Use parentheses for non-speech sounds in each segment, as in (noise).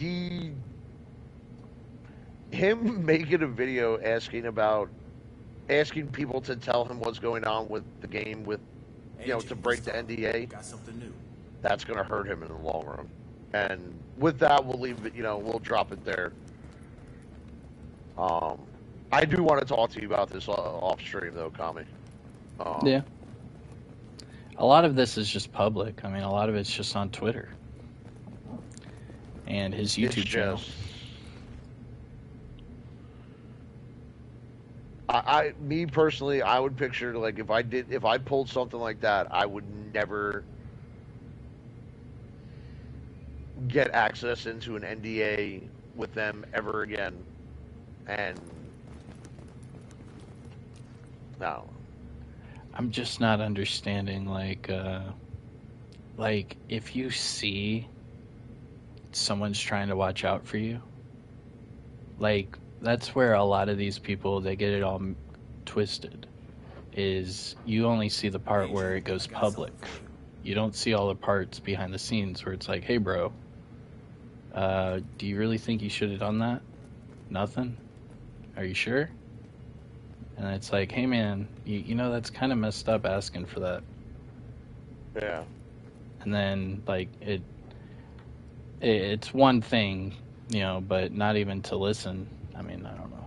he him (laughs) making a video asking about asking people to tell him what's going on with the game with you know to break the NDA. Got something new. That's going to hurt him in the long run. And with that, we'll leave it. You know, we'll drop it there. Um, I do want to talk to you about this uh, off stream though, Kami. Um, Yeah. A lot of this is just public. I mean, a lot of it's just on Twitter and his it's YouTube channel. just- I, I, me personally, I would picture like if I did, if I pulled something like that, I would never get access into an NDA with them ever again. And no, I'm just not understanding like uh like if you see someone's trying to watch out for you? Like that's where a lot of these people they get it all twisted is you only see the part where it goes public. You don't see all the parts behind the scenes where it's like hey bro uh do you really think you should have done that? Nothing? Are you sure? And it's like hey man you, you know that's kind of messed up asking for that. Yeah, and then like it, it it's one thing you know but not even to listen. I mean i don't know.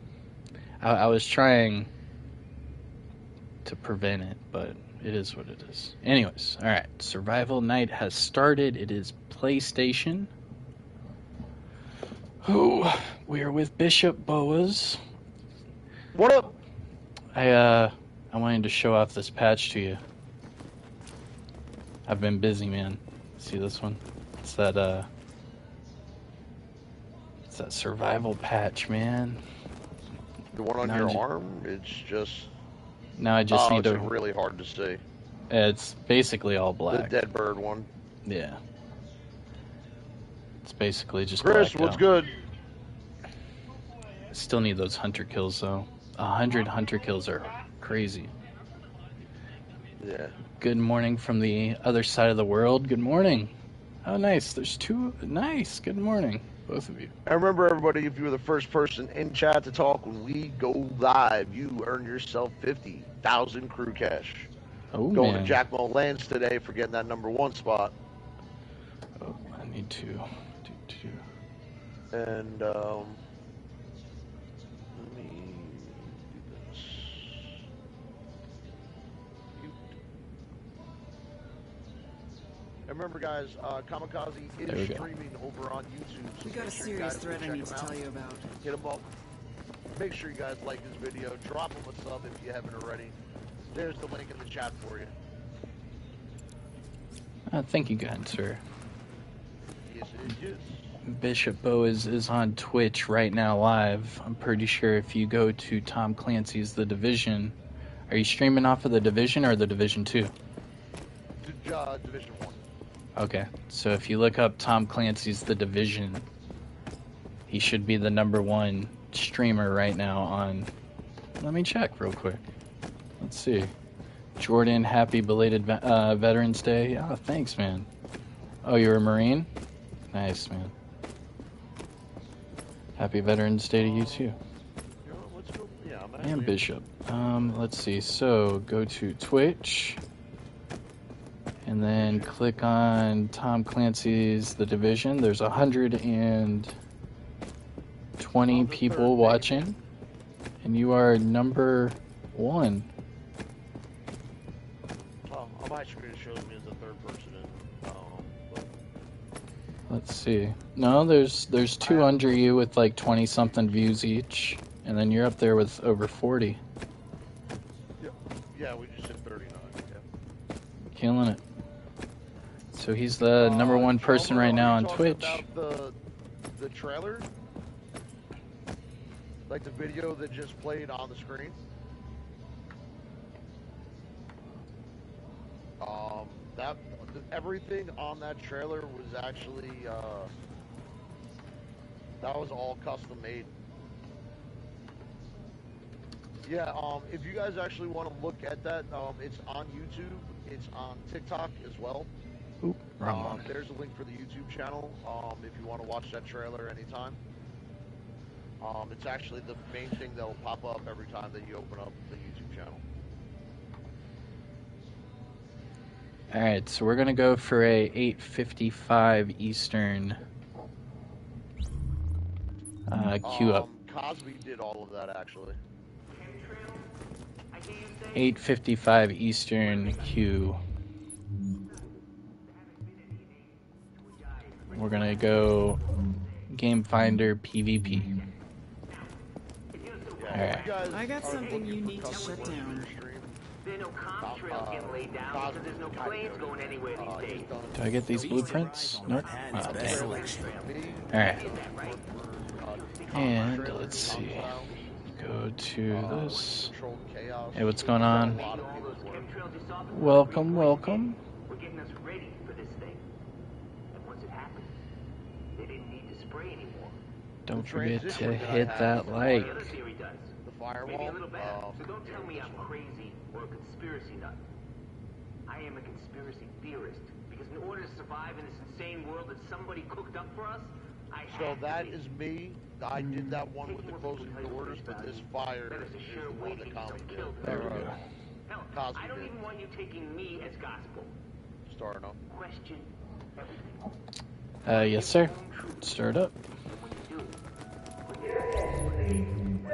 I, I was trying to prevent it but it is what it is. Anyways all right. Survival night has started. It is playstation. Oh we are with bishop boas. What up? i uh i wanted to show off this patch to you. I've been busy man. See this one? It's that uh it's that survival patch man The one on Now your you- arm, it's just now i just oh, need it's to really hard to see. it's basically all black The dead bird one. yeah it's basically just Chris, what's out. good? still need those hunter kills though a hundred hunter kills are crazy Yeah. Good morning from the other side of the world. Good morning. Oh, nice. There's two. Nice. Good morning, both of you. And remember, everybody, if you were the first person in chat to talk when we go live, you earn yourself 50,000 crew cash. Oh, Going man. to Jack Lands today for getting that number one spot. Oh, I need to. And, um, And remember, guys, uh, Kamikaze There we is go. streaming over on YouTube. So We got a sure serious guys threat I need to out. tell you about. Hit him up. Make sure you guys like this video. Drop him a sub if you haven't already. There's the link in the chat for you. Uh, thank you, God, sir. Yes, it is. Bishop Bo is, is on Twitch right now live. I'm pretty sure if you go to Tom Clancy's The Division, are you streaming off of The Division or The Division 2? D- uh, Division 1. Okay, so if you look up Tom Clancy's The Division, he should be the number one streamer right now on. Let me check real quick. Let's see. Jordan, happy belated uh, Veterans Day. Oh, thanks, man. Oh, you're a Marine? Nice, man. Happy Veterans Day to you, too. You know, let's go. Yeah, I'm And Bishop. Um, let's see. So go to Twitch, and then click on Tom Clancy's The Division. There's a hundred and twenty people watching, and you are number one. On my screen it shows me as the third person in. Um, but Let's see. No, there's there's two under you with like twenty something views each, and then you're up there with over forty, yeah, we just hit 39. Yeah. killing it. So he's the number one person right now on Twitch. The the trailer, like the video that just played on the screen. Um, that everything on that trailer was actually uh, that was all custom made. Yeah, um, if you guys actually want to look at that, um, it's on YouTube. It's on TikTok as well. Oop, Wrong um, one. there's a link for the YouTube channel um, if you want to watch that trailer anytime. Um, it's actually the main thing that will pop up every time that you open up the YouTube channel. All right, so we're gonna go for a 8:55 Eastern uh, queue up. Um, Cosby did all of that actually. 8:55 Eastern queue. We're gonna go Game Finder PvP. Alright. if you guys I got something you need to shut down. your stream, There are no chemtrails getting laid down Cosby because there's no kinda planes knows. going anywhere these he's days. done Do I get these blueprints? Nope. Oh, Trailer damn. All right, Right? uh, and let's see. Go to this. Hey, what's going on? Welcome, lot of All people's those work. chemtrails you saw before Welcome, the welcome. We're getting us ready for this thing. And once it happened, they didn't need to spray anymore. Don't The forget to hit that like. The other theory does. The Maybe firewall. a little better. Uh, so don't tell me I'm crazy or a conspiracy nut. I am a conspiracy theorist. Because in order to survive in this insane world that somebody cooked up for us, I So had to be. is me. I did that one with the closing doors, but this fire That is is a sure the one to that get Colin did. There we go. Hell, I don't even want you taking me as gospel. Starting up. Question everything. Uh, yes, sir. Start up. When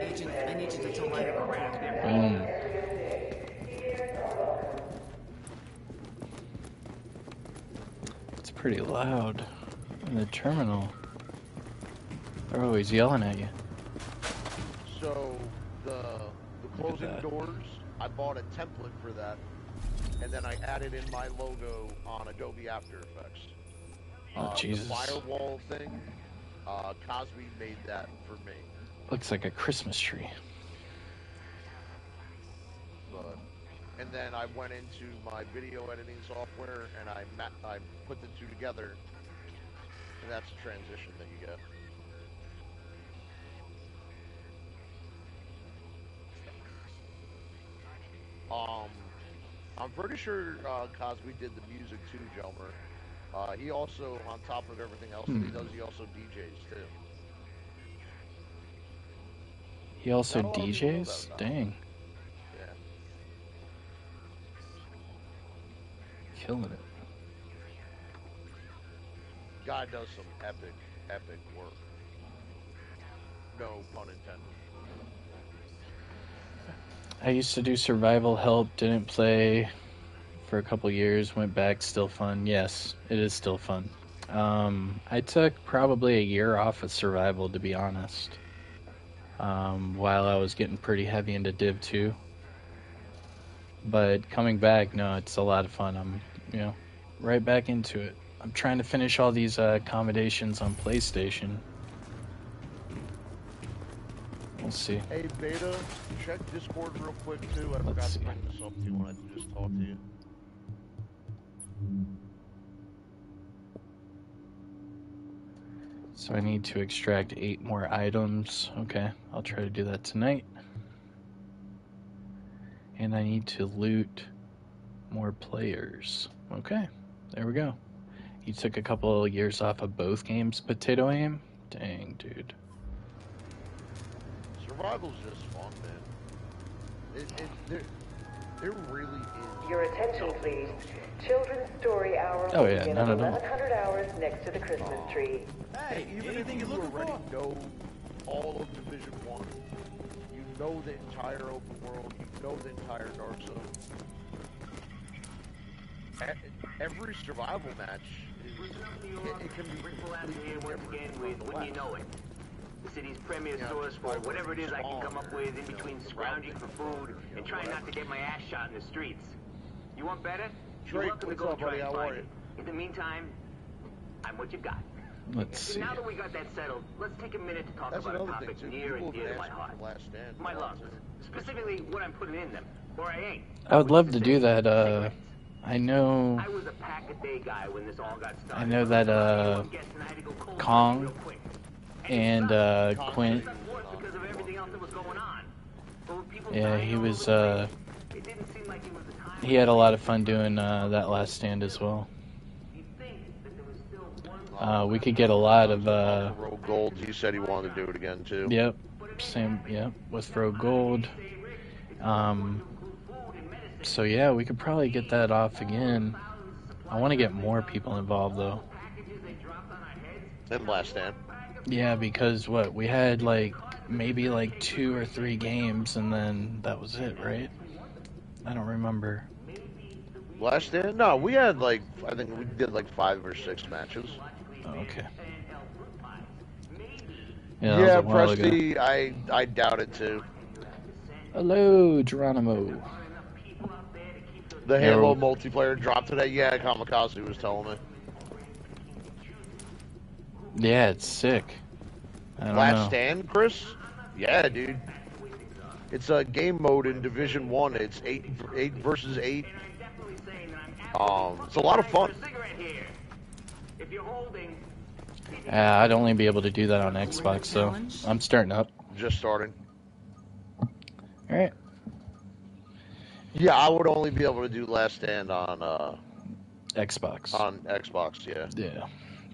Agent, I need you to tell my crap. It's pretty loud in the terminal. They're always yelling at you. So the the closing doors, I bought a template for that, and then I added in my logo on Adobe After Effects. Oh, Uh, Jesus. The firewall thing, uh, Cosby made that for me. Looks like a Christmas tree. But, and then I went into my video editing software and I I put the two together, and that's the transition that you get. Um, I'm pretty sure uh, Cosby did the music too, Jelmer. Uh, he also, on top of everything else that he Hmm. does, he also DJs too. He also Not a lot of people know DJs? Dang. Yeah. Killing it. Guy does some epic, epic work. No pun intended. I used to do survival help, didn't play for a couple years, went back, still fun. Yes, it is still fun. Um, I took probably a year off of survival, to be honest, um, while I was getting pretty heavy into Div 2. But coming back, no, it's a lot of fun. I'm, you know, right back into it. I'm trying to finish all these uh, accommodations on PlayStation. We'll see. Hey, Beta, check Discord real quick too. I forgot see. to bring this up to you when I just talked to you. So I need to extract eight more items. Okay, I'll try to do that tonight. And I need to loot more players. Okay, there we go. You took a couple of years off of both games, Potato Aim? Dang, dude. Survival's just fun, man. It, it, there, there really is. Your attention, please. Children's Story Hour Oh, yeah, begin not at at all. 1100 hours next to the Christmas oh. tree. Hey, even if you already know all of Division One, you know the entire open world, you know the entire Dark Zone. Every survival match, is, it, it can be Rick Velasquez here completely once again with from the Wouldn't You. Know It. The city's premier Yeah, source for whatever it is I can come up with in between scrounging for food and trying not to get my ass shot in the streets. You want better? You're Drake, welcome to go up, try buddy? and find it. In the meantime, I'm what you got. Let's see. Now that we got that settled, let's take a minute to talk That's about a another thing topic near People and dear to my heart. Last My a lungs. Specifically, what I'm putting in them. Or I ain't. I would love to do that. Uh, cigarettes. I know I was a pack a day guy when this all got started. I know that, uh, I'm I had to go cold Kong real quick. And uh, Quint. It got worse because of everything else that was going on. But with people Yeah, he was, uh, place, it didn't seem like it was the time he had a lot of fun doing uh, that last stand as well. Uh, we could get a lot of uh, Road Gold, he said he wanted to do it again too. Yep. Same. Yep. With Road Gold. Um. So yeah, we could probably get that off again. I want to get more people involved though. And Last Stand. Yeah, because what we had like maybe like two or three games, and then that was it, right? I don't remember. Last Stand? No, we had like I think we did like five or six matches. Oh, okay. Yeah, Yeah, I I doubt it too. Hello, Geronimo. The Halo multiplayer dropped today. Yeah, Kamikaze was telling me. Yeah, it's sick. I don't Last. Stand, Chris? Yeah, dude. It's a game mode in Division One. It's eight eight versus eight. Um, it's a lot of fun. If Uh, I'd only be able to do that on Xbox, so I'm starting up. Just starting. All right. Yeah, I would only be able to do Last Stand on uh, Xbox. on Xbox. Yeah. Yeah.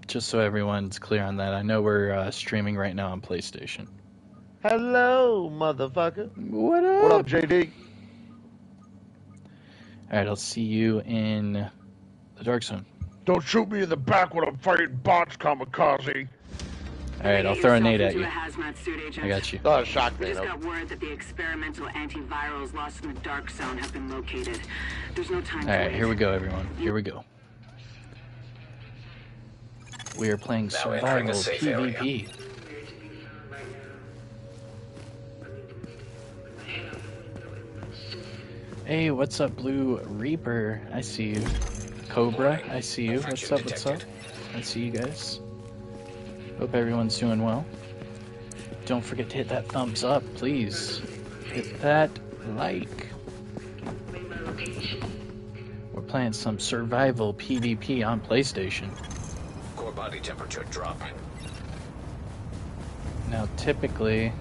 Just so everyone's clear on that, I know we're uh, streaming right now on PlayStation. Hello, motherfucker. What up? What up, JD? All right, I'll see you in the Dark Zone. Don't shoot me in the back when I'm fighting bots, Kamikaze. All right, I'll throw a nade at you. a hazmat suit, agent. I got you. Oh, shock We me. just got word that the experimental antivirals lost in the dark zone have been located. There's no time All to right, wait. here we go, everyone. Here we go. We are playing Now survival safe area. PvP. Hey, what's up, Blue Reaper? I see you. Cobra, I see you. What's up? What's up? I see you guys. Hope everyone's doing well. Don't forget to hit that thumbs up, please. Hit that like. We're playing some survival PvP on PlayStation. Body temperature drop. Now, typically,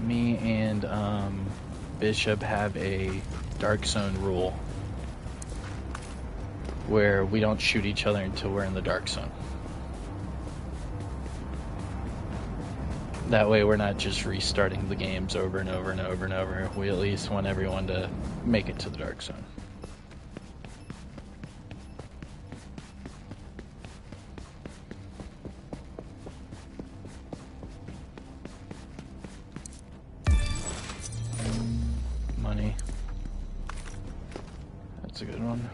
me and um, Bishop have a dark zone rule where we don't shoot each other until we're in the dark zone. That way, we're not just restarting the games over and over and over and over. We at least want everyone to make it to the dark zone. Money. That's a good one.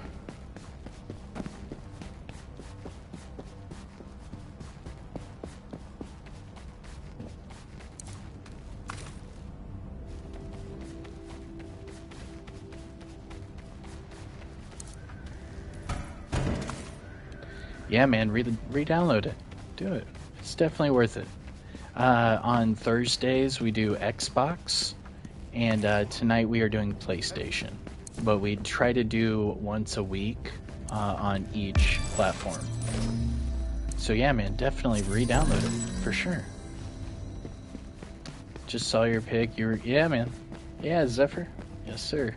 Yeah, man, re- re-download it. Do it. It's definitely worth it. Uh, on Thursdays we do Xbox, and uh, tonight we are doing PlayStation. But we try to do once a week uh, on each platform. So yeah, man, definitely re-download it for sure. Just saw your pick. You were yeah, man. Yeah, Zephyr. Yes, sir.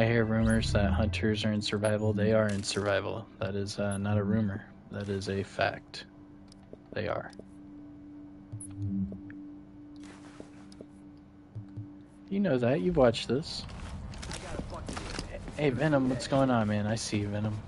I hear rumors that hunters are in survival. They are in survival. That is uh, not a rumor. That is a fact. They are. You know that. You've watched this. Hey, Venom, what's going on, man? I see you, Venom.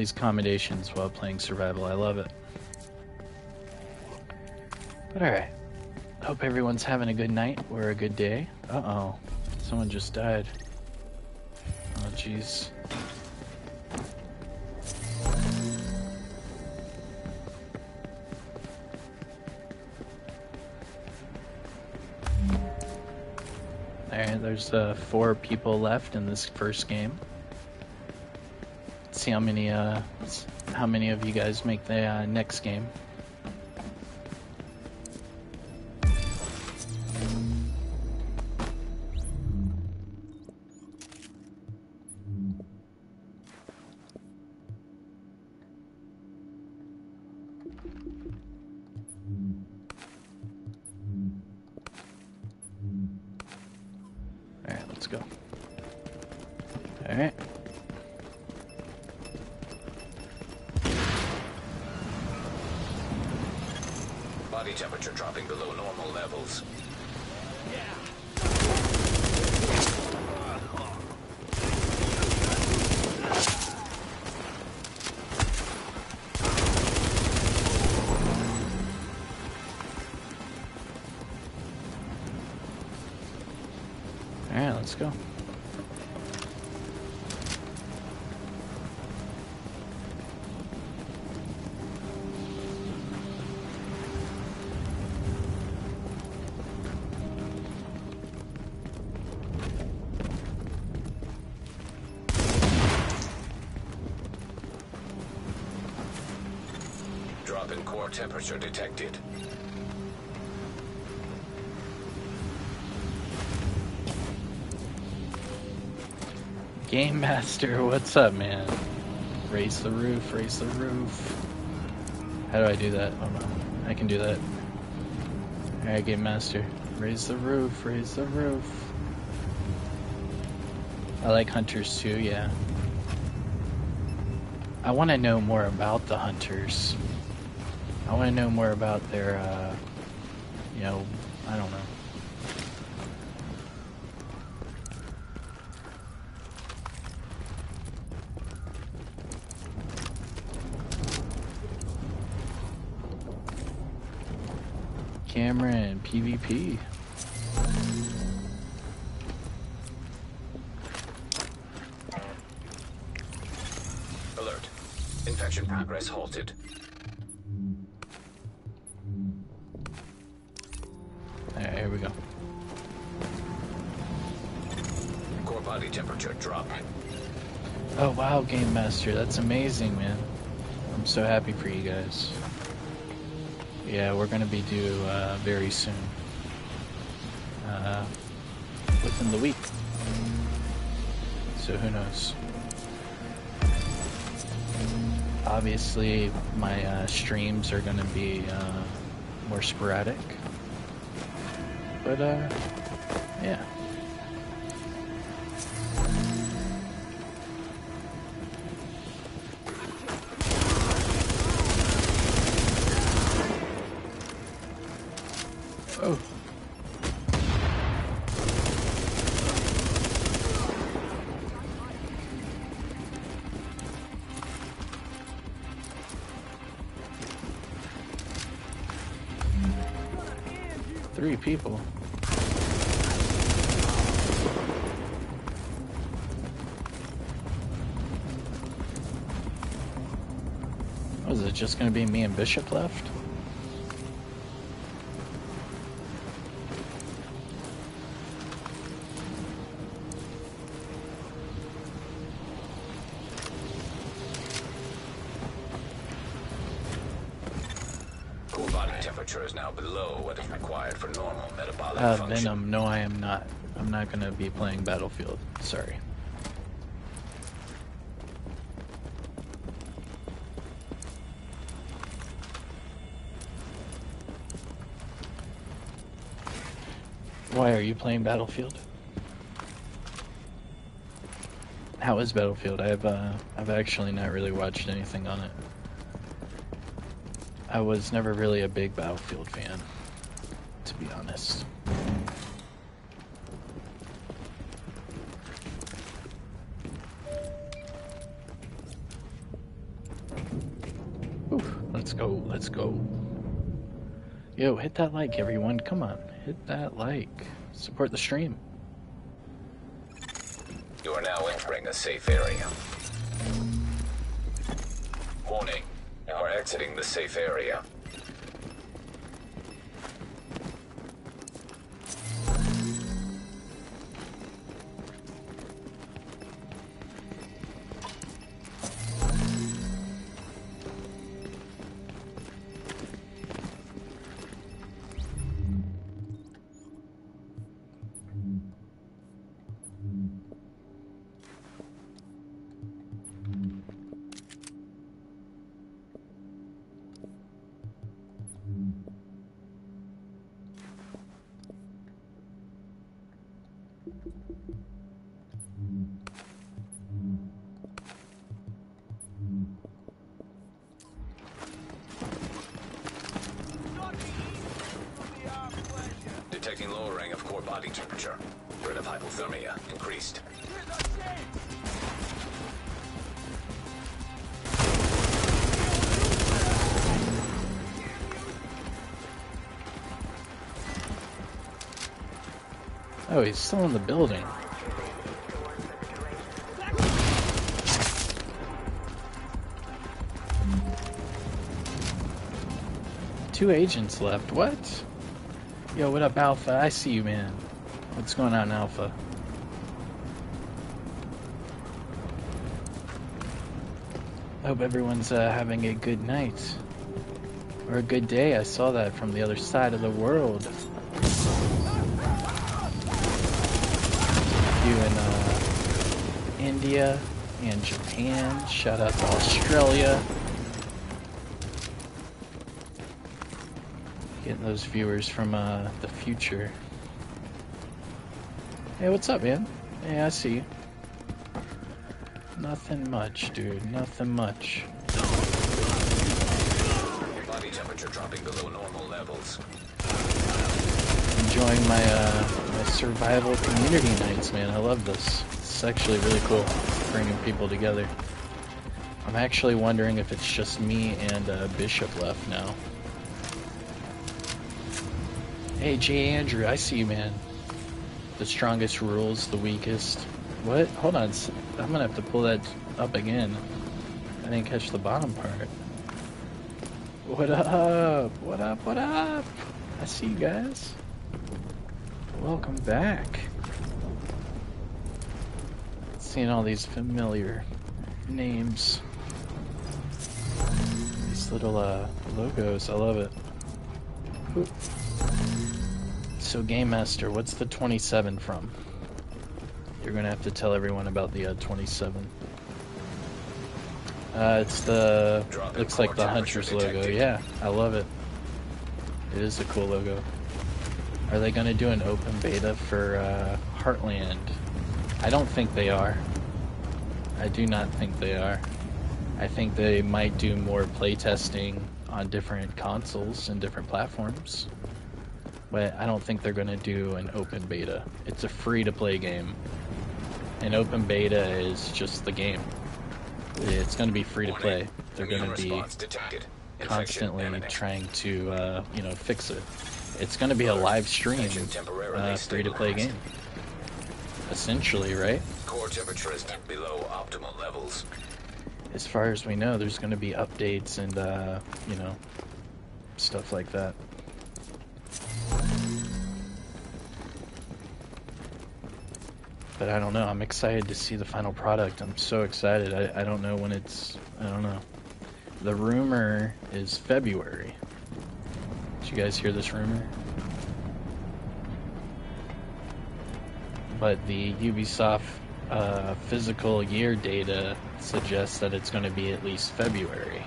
These accommodations while playing survival. I love it. But alright. Hope everyone's having a good night or a good day. Uh oh. Someone just died. Oh jeez. Alright, there's uh, four people left in this first game. See how many uh how many of you guys make the uh, next game. Temperature detected. Game Master, what's up, man? Raise the roof, raise the roof. How do I do that? Hold on. I can do that. Alright, Game Master. Raise the roof, raise the roof. I like hunters too, yeah. I want to know more about the hunters. I want to know more about their, uh, you know, I don't know. Camera and PvP. Alert. Infection progress halted. That's amazing, man. I'm so happy for you guys. Yeah, we're gonna be due uh, very soon. Uh, within the week. So who knows? Obviously, my uh, streams are gonna be uh, more sporadic. But uh, yeah. Normal metabolic Uh, function. Venom, no, I am not. I'm not gonna be playing Battlefield. Sorry. playing Battlefield. How is Battlefield? I've uh, I've actually not really watched anything on it. I was never really a big Battlefield fan, to be honest. Oof, let's go, let's go. Yo, hit that like, everyone. Come on, hit that like. Support the stream. You are now entering a safe area. Warning. You are exiting the safe area. Body temperature. Rate of hypothermia increased. Oh, he's still in the building. Two agents left. What? Yo, what up, Alpha? I see you, man. What's going on, Alpha? I hope everyone's uh, having a good night. Or a good day. I saw that from the other side of the world. You in uh, India and Japan. Shout out to Australia. Getting those viewers from uh, the future. Hey, what's up, man? Hey, I see you. Nothing much, dude. Nothing much. Body temperature dropping below normal levels. Enjoying my uh, my survival community nights, man. I love this. It's actually really cool, bringing people together. I'm actually wondering if it's just me and uh, Bishop left now. Hey, J. Andrew, I see you, man. The strongest rules, the weakest. What? Hold on. I'm gonna have to pull that up again. I didn't catch the bottom part. What up? What up? What up? I see you guys. Welcome back. Seeing all these familiar names. These little uh, logos, I love it. So, Game Master, what's the 27 from? You're gonna have to tell everyone about the uh, 27. Uh, it's the Drop looks like the Hunter's logo. detected. Yeah, I love it. It is a cool logo. Are they gonna do an open beta for uh, Heartland? I don't think they are. I do not think they are. I think they might do more playtesting on different consoles and different platforms. But I don't think they're going to do an open beta. It's a free to play game. An open beta is just the game. It's going to be free to play. They're going to be response detected. Infection constantly trying to, uh, you know, fix it. It's going to be a live stream, uh, free to play game. Essentially, right? Core temperature is below optimal levels. As far as we know, there's going to be updates and, uh, you know, stuff like that. But I don't know. I'm excited to see the final product. I'm so excited. I, I don't know when it's. I don't know. The rumor is February. Did you guys hear this rumor? But the Ubisoft uh, physical year data suggests that it's going to be at least February.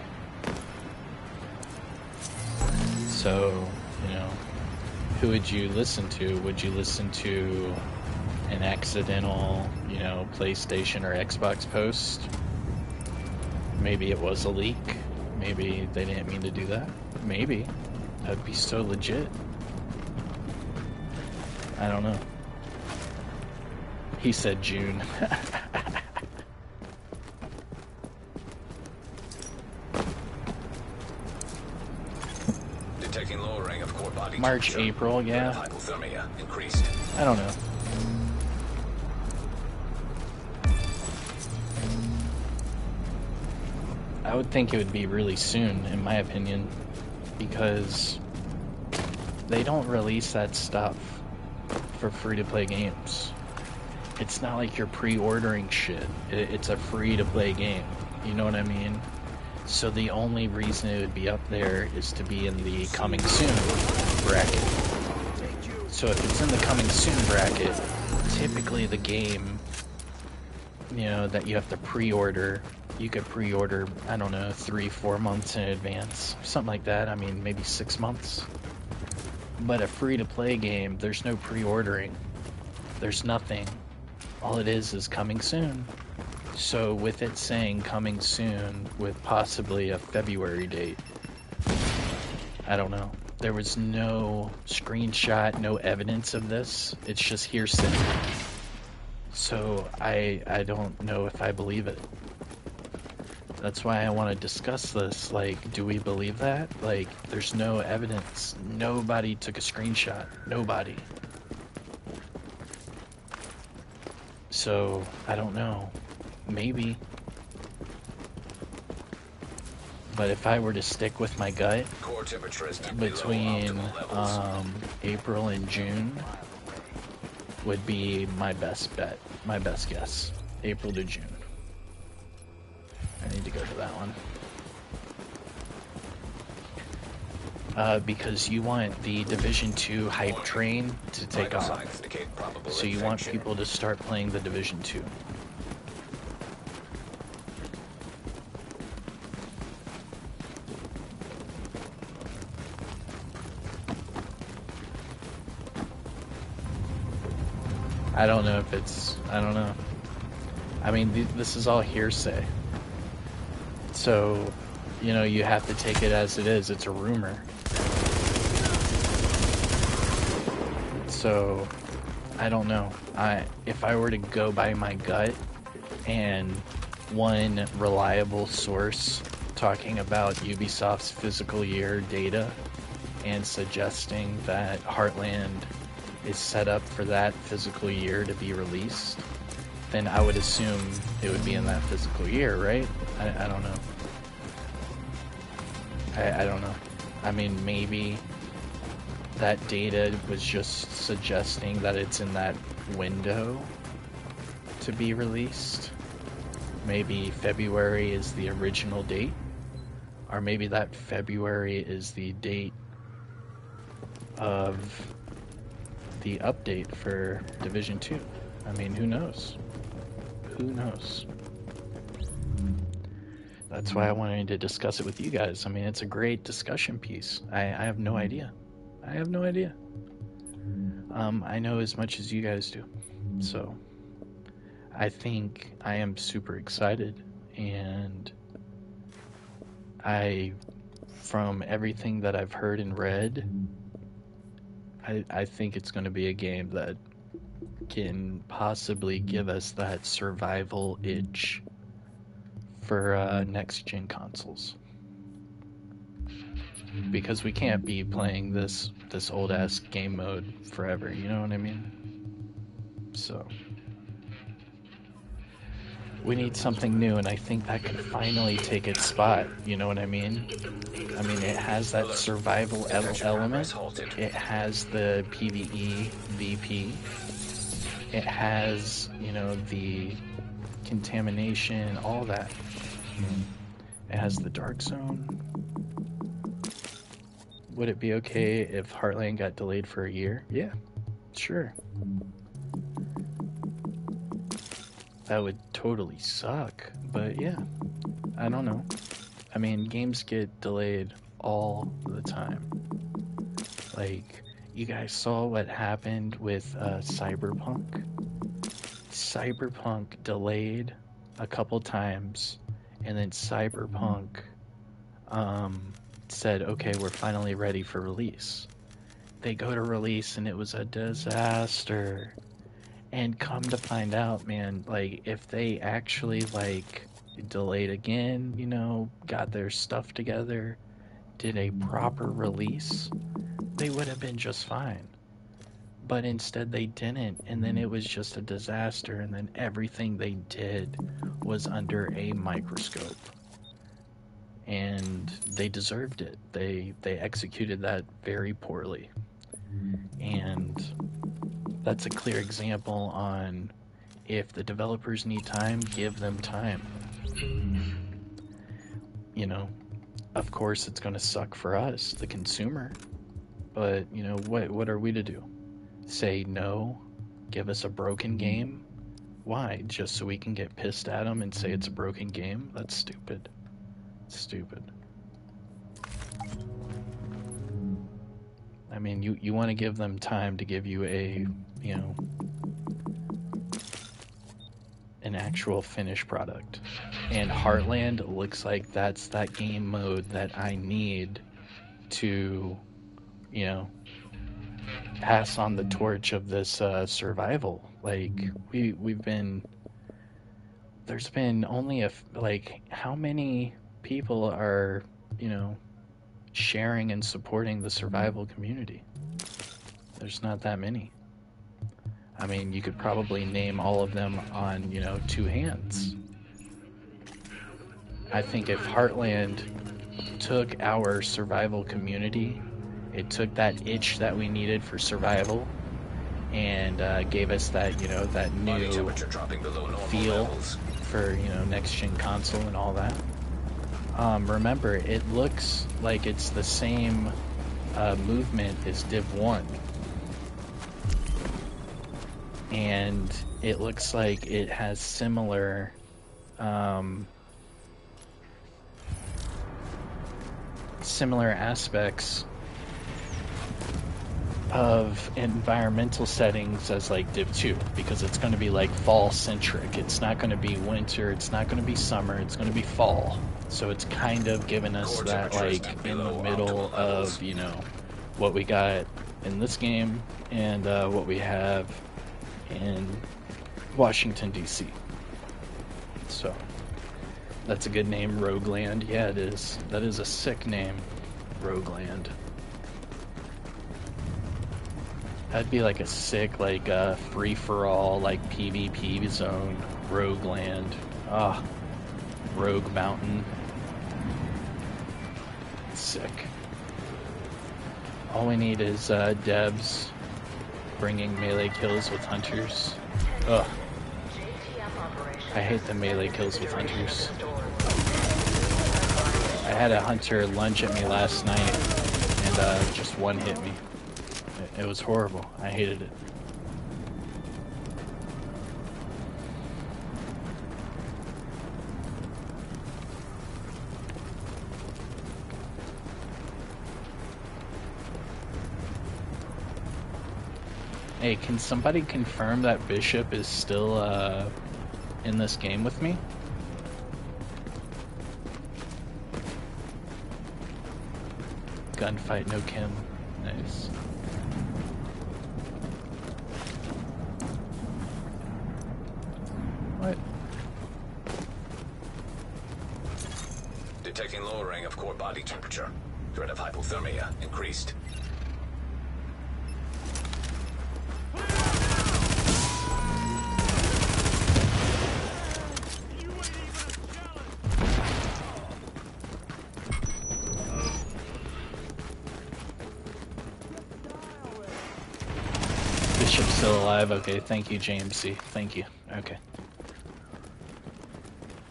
So, you know, who would you listen to? Would you listen to an accidental, you know, PlayStation or Xbox post? Maybe it was a leak. Maybe they didn't mean to do that. Maybe. That'd be so legit. I don't know. He said June. (laughs) Detecting lowering of core body March, temperature. April, yeah. Hypothermia increased. I don't know. I would think it would be really soon, in my opinion, because they don't release that stuff for free to play games. It's not like you're pre ordering shit, it's a free to play game. You know what I mean? So the only reason it would be up there is to be in the coming soon bracket. So if it's in the coming soon bracket, typically the game, you know, that you have to pre-order, you could pre-order, I don't know, three, four months in advance, something like that. I mean, maybe six months. But a free-to-play game, there's no pre-ordering. There's nothing. All it is is coming soon. So with it saying coming soon with possibly a February date, I don't know. There was no screenshot, no evidence of this. It's just hearsay. So I I don't know if I believe it. That's why I want to discuss this. Like, do we believe that? Like, there's no evidence. Nobody took a screenshot. Nobody. So, I don't know. Maybe. But if I were to stick with my gut, Core temperature is between um, April and June would be my best bet, my best guess. April to June. I need to go to that one. Uh, because you want the Division 2 hype train to take off. signs indicate probable So you want people to start playing the Division 2. I don't know if it's. I don't know. I mean, th- this is all hearsay. So, you know, you have to take it as it is. It's a rumor. So, I don't know. I if I were to go by my gut and one reliable source talking about Ubisoft's physical year data and suggesting that Heartland is set up for that physical year to be released, then I would assume it would be in that physical year, right? I, I don't know. I, I don't know. I mean, maybe that data was just suggesting that it's in that window to be released. Maybe February is the original date, or maybe that February is the date of the update for Division 2. I mean, who knows? Who knows? That's why I wanted to discuss it with you guys. I mean, it's a great discussion piece. I, I have no idea. I have no idea. Um, I know as much as you guys do. So, I think I am super excited. And I, from everything that I've heard and read, I, I think it's going to be a game that can possibly give us that survival itch for uh, next gen consoles. Because we can't be playing this this old ass game mode forever you know what i mean? So we need something new and i think that could finally take its spot you know what i mean? I mean it has that survival ele- element. It has the PvEvP it has you know the contamination all that. It has the dark zone. Would it be okay if heartland got delayed for a year? Yeah. Sure. That would totally suck but yeah i don't know. I mean games get delayed all the time. Like you guys saw what happened with uh, cyberpunk? Cyberpunk delayed a couple times and then cyberpunk um, said okay we're finally ready for release. They go to release and it was a disaster and come to find out man like if they actually like delayed again you know got their stuff together did a proper release, they would have been just fine. But instead, they didn't, and then it was just a disaster, and then everything they did was under a microscope. And they deserved it. They they executed that very poorly. And that's a clear example on if the developers need time, give them time. You know, of course it's going to suck for us, the consumer. But, you know, what what are we to do? Say no? Give us a broken game? Why? Just so we can get pissed at them and say it's a broken game? That's stupid. Stupid. I mean, you you want to give them time to give you a, you know, an actual finished product. And Heartland looks like that's that game mode that I need to, you know, pass on the torch of this uh, survival. Like we we've been there's been only a like how many people are, you know, sharing and supporting the survival community? There's not that many. I mean, you could probably name all of them on, you know, two hands. I think if Heartland took our survival community, it took that itch that we needed for survival, and uh, gave us that, you know, that new dropping below feel levels. for, you know, next gen console and all that. Um, remember, it looks like it's the same uh, movement as Div 1. And it looks like it has similar um, similar aspects of environmental settings as like Div 2 because it's going to be like fall centric. It's not going to be winter, it's not going to be summer, it's going to be fall. So it's kind of giving us Core that like in the middle optimal levels. of, you know, what we got in this game and uh, what we have in Washington D.C. So that's a good name, Rogueland. Yeah, it is. That is a sick name, Rogueland. That'd be like a sick, like uh, free for all, like PvP zone, Rogueland. Ah, Rogue Mountain. Sick. All we need is uh, devs bringing melee kills with hunters. Ugh. I hate the melee kills with hunters. I had a hunter lunge at me last night and uh, just one hit me. It, it was horrible. I hated it. Hey, can somebody confirm that Bishop is still uh, in this game with me? Gunfight, no Kim. Nice. What? Detecting lowering of core body temperature. Threat of hypothermia increased. Bishop's still alive. Okay, thank you, JMC. Thank you. Okay.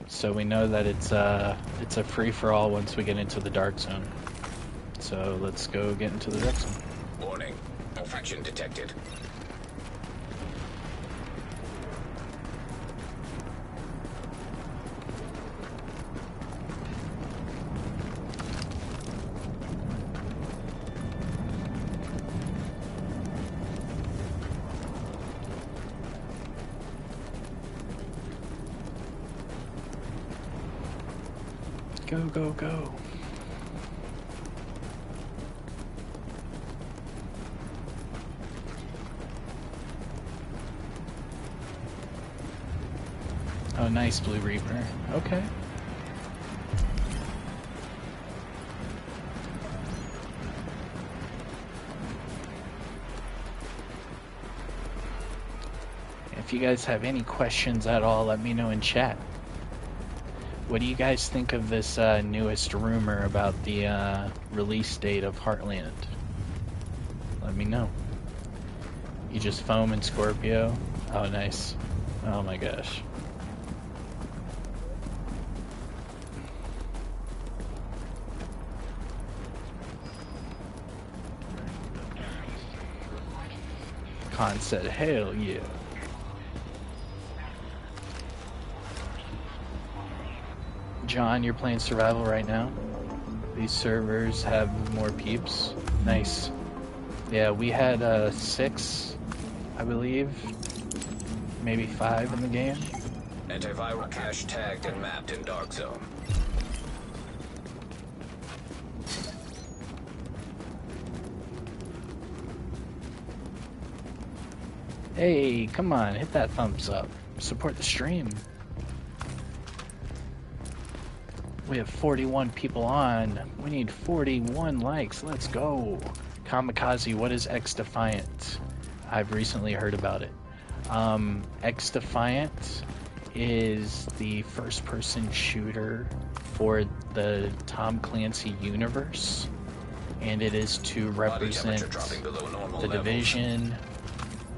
So we know that it's uh it's a free for all once we get into the dark zone. So let's go get into the dark zone. Warning. Infection detected. go, go. Oh, nice, Blue Reaper. Okay. If you guys have any questions at all, let me know in chat. What do you guys think of this uh, newest rumor about the uh, release date of Heartland? Let me know. You just foam and Scorpio? Oh, nice. Oh my gosh. Khan said, hell yeah. John, you're playing survival right now. These servers have more peeps. Nice. Yeah, we had uh, six, I believe, maybe five in the game. Antiviral cache tagged and mapped in Dark Zone. Hey, come on, hit that thumbs up. Support the stream. We have 41 people on. We need 41 likes. Let's go. Kamikaze, what is XDefiant? I've recently heard about it. Um, XDefiant is the first person shooter for the Tom Clancy universe, and it is to represent the levels. Division,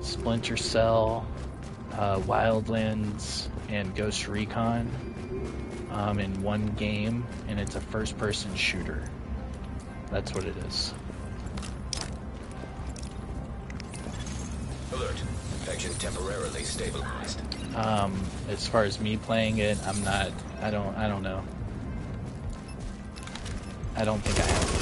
Splinter Cell, uh, Wildlands, and Ghost Recon um, in one game, and it's a first person shooter. That's what it is. Alert. Infection temporarily stabilized. Um, as far as me playing it, I'm not. I don't. I don't know. I don't think I have.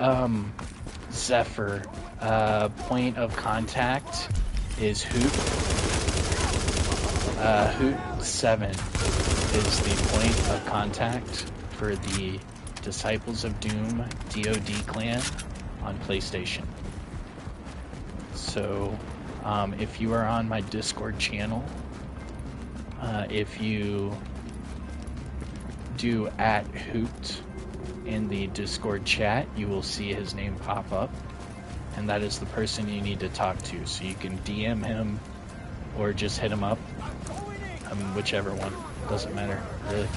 Um, Zephyr. Uh, point of contact is Hoot. Uh, Hoot 7 is the point of contact for the Disciples of Doom DoD clan on PlayStation. So, um, if you are on my Discord channel, uh, if you do at Hoot in the Discord chat, you will see his name pop up, and that is the person you need to talk to. So you can DM him or just hit him up, um, whichever one. Doesn't matter, really.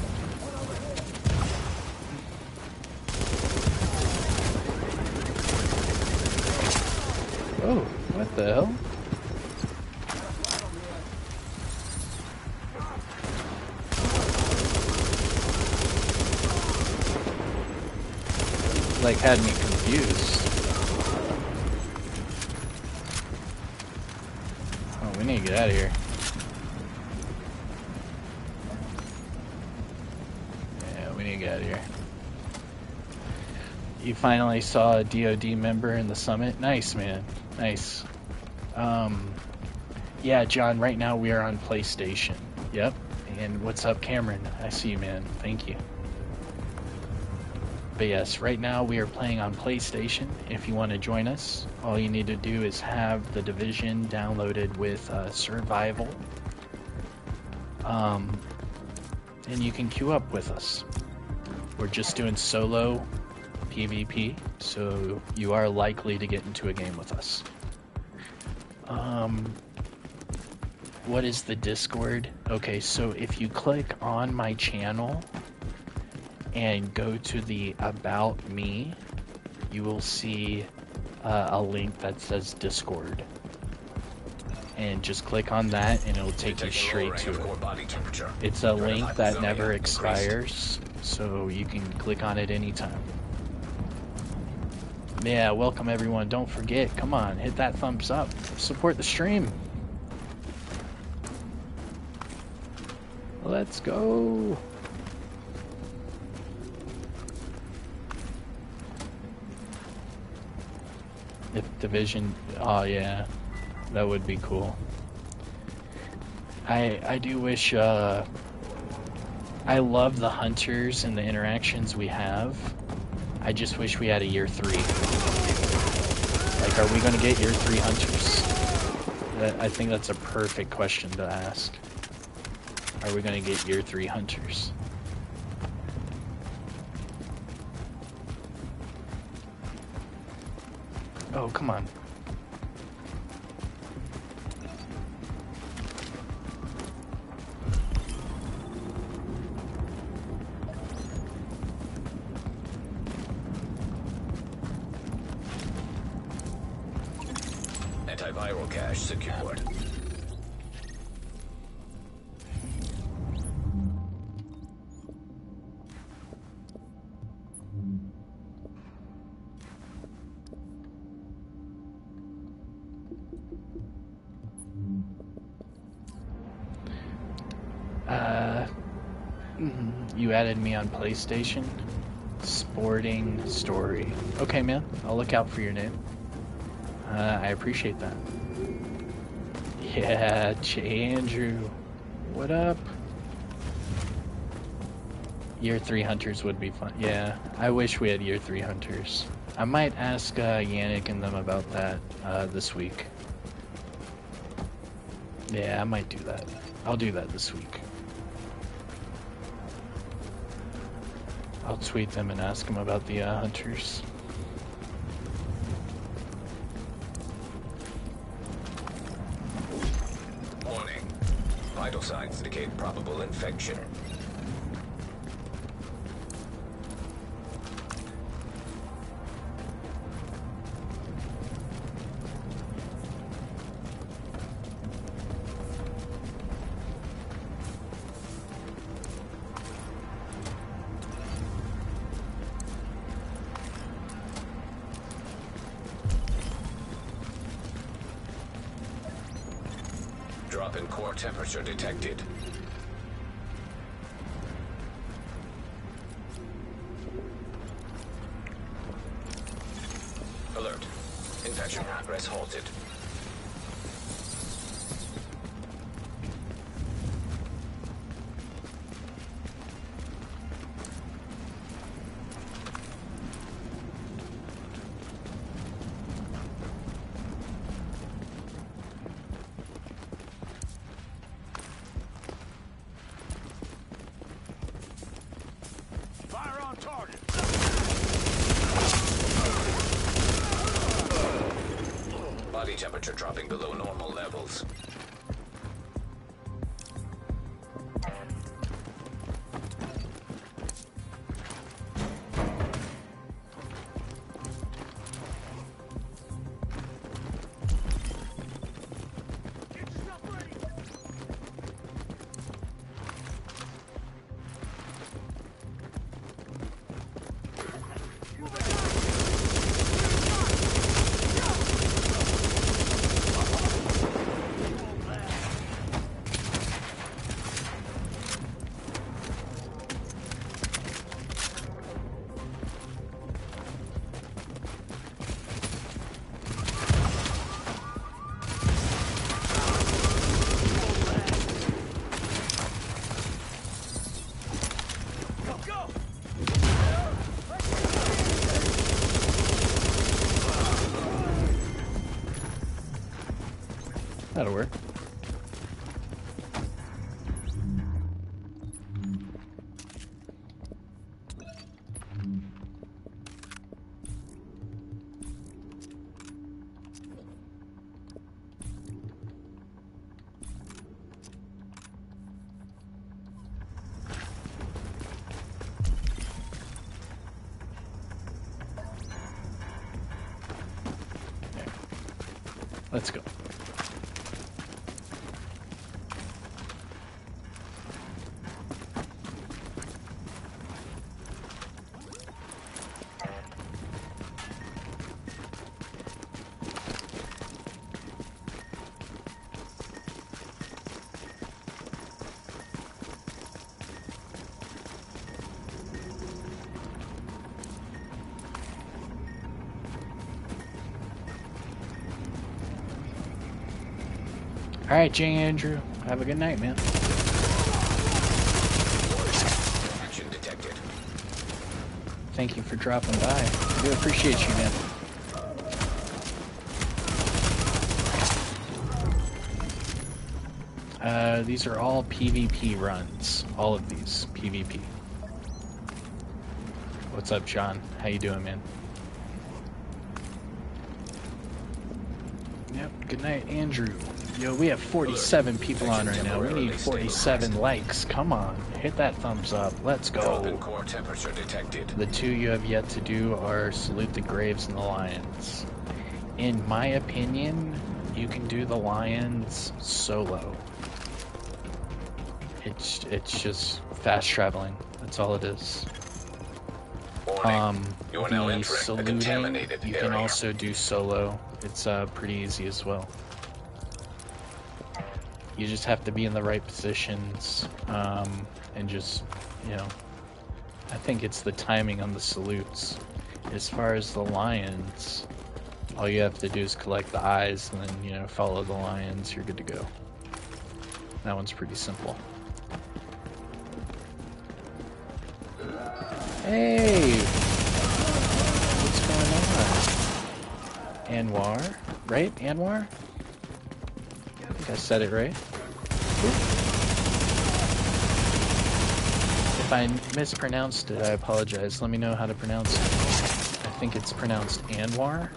Oh, what the hell? Like had me confused. Oh, we need to get out of here. Yeah, we need to get out of here. You finally saw a DoD member in the summit. Nice, man. Nice. Um, yeah, John. Right now we are on PlayStation. Yep. And what's up, Cameron? I see you, man. Thank you. But yes, right now we are playing on PlayStation. If you want to join us, all you need to do is have the Division downloaded with uh, Survival. Um, and you can queue up with us. We're just doing solo PvP, so you are likely to get into a game with us. Um, what is the Discord? Okay, so if you click on my channel and go to the About Me, you will see uh, a link that says Discord. And just click on that, and it'll take you straight to it. body. It's a link that never expires, so you can click on it anytime. Yeah, welcome everyone. Don't forget, come on, hit that thumbs up. Support the stream. Let's go. If Division, oh yeah, that would be cool. I I do wish uh I love the hunters and the interactions we have. I just wish we had a year three. Like, are we going to get year three hunters? That, I think that's a perfect question to ask. Are we going to get year three hunters? Oh, come on. Added me on PlayStation. Sporting story. Okay, man. I'll look out for your name. Uh, I appreciate that. Yeah, J. Andrew. What up? Year 3 hunters would be fun. Yeah, I wish we had year 3 hunters. I might ask uh, Yannick and them about that uh, this week. Yeah, I might do that. I'll do that this week. I'll tweet them and ask them about the uh, hunters. Warning. Vital signs indicate probable infection. Let's go. All right, J. Andrew. Have a good night, man. Action detected. Thank you for dropping by. I do appreciate you, man. Uh, these are all PvP runs. All of these PvP. What's up, John? How you doing, man? Yep. Good night, Andrew. Yo, we have 47 people on right now. We need 47 likes. Come on, hit that thumbs up. Let's go. core temperature detected. The two you have yet to do are salute the Graves and the Lions. In my opinion, you can do the Lions solo. It's it's just fast traveling. That's all it is. Um, you are now the entering saluting, you can also do solo. It's uh, pretty easy as well. You just have to be in the right positions um, and just, you know, I think it's the timing on the salutes. As far as the lions, all you have to do is collect the eyes and then, you know, follow the lions. You're good to go. That one's pretty simple. Hey! What's going on? Anwar? Right? Anwar? I think I said it right. If I mispronounced it, I apologize. Let me know how to pronounce it. I think it's pronounced Anwar.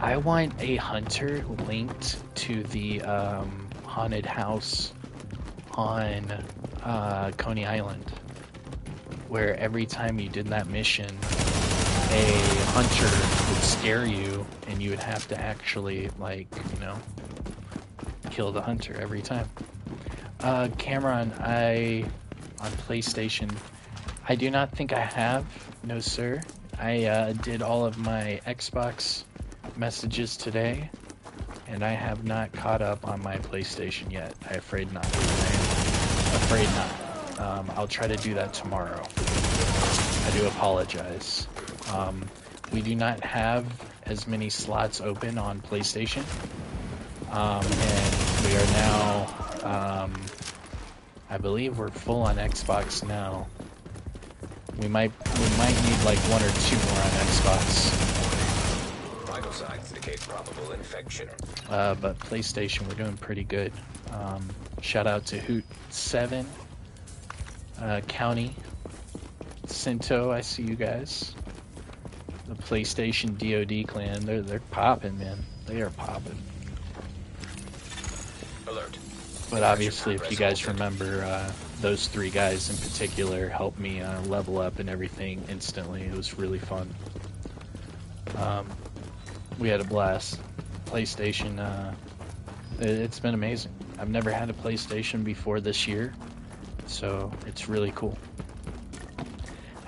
I want a hunter linked to the um, haunted house on uh, Coney Island, where every time you did that mission, a hunter would scare you, and you would have to actually, like, you know, kill the hunter every time. Uh, Cameron, I on PlayStation, I do not think I have. No, sir. I uh, did all of my Xbox messages today, and I have not caught up on my PlayStation yet. I afraid not. I'm afraid not. Um, I'll try to do that tomorrow. I do apologize. Um, we do not have as many slots open on PlayStation, um, and we are now. Um, I believe we're full on Xbox now. We might we might need like one or two more on Xbox. Vital signs indicate probable infection. Uh, but PlayStation, we're doing pretty good. Um, shout out to Hoot Seven, uh, County, Cinto. I see you guys. The PlayStation DoD clan, they're they're popping, man. They are popping. Alert. But obviously, if you guys remember, uh, those three guys in particular helped me uh, level up and everything instantly. It was really fun. Um, we had a blast. PlayStation, uh, it, it's been amazing. I've never had a PlayStation before this year, so it's really cool.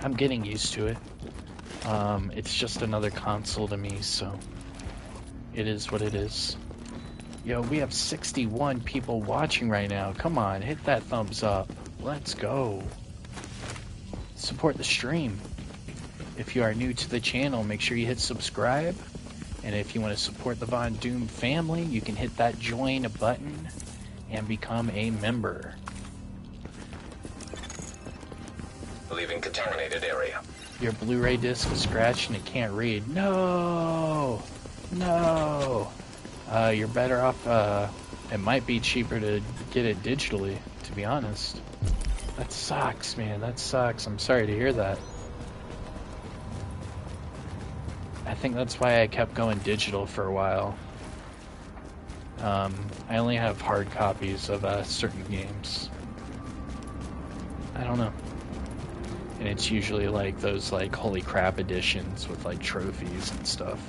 I'm getting used to it. Um, it's just another console to me, so it is what it is. Yo, we have 61 people watching right now. Come on, hit that thumbs up. Let's go. Support the stream. If you are new to the channel, make sure you hit subscribe. And if you want to support the Von Doom family, you can hit that join button and become a member. Leaving contaminated area. Your Blu-ray disc is scratched and it can't read. No! No! Uh, you're better off, uh, it might be cheaper to get it digitally, to be honest. That sucks, man. That sucks. I'm sorry to hear that. I think that's why I kept going digital for a while. Um, I only have hard copies of uh, certain games. I don't know. And it's usually like those like holy crap editions with like trophies and stuff.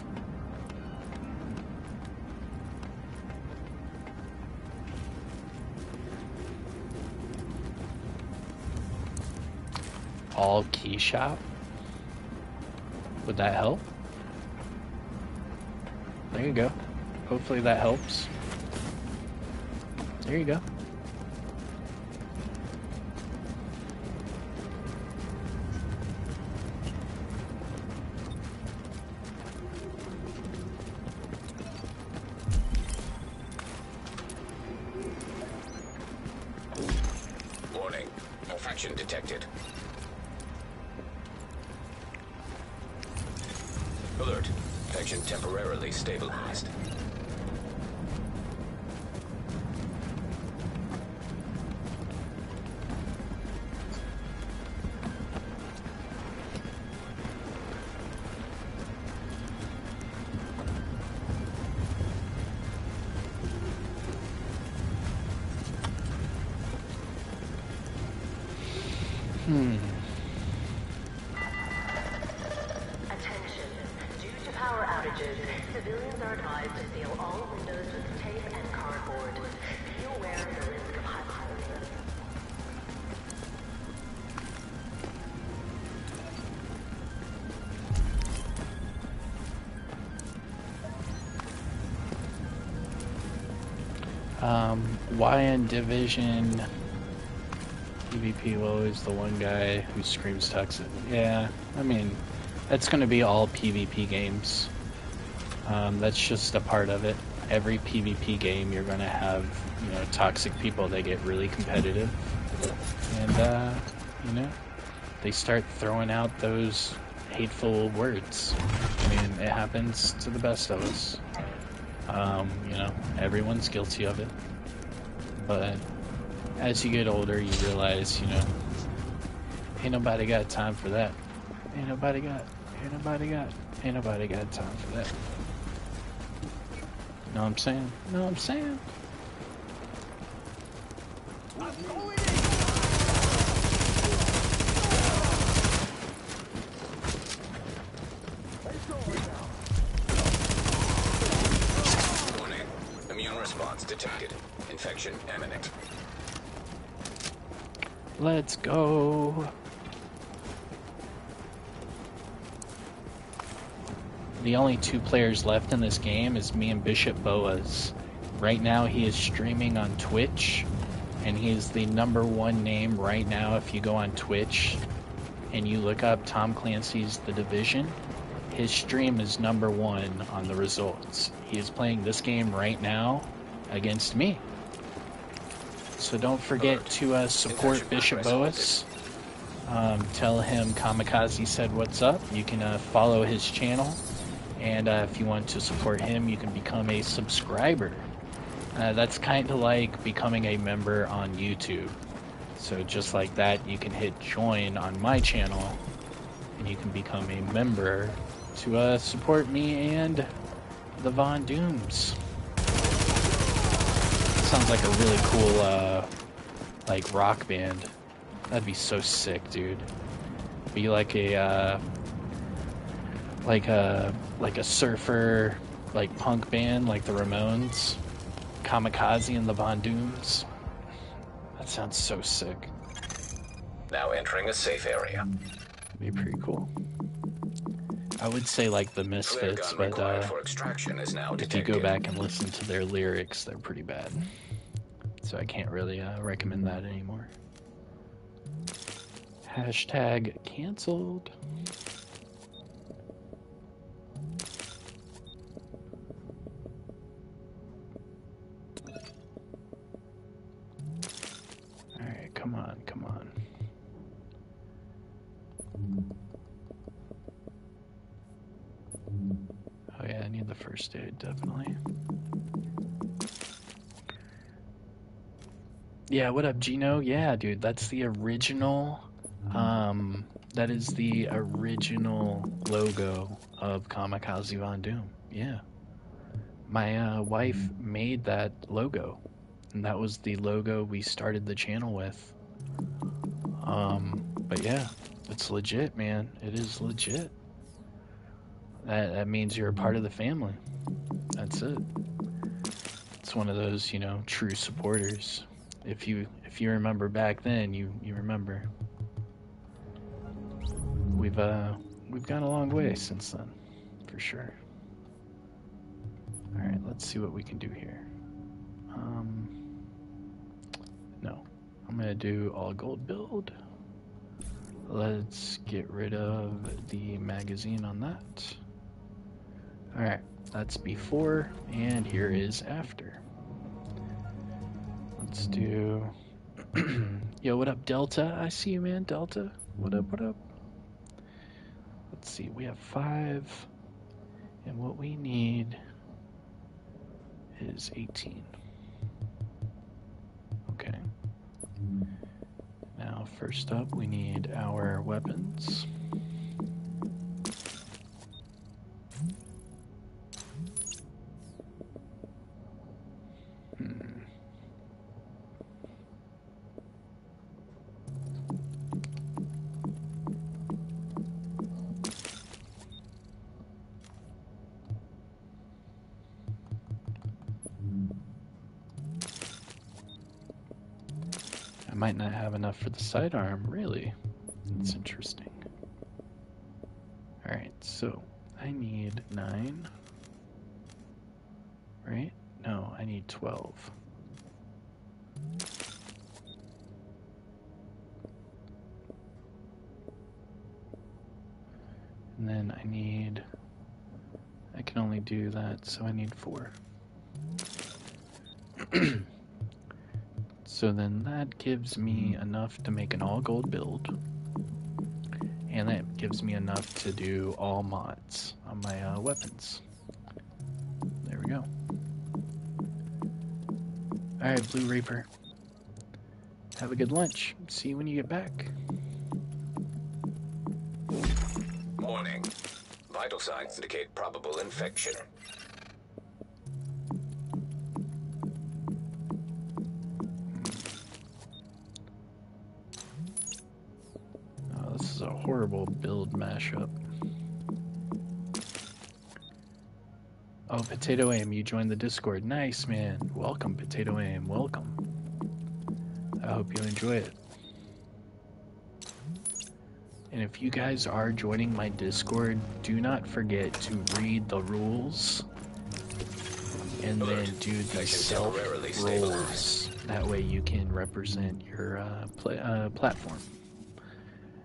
AllKeyShop? Would that help? There you go. Hopefully that helps. There you go. Division PvP will always the one guy who screams toxic? Yeah, I mean, that's going to be all PvP games. Um, that's just a part of it. Every PvP game, you're going to have, you know, toxic people. They get really competitive, and uh, you know, they start throwing out those hateful words. I mean, it happens to the best of us. Um, you know, everyone's guilty of it. But as you get older, you realize, you know, ain't nobody got time for that. Ain't nobody got, ain't nobody got, ain't nobody got time for that. You know what I'm saying? Know what I'm saying? Warning. Immune response detected. Infection imminent. Let's go. The only two players left in this game is me and Bishop Boas. Right now, he is streaming on Twitch, and he is the number one name right now. If you go on Twitch and you look up Tom Clancy's The Division, his stream is number one on the results. He is playing this game right now against me. So don't forget to uh, support Bishop Boas. Um, tell him Kamikaze said what's up. You can uh, follow his channel. And uh, if you want to support him, you can become a subscriber. Uh, that's kind of like becoming a member on YouTube. So just like that, you can hit join on my channel, and you can become a member to uh, support me and the Von Dooms. Sounds like a really cool, uh, like rock band. That'd be so sick, dude. Be like a, uh, like a, like a surfer, like punk band, like the Ramones, Kamikaze and the Von Dooms. That sounds so sick. Now entering a safe area. Be pretty cool. I would say like the Misfits, but uh, for extraction is now if you go back and listen to their lyrics, they're pretty bad. So I can't really uh, recommend that anymore. Hashtag canceled. Alright, come on, come on. Oh yeah, I need the first aid, definitely. Yeah, what up, Gino? Yeah, dude, that's the original. Um, that is the original logo of Kamikaze Von Doom. Yeah, my uh, wife made that logo, and that was the logo we started the channel with. Um, but yeah, it's legit, man. It is legit. That that means you're a part of the family. That's it. It's one of those, you know, true supporters. If you if you remember back then, you you remember. We've uh we've gone a long way since then, for sure. All right, let's see what we can do here. Um, no, I'm gonna do all gold build. Let's get rid of the magazine on that. All right, that's before, and here is after. Let's do. (clears throat) Yo, what up, Delta? I see you, man, Delta. What up, what up? Let's see, we have five, and what we need is 18. Okay. Now, first up, we need our weapons. Enough for the sidearm, really. That's interesting. Alright, so I need nine. Right? No, I need 12. And then I need. I can only do that, so I need four. (clears throat) so then that gives me enough to make an all gold build. And that gives me enough to do all mods on my uh, weapons. There we go. Alright, Blue Reaper. Have a good lunch. See you when you get back. Warning. Vital signs indicate probable infection. Build mashup. Oh, Potato Aim, you joined the Discord. Nice, man. Welcome, Potato Aim. Welcome. I hope you enjoy it. And if you guys are joining my Discord, do not forget to read the rules and then do the self roles. That way you can represent your uh, pla uh, platform.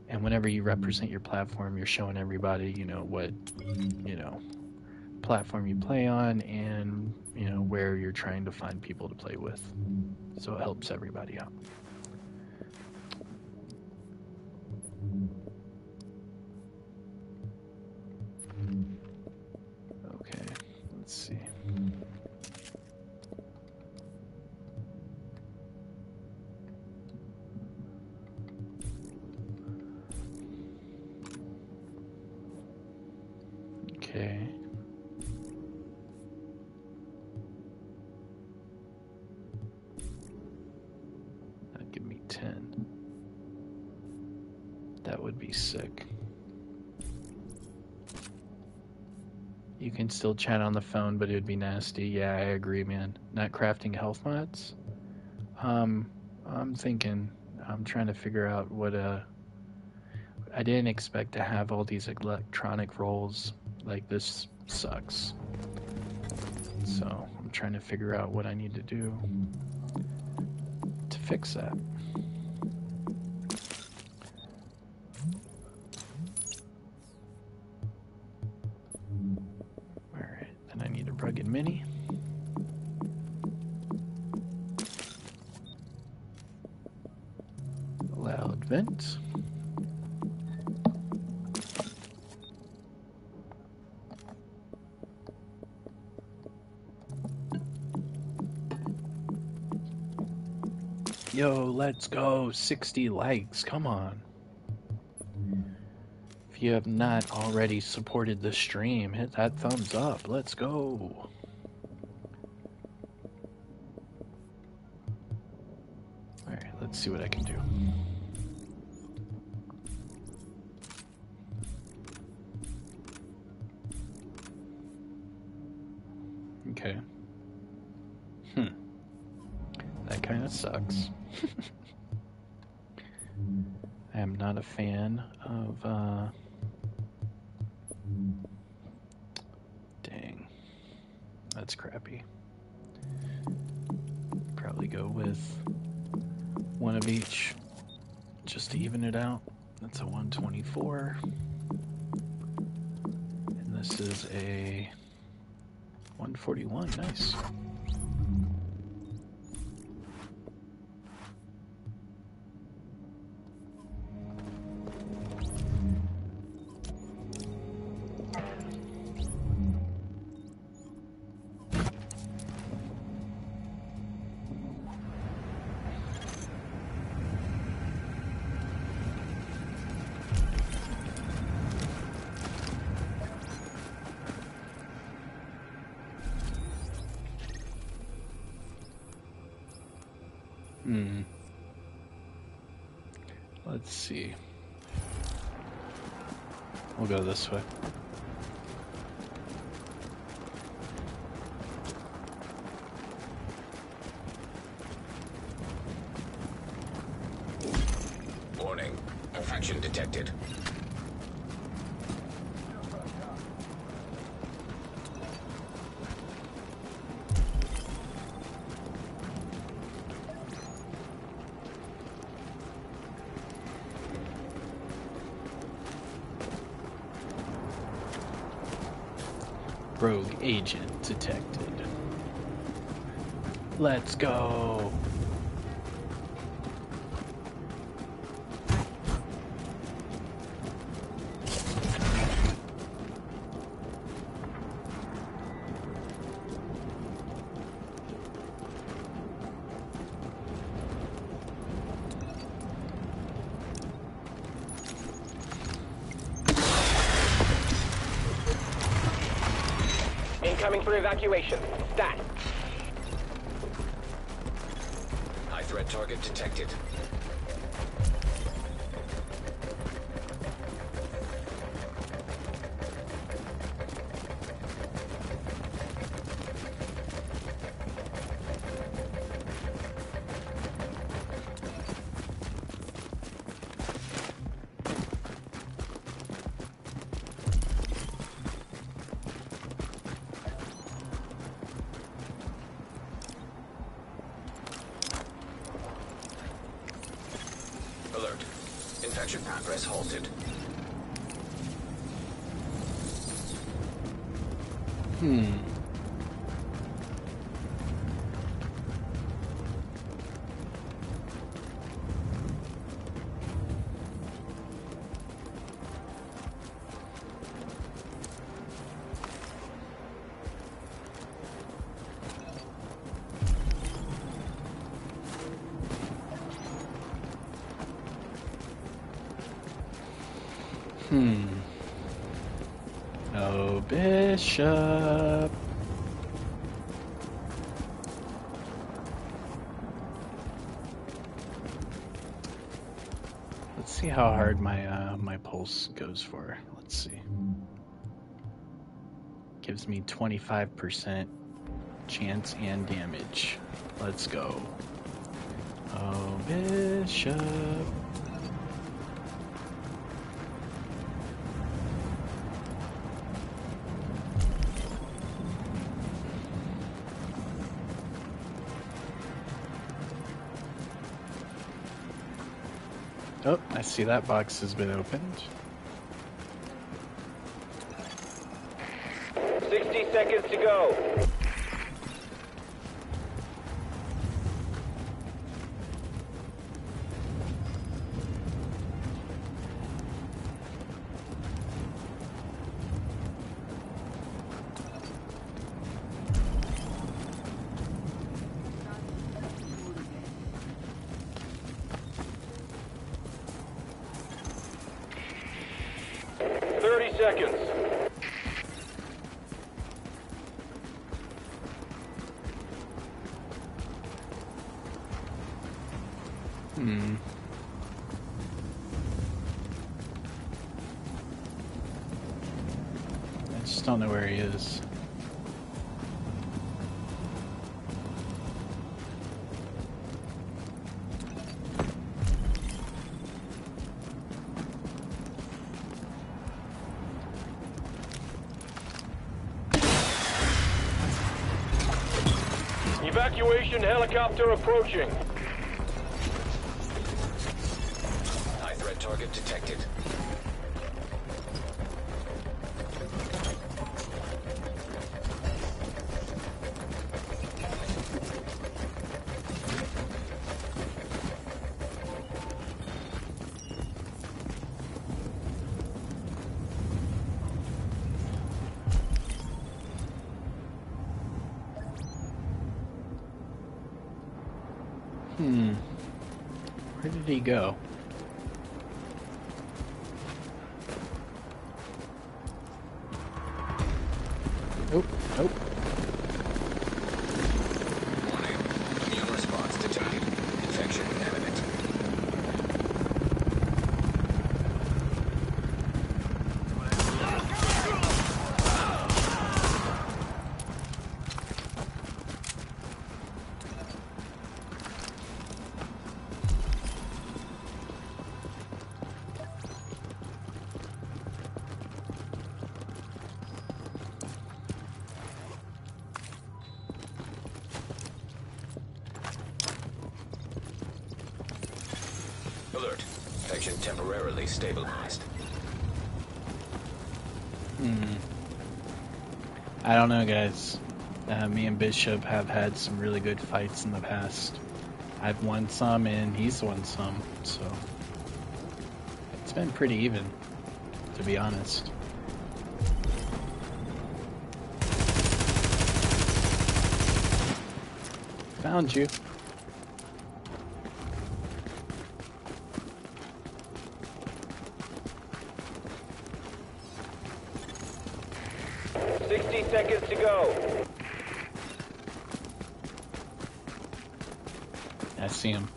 And whenever you represent your platform, you're showing everybody, you know, what, you know, platform you play on and, you know, where you're trying to find people to play with. So it helps everybody out. Still chat on the phone, but it would be nasty. Yeah, I agree, man. Not crafting health mods? Um, I'm thinking, I'm trying to figure out what, uh, I didn't expect to have all these electronic rolls. Like, this sucks. So, I'm trying to figure out what I need to do to fix that. Let's go. 60 likes. Come on. If you have not already supported the stream, hit that thumbs up. Let's go. Alright, let's see what I can do. Okay. Hmm. That kind of sucks. (laughs) Fan of, uh... Dang. That's crappy. Probably go with one of each just to even it out. That's a 124. And this is a 141. Nice. Let's go. Incoming for evacuation. Infection progress halted. Bishop. Let's see how hard my uh, my pulse goes for. Let's see. Gives me 25% chance and damage. Let's go. Oh, Bishop. See that box has been opened. Helicopter approaching. Go? Oh, oh. Warning. Immune response detected. Infection imminent. Alert. Infection stabilized. Hmm. I don't know, guys. Uh, me and Bishop have had some really good fights in the past. I've won some, and he's won some, so it's been pretty even, to be honest. Found you. Sixty seconds to go. I see him.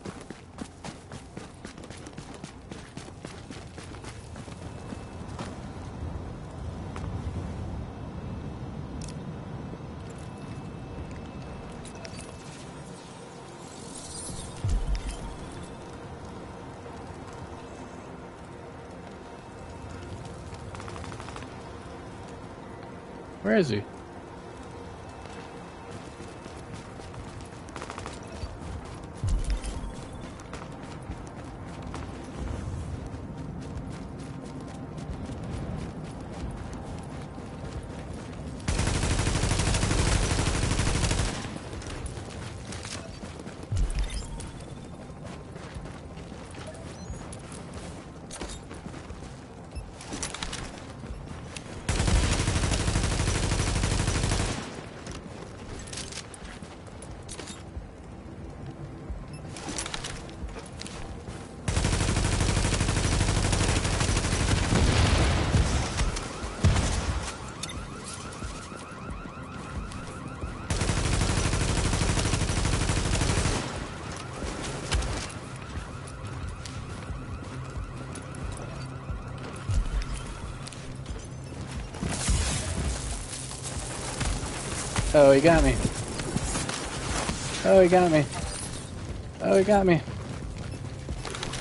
Where is he? Oh, he got me. Oh, he got me. Oh, he got me.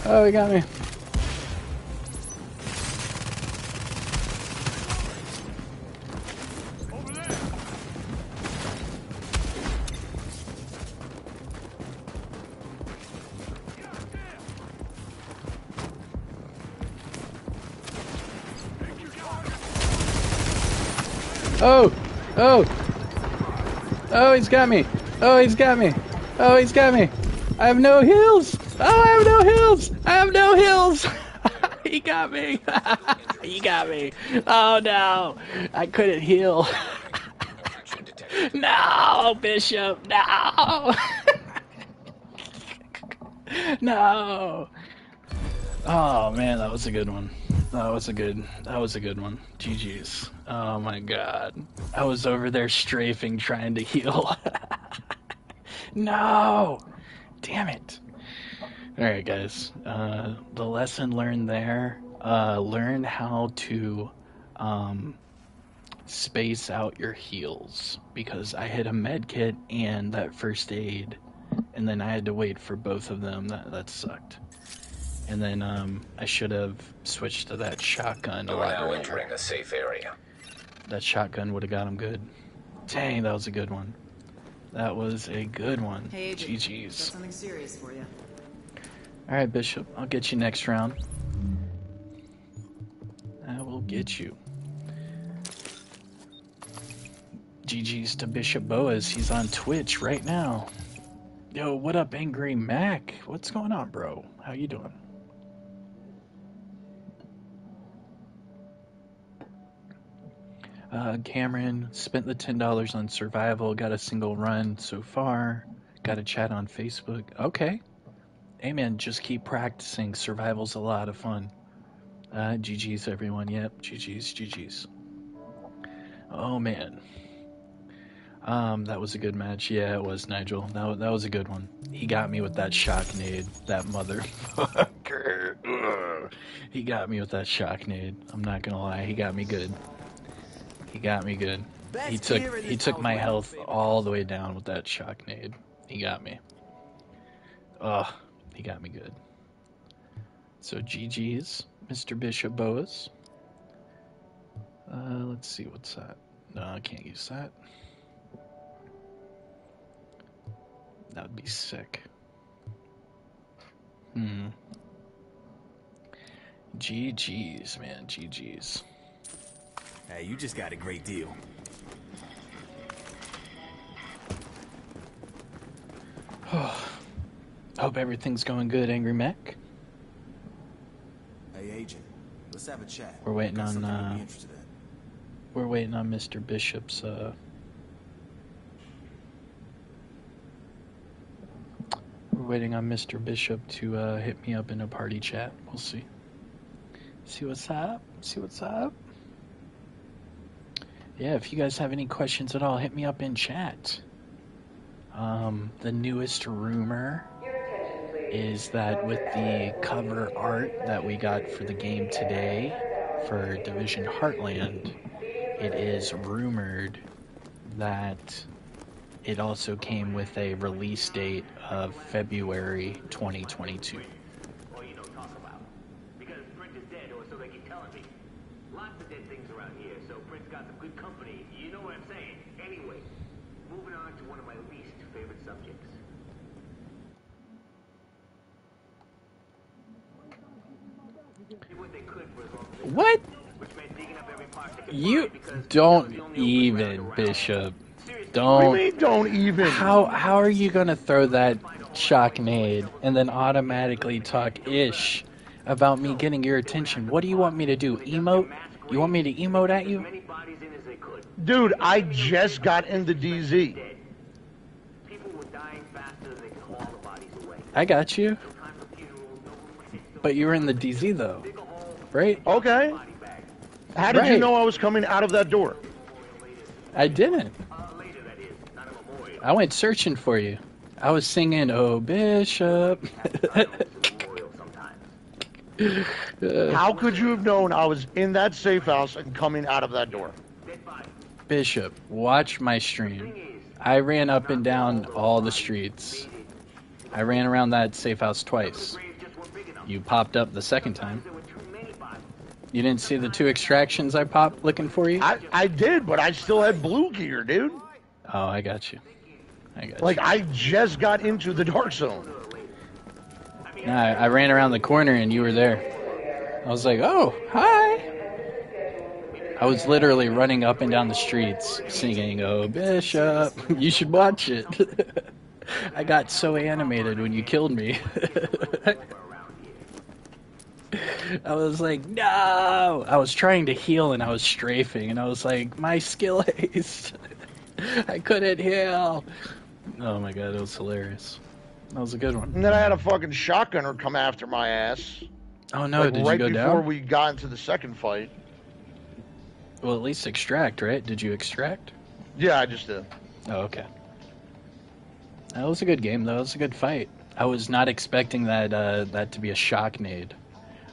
Oh, he got me. Oh! Oh! Oh, he's got me! Oh, he's got me! Oh, he's got me! I have no heals! Oh, I have no heals! I have no heals! (laughs) he got me! (laughs) he got me! Oh no! I couldn't heal. (laughs) no, Bishop! No! no! Oh man, that was a good one. That was a good. That was a good one. GG's. Oh my god. I was over there strafing trying to heal. (laughs) no! Damn it. Alright, guys. Uh, the lesson learned there uh, learn how to um, space out your heals. Because I hit a med kit and that first aid, and then I had to wait for both of them. That, that sucked. And then um, I should have switched to that shotgun a We're lot now earlier. entering a safe area. That shotgun would have got him good. Dang, that was a good one. That was a good one. Hey, Agent. Got GG's. something serious for you. All right, Bishop. I'll get you next round. I will get you. GG's to Bishop Boas. He's on Twitch right now. Yo, what up, Angry Mac? What's going on, bro? How you doing? Uh, Cameron spent the ten dollars on survival. Got a single run so far. Got a chat on Facebook. Okay. Amen. Just keep practicing. Survival's a lot of fun. Uh, GG's, everyone. Yep. GG's. GG's. Oh man. Um, that was a good match. Yeah, it was Nigel. That that was a good one. He got me with that shock nade. That motherfucker. (laughs) He got me with that shock nade. I'm not gonna lie. He got me good. He got me good. He took he took my health all the way down with that shock nade. He got me. Ugh, he got me good. So GG's, Mr. Bishop Boas. Uh, let's see what's that. No, I can't use that. That would be sick. Hmm. GG's, man. GG's. Hey, you just got a great deal. (sighs) Hope everything's going good, Angry Mac. Hey, agent. Let's have a chat. We're waiting on. Uh, we're waiting on Mr. Bishop's. Uh, we're waiting on Mr. Bishop to uh, hit me up in a party chat. We'll see. See what's up. See what's up. Yeah, if you guys have any questions at all, hit me up in chat. Um, the newest rumor is that with the cover art that we got for the game today for Division Heartland, it is rumored that it also came with a release date of February 2022. Or you don't talk about. Because Print is dead, or so they keep telling me. Lots of dead things around here, so Print's got some good company. You know what I'm saying? Anyway, moving on to one of my least favorite subjects. Did what they could for as long as they What? which meant digging up every part they could You don't that was the only open ground even. Bishop. What Don't. mean, don't even? How how are you gonna throw that shocknade and then automatically talk ish about me getting your attention? What do you want me to do? Emote? You want me to emote at you? Many bodies in as they could. Dude, I just got into DZ. Dead. People were dying faster than they could haul the bodies away. I got you. No time for funerals, no room for headstones. But you were in the DZ though, Dig a hole, right? Okay. How did you know I was coming out of that door? I didn't. Later, that is. Not a memorial. I went searching for you. I was singing, "Oh Bishop." (laughs) How could you have known I was in that safe house and coming out of that door? Bishop, watch my stream. I ran up and down all the streets. I ran around that safe house twice. Graves just weren't big enough. You popped up the second time. There were too many bodies. You didn't see the two extractions I popped looking for you? I, I did, but I still had blue gear, dude. Oh, I got you. I got Like, I just got into the dark zone. you. I, I ran around the corner and you were there. I was like, oh, hi. I was literally running up and down the streets singing, oh, Bishop. (laughs) You should watch it. (laughs) I got so animated when you killed me. (laughs) I was like, no! I was trying to heal and I was strafing, and I was like, my skill (laughs) haste. I couldn't heal. Oh my god, it was hilarious. That was a good one. And then I had a fucking shotgunner come after my ass. Oh no, like, did right you go before down? we got into the second fight. Well, at least extract, right? Did you extract? Yeah, I just did. Oh, okay. That was a good game, though. It was a good fight. I was not expecting that uh, that to be a shock nade.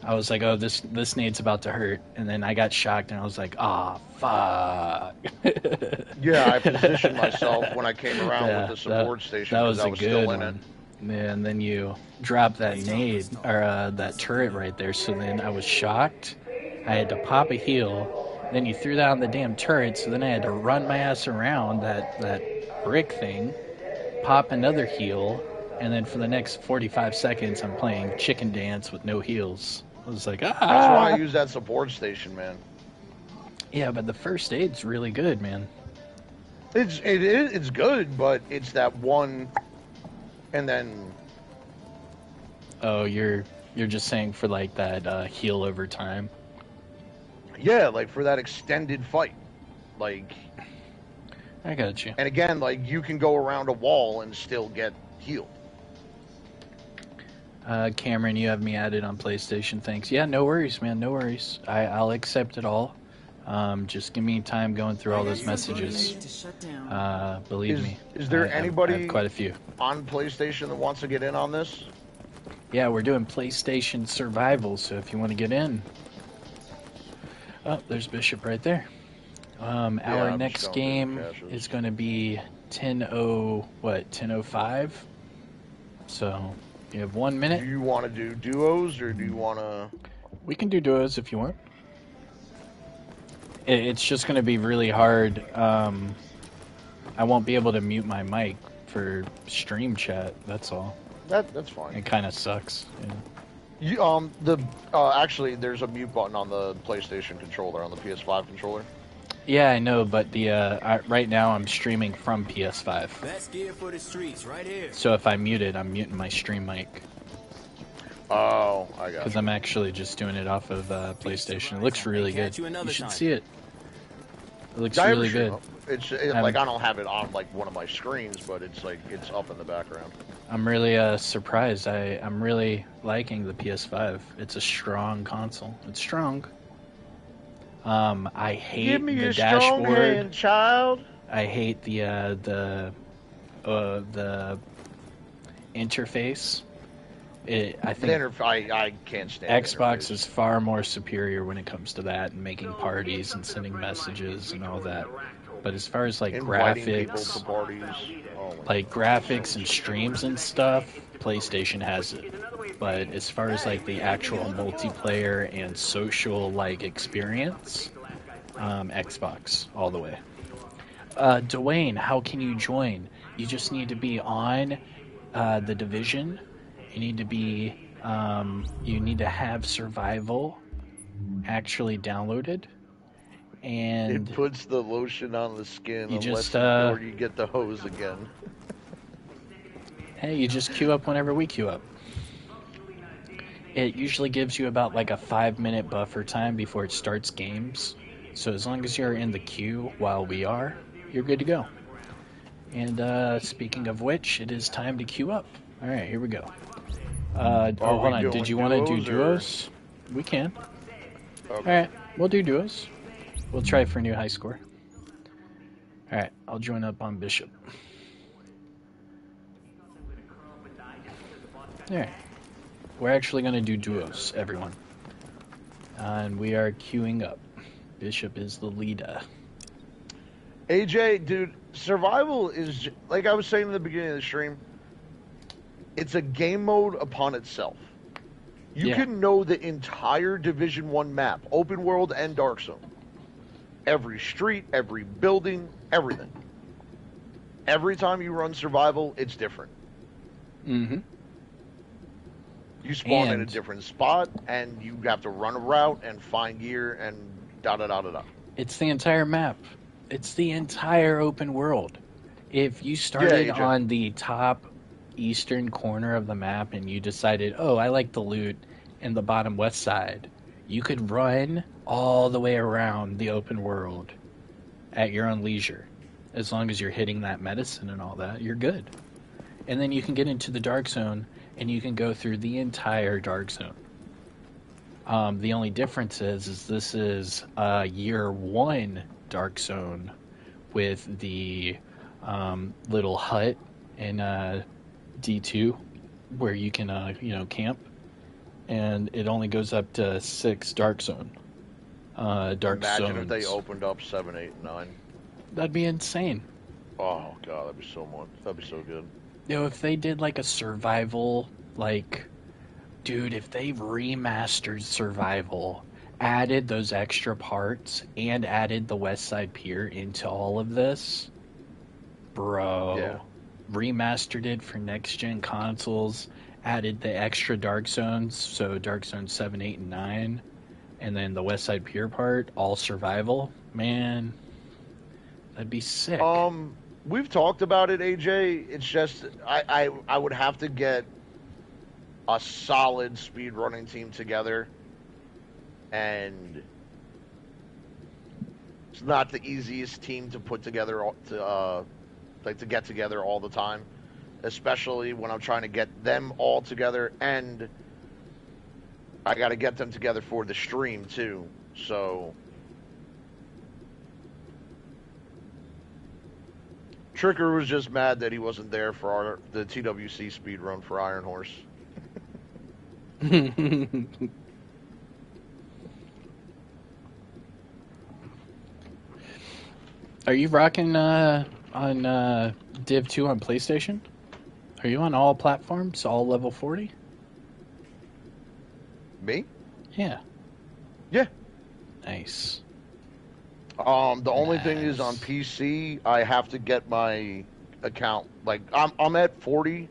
I was like, oh, this this nade's about to hurt, and then I got shocked, and I was like, ah, fuck. (laughs) Yeah, I positioned myself when I came around Yeah, with the that- support station That was I a was good still in one. it. Yeah, and then you dropped that nade or uh, that turret right there. So then I was shocked. I had to pop a heal. Then you threw that on the damn turret. So then I had to run my ass around that that brick thing, pop another heal, and then for the next 45 seconds I'm playing chicken dance with no heals. I was like, ah. That's why I use that support station, man. Yeah, but the first aid's really good, man. It's it is it's good, but it's that one, and then Oh, you're you're just saying for like that uh, heal over time. yeah, like for that extended fight, like I got you. and again, like you can go around a wall and still get healed. Uh, Cameron, you have me added on PlayStation. Thanks. Yeah, no worries, man. No worries. I, I'll accept it all. Um, just give me time going through all those messages. To shut down. Uh, believe Is- me. is there I- I have- I anybody- have quite a few. On PlayStation that wants to get in on this, Yeah, we're doing PlayStation Survival, so if you want to get in. Oh, there's Bishop right there. Um, Yeah, our I'm next game is going to be 10.0, what, 10.05? So, you have one do minute. you want to do duos or do you want to? We can do duos if you want. It's just going to be really hard. Um, I won't be able to mute my mic for stream chat. That's all. That that's fine. It kind of sucks. Yeah. You, um, the uh, actually, there's a mute button on the PlayStation controller on the PS5 controller. Yeah, I know, but the uh, I, right now I'm streaming from PS5. Best gear for the streets, right here. So if I mute it, I'm muting my stream mic Oh, I got. because. I'm actually just doing it off of uh, PlayStation. It looks really good. You You should time. see it. It looks Did I ever really good. It's it, like I don't have it on like one of my screens, but it's like it's up in the background. I'm really uh, surprised. I I'm really liking the PS5. It's a strong console. It's strong. Um, I hate the dashboard. child. I hate the uh, the uh, the interface. It, I The think interf- I I can't stand Xbox interface. is far more superior when it comes to that and making parties and sending messages and all that. But as far as like inviting graphics, parties. Oh like graphics and streams and stuff, PlayStation has it. But as far as like the actual multiplayer and social like experience, um, Xbox all the way. Uh, Dwayne, how can you join? You just need to be on uh, the division. You need to be. Um, you need to have survival actually downloaded, and It puts the lotion on the skin You unless just, uh, or you get the hose again. (laughs) Hey, you just queue up whenever we queue up. It usually gives you about like a five minute buffer time before it starts games. So as long as you're in the queue while we are, you're good to go. And uh, speaking of which, it is time to queue up. All right, here we go. Uh, oh, hold on. Did you want to do duos, or- We can. All Okay. right, we'll do duos. We'll try for a new high score. All right, I'll join up on Bishop. All right, we're actually going to do duos, everyone. And we are queuing up. Bishop is the leader. AJ, dude, survival is like I was saying in the beginning of the stream. It's a game mode upon itself. You Yeah. can know the entire Division One map, open world and dark zone. Every street, every building, everything. Every time you run survival, it's different. Mm-hmm. You spawn in a different spot, and you have to run a route and find gear and da da da da da. It's the entire map. It's the entire open world. If you started Agent. on the top eastern corner of the map and you decided, oh, I like the loot in the bottom west side, you could run all the way around the open world at your own leisure. As long as you're hitting that medicine and all that, you're good. And then you can get into the dark zone and you can go through the entire dark zone. Um, the only difference is, is this is uh, year one dark zone with the um, little hut in uh, D2 where you can uh, you know camp, and it only goes up to six dark zone. Uh, dark Imagine zones. if they opened up seven, eight, nine. That'd be insane. Oh god, that'd be so much. That'd be so good. You know, if they did like a survival, like, dude, if they remastered survival, added those extra parts, and added the West Side Pier into all of this, bro, Yeah. remastered it for next gen consoles, added the extra Dark Zones, so Dark Zone 7, 8, and 9, and then the West Side Pier part, all survival, man, that'd be sick. Um, we've talked about it, AJ. It's just I, I I would have to get a solid speed running team together, and it's not the easiest team to put together to uh, like to get together all the time, especially when I'm trying to get them all together and I got to get them together for the stream too. So. Tricker was just mad that he wasn't there for our, the TWC speed run for Iron Horse. (laughs) Are you rocking uh, on uh, Div 2 on PlayStation? Are you on all platforms, all level 40? Me? Yeah. Yeah. Nice. Um, the only thing is on PC, I have to get my account. Like I'm, I'm at 40,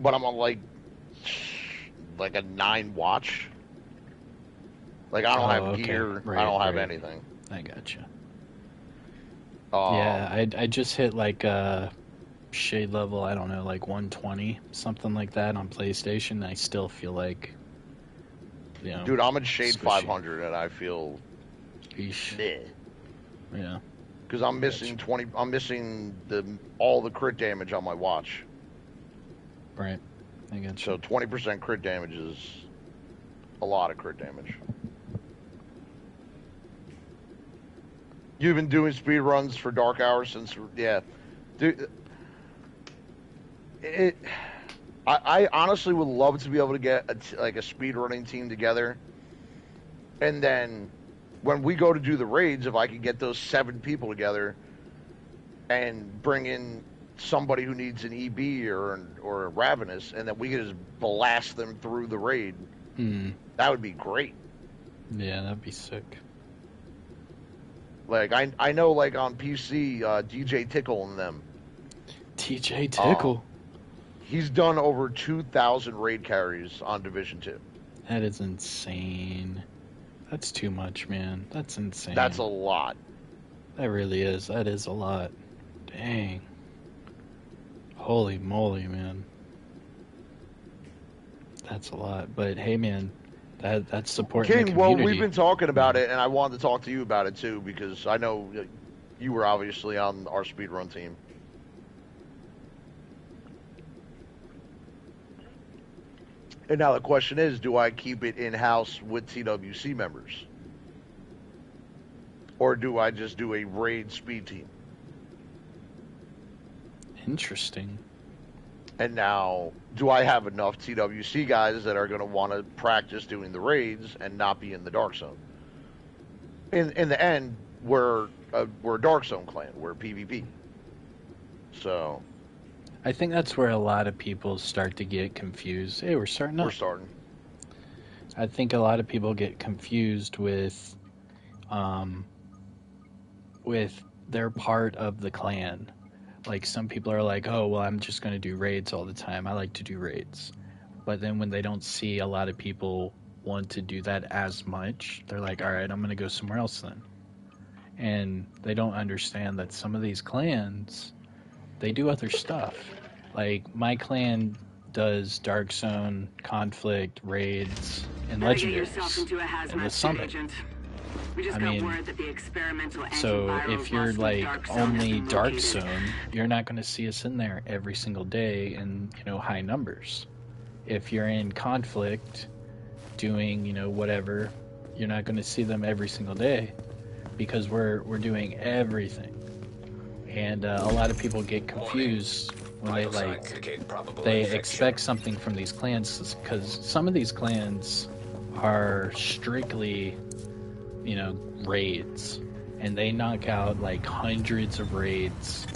but I'm on like, like a nine watch. Like I don't Oh, have okay. gear. Right, I don't have right. anything. I gotcha. Uh, yeah, I I just hit like uh shade level, I don't know, like 120, something like that on PlayStation. I still feel like you know, Dude, I'm in shade Squishy. 500 and I feel Yeesh. Yeah. Because I'm missing 20. I'm missing the all the crit damage on my watch. Right. I. So 20% crit damage is a lot of crit damage. You've been doing speed runs for Dark Hours since yeah, dude. It. I, I honestly would love to be able to get a like a speed running team together, and then when we go to do the raids, if I can get those seven people together, and bring in somebody who needs an EB or an, or a Ravenous, and then we could just blast them through the raid, Hmm. that would be great. Yeah, that'd be sick. Like I I know like on PC, uh, DJ Tickle and them, TJ Tickle. he's done over two thousand raid carries on Division Two. That is insane. That's too much, man. That's insane. That's a lot. That really is. That is a lot. Dang. Holy moly, man. That's a lot. But hey, man, that that's supporting the King, well, we've been talking about it, and I wanted to talk to you about it too because I know you were obviously on our speedrun team. And now the question is, do I keep it in house with TWC members, or do I just do a raid speed team? Interesting. And now, do I have enough TWC guys that are going to want to practice doing the raids and not be in the dark zone? In in the end, we're a, we're a dark zone clan. We're PvP. So I think that's where a lot of people start to get confused. Hey, we're starting up. we're starting. I think a lot of people get confused with, um, with their part of the clan. Like some people are like, "Oh, well, I'm just going to do raids all the time. I like to do raids," but then when they don't see a lot of people want to do that as much, they're like, "All right, I'm going to go somewhere else then." And they don't understand that some of these clans, they do other stuff. Like my clan does Dark Zone, Conflict, raids, and Better get yourself legendaries into a in hazmat the summit. agent. We just I got mean, word that the experimental So if you're like Dark only Dark. Zone, you're not going to see us in there every single day in you know high numbers. If you're in conflict, doing you know whatever, you're not going to see them every single day because we're we're doing everything. And uh, a lot of people get confused when they like they expect something from these clans because some of these clans are strictly, you know, raids, and they knock out like hundreds of raids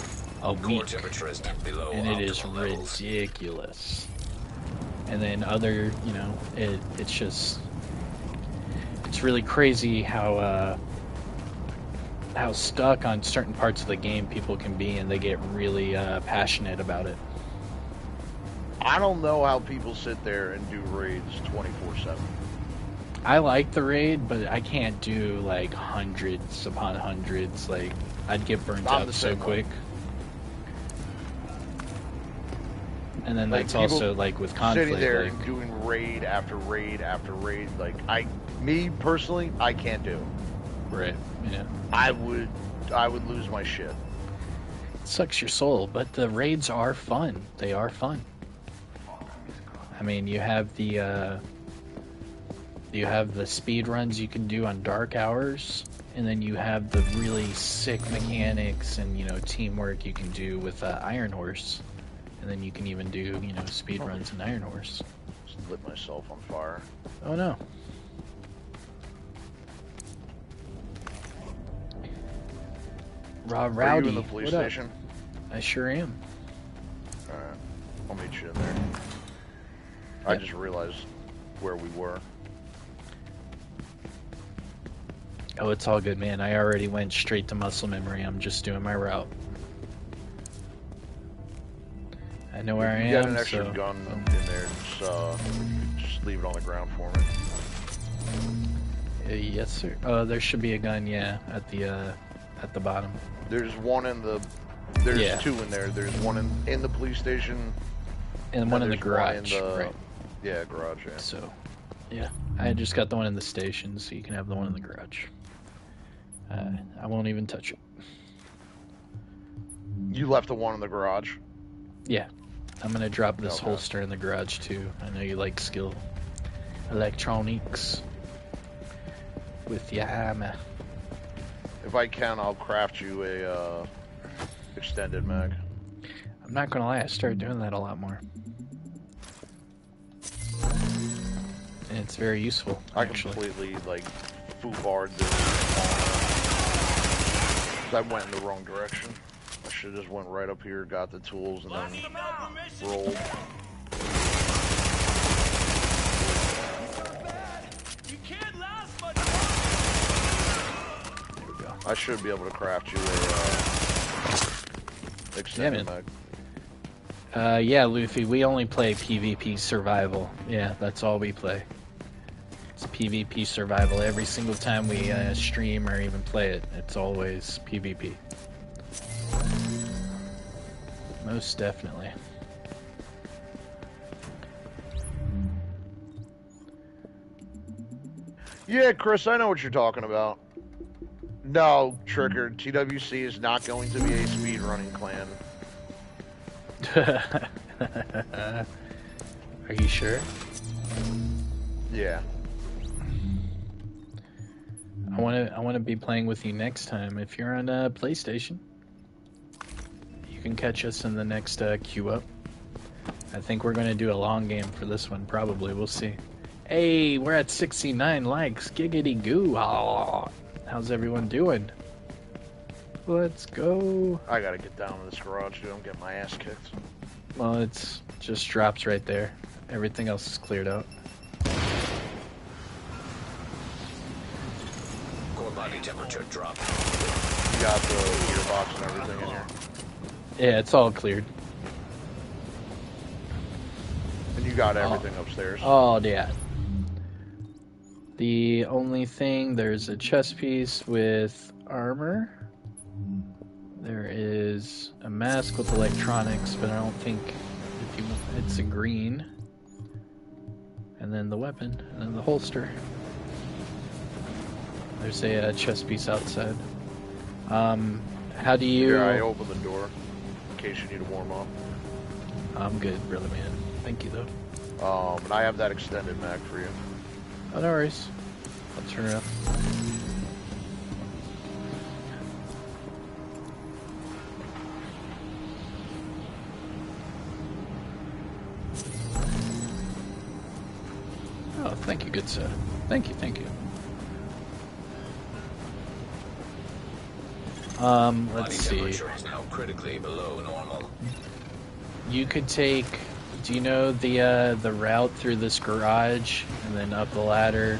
a week, temperature is below and it is ridiculous. And then other, you know, it it's just it's really crazy how uh, how stuck on certain parts of the game people can be, and they get really uh, passionate about it. I don't know how people sit there and do raids twenty four seven. I like the raid, but I can't do like hundreds upon hundreds. Like I'd get burnt I'm out so quick. And then Like, that's also like with conflict. Sitting there like, and doing raid after raid after raid, like I, me personally, I can't do. right, yeah, I would, I would lose my shit. it sucks your soul. But the raids are fun. They are fun. I mean, you have the uh, you have the speed runs you can do on dark hours, and then you have the really sick mechanics and you know teamwork you can do with uh, Iron Horse, and then you can even do you know speed runs in Iron Horse. Just lit myself on fire. Oh no. Raw Are you in the police what up? station? I sure am. All right, I'll meet you in there. I just realized where we were. Oh, it's all good, man. I already went straight to muscle memory. I'm just doing my route. I know where I If you am. got an extra so- gun in there, just, uh, just leave it on the ground for me. Uh, yes, sir. Oh, there should be a gun, yeah, at the uh, at the bottom. There's one in the. There's Yeah. two in there. There's one in in the police station. And one in the one in garage, the- right? Yeah, garage. Yeah. So, yeah, I just got the one in the station, so you can have the one in the garage. Uh, I won't even touch it. You left the one in the garage. Yeah, I'm gonna drop this Okay. holster in the garage too. I know you like skill electronics with your hammer. If I can, I'll craft you a uh, extended mag. I'm not gonna lie, I started doing that a lot more. And it's very useful, I actually. completely like foobarred this. I went in the wrong direction. I should have just went right up here, got the tools, and then rolled. You can't last much. I should be able to craft you a uh, extended man. mag. Uh, yeah, Luffy, we only play PvP survival. Yeah, that's all we play. It's PvP survival. Every single time we uh, stream or even play it, it's always PvP. Most definitely. Yeah, Chris, I know what you're talking about. No, Trigger, TWC is not going to be a speedrunning clan. (laughs) Are you sure? Yeah. I want to. I want to be playing with you next time. If you're on uh, PlayStation, you can catch us in the next uh, queue up. I think we're going to do a long game for this one. Probably. We'll see. Hey, we're at 69 likes. Giggity goo. Aw. How's everyone doing? Let's go. I gotta get down to this garage, dude. I'm getting my ass kicked. Well, it's just drops right there. Everything else is cleared out. Core body temperature drop. You got the gearbox and everything in here. Yeah, it's all cleared. And you got oh. everything upstairs. Oh, yeah. The only thing, there's a chest piece with armor. There is a mask with electronics, but I don't think if you, it's a green. And then the weapon, and then the holster. There's a, uh chest piece outside. Um, how do you? Here, I open the door in case you need to warm up. I'm good, brother man. Thank you though. Um, and I have that extended mag for you. Oh, no worries. I'll turn it up. Oh, thank you, good sir. Thank you, thank you. Um, let's see. temperature is now critically below normal. You could take. Do you know the uh, the route through this garage and then up the ladder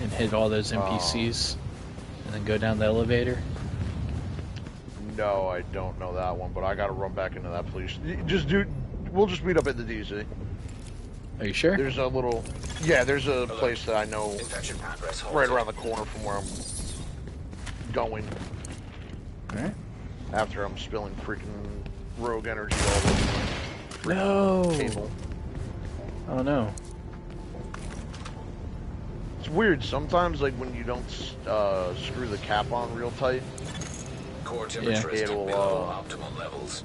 and hit all those NPCs and then go down the elevator? No, I don't know that one, but I gotta run back into that police. Just do. We'll just meet up at the DC. Are you sure? There's a little. Yeah, there's a place that I know Infection progress halted. right around the corner from where I'm going. Alright. After I'm spilling freaking rogue energy all over my No. table. Oh no. It's weird. Sometimes, like when you don't uh, screw the cap on real tight, Core temperature is It'll, below uh, optimal levels.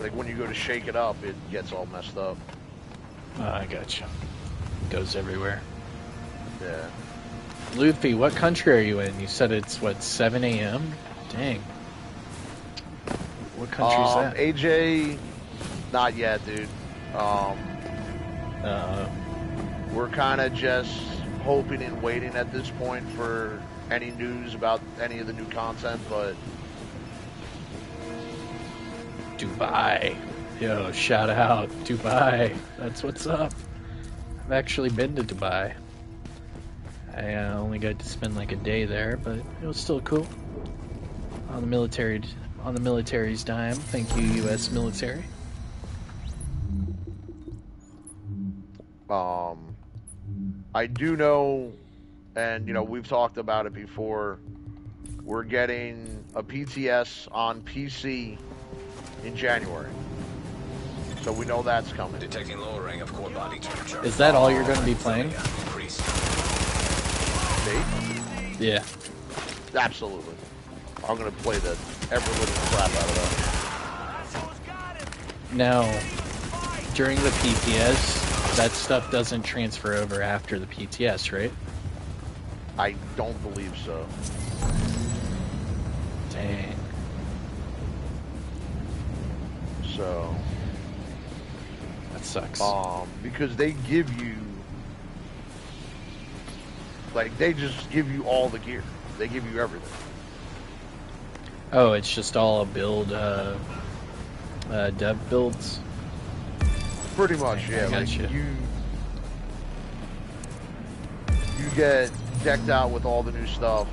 like when you go to shake it up, it gets all messed up. Oh, I gotcha. Goes everywhere. Yeah. Luffy, what country are you in? You said it's what 7 a.m. Dang. What country's um, that? AJ, not yet, dude. Um, Uh, we're kind of just hoping and waiting at this point for any news about any of the new content, but Dubai. Yo, shout out Dubai. That's what's up. I've actually been to Dubai. I uh, only got to spend like a day there, but it was still cool. On the military, on the military's dime. Thank you, U.S. military. Um, I do know, and you know we've talked about it before. we're getting a PTS on PC in January. So we know that's coming. Detecting lowering of core body temperature. Is that all you're going to be playing? Increase. Yeah. Absolutely. I'm gonna play the ever living crap out of that. Now, during the PTS, that stuff doesn't transfer over after the PTS, right? I don't believe so. Dang. So, That sucks. um, because they give you, like, they just give you all the gear. They give you everything. Oh, it's just all a build, uh, uh, dev builds. Pretty much, yeah. Like gotcha. you, you get decked out with all the new stuff,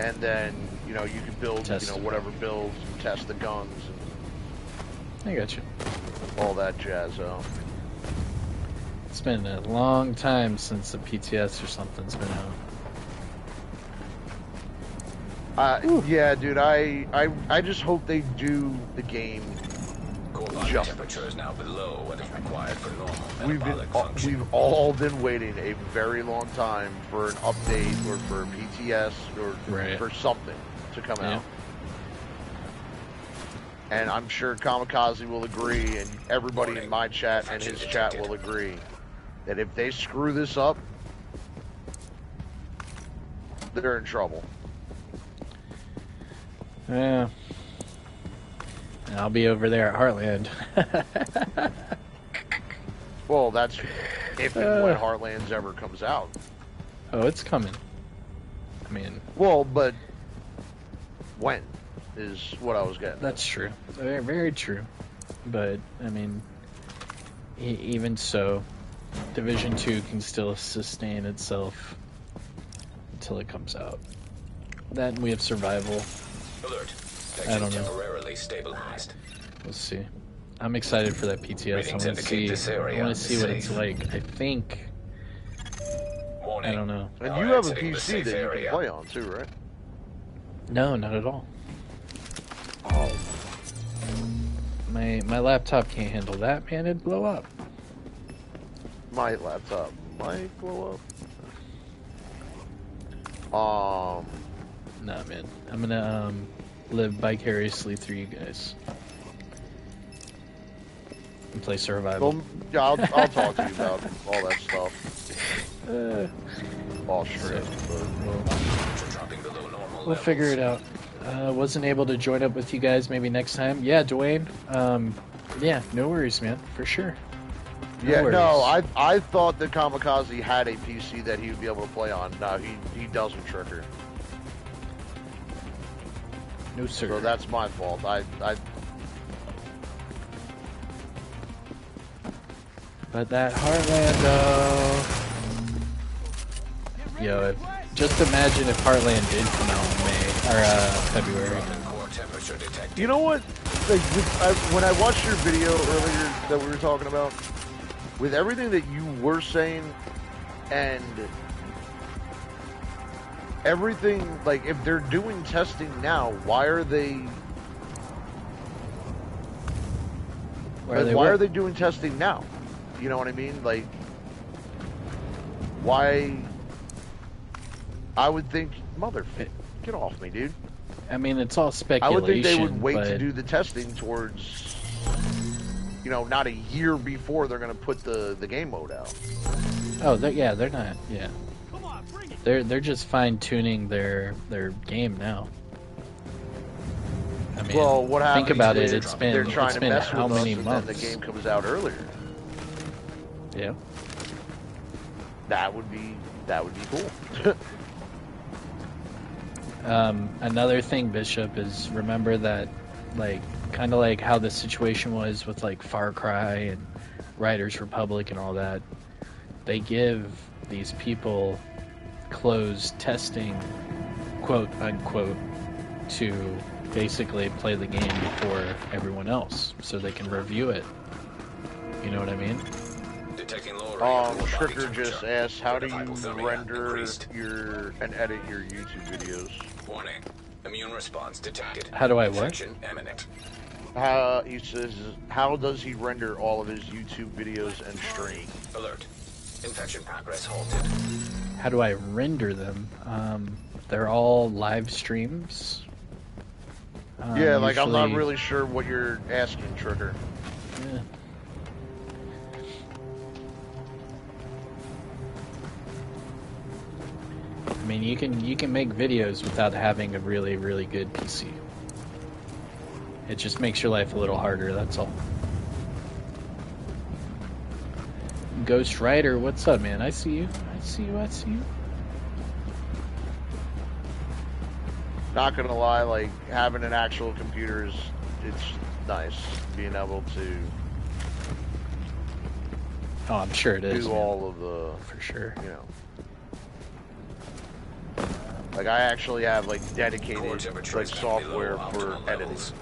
and then you know you can build, Test you know, whatever builds, and test the guns and I got you. all that jazz. So. It's been a long time since the PTS or something's been out. Uh, yeah, dude, I, I I just hope they do the game. Core body Just- temperature is now below what is required for normal We've been metabolic all, function. we've all been waiting a very long time for an update or for PTS or Right. for something to come Yeah. out. And I'm sure Kamikaze will agree, and everybody in my chat and his chat will agree that if they screw this up, they're in trouble. Yeah. And I'll be over there at Heartland. (laughs) Well, that's if and when Uh. Heartlands ever comes out. oh, it's coming. I mean, Well, but when is what I was getting. that's true. Very, very true. But I mean, e- even so, Division Two can still sustain itself until it comes out. And we have survival. Alert. I don't know. Temporarily stabilized. We'll see. I'm excited for that PTS. I want to see. I want to see what it's like. I think. Warning. I don't know. And you have a PC safe that you can play on too, right? No, not at all. Oh, My my laptop can't handle that, man. It'd blow up. my laptop might blow up. Um, Nah, man. I'm gonna um, live vicariously through you guys. And play survival. well, yeah, I'll, I'll talk to you about all that stuff Uh, stream. But we'll, Temperature dropping below normal we'll figure it out. Uh, wasn't able to join up with you guys maybe next time. Yeah, Dwayne. Um, yeah, no worries, man. For sure. No yeah, no. I I thought that Kamikaze had a PC that he would be able to play on. No, he he doesn't, Tricker. No sir. So that's my fault. I I But that Heartland, though. Yo, if, just imagine if Heartland did come out in May or uh, February. Dropping core temperature detected. You know what? Like with, I, when I watched your video earlier that we were talking about, with everything that you were saying, and everything like if they're doing testing now, why are they? Why are they why are they doing testing now? You know what I mean? Like, why? I would think, mother, get off me, dude. I mean, it's all speculation. I would think they would wait to do the testing towards, you know, not a year before they're going to put the, the game mode out. Oh, they're, yeah, they're not. Yeah, they're they're just fine tuning their their game now. I mean, well, what happens? think about it. It's been they're trying it's to been mess how with many us, months? and the game comes out earlier. Yeah. That would be that would be cool. (laughs) Um, another thing, Bishop, is remember that, like, kind of like how the situation was with like Far Cry and Riders Republic and all that. They give these people closed testing, quote unquote, to basically play the game before everyone else, so they can review it. You know what I mean? Detecting lowering Um, Stricker just asked, how do you render your and edit your YouTube videos? Warning. Immune response detected. How do I what? Infection imminent. How he says, how does he render all of his YouTube videos and stream? Alert. Infection progress halted. How do I render them? Um, they're all live streams. Um, yeah, like I'm not really sure what you're asking, Trigger. Yeah. I mean, you can you can make videos without having a really really good PC. It just makes your life a little harder. That's all. Ghost Rider, what's up, man? I see you. I see you. I see you. Not gonna lie, like having an actual computer is it's nice being able to Oh, I'm sure it is. do man. all of the for sure. you know. Like I actually have like dedicated like is back below software for optimal editing. levels.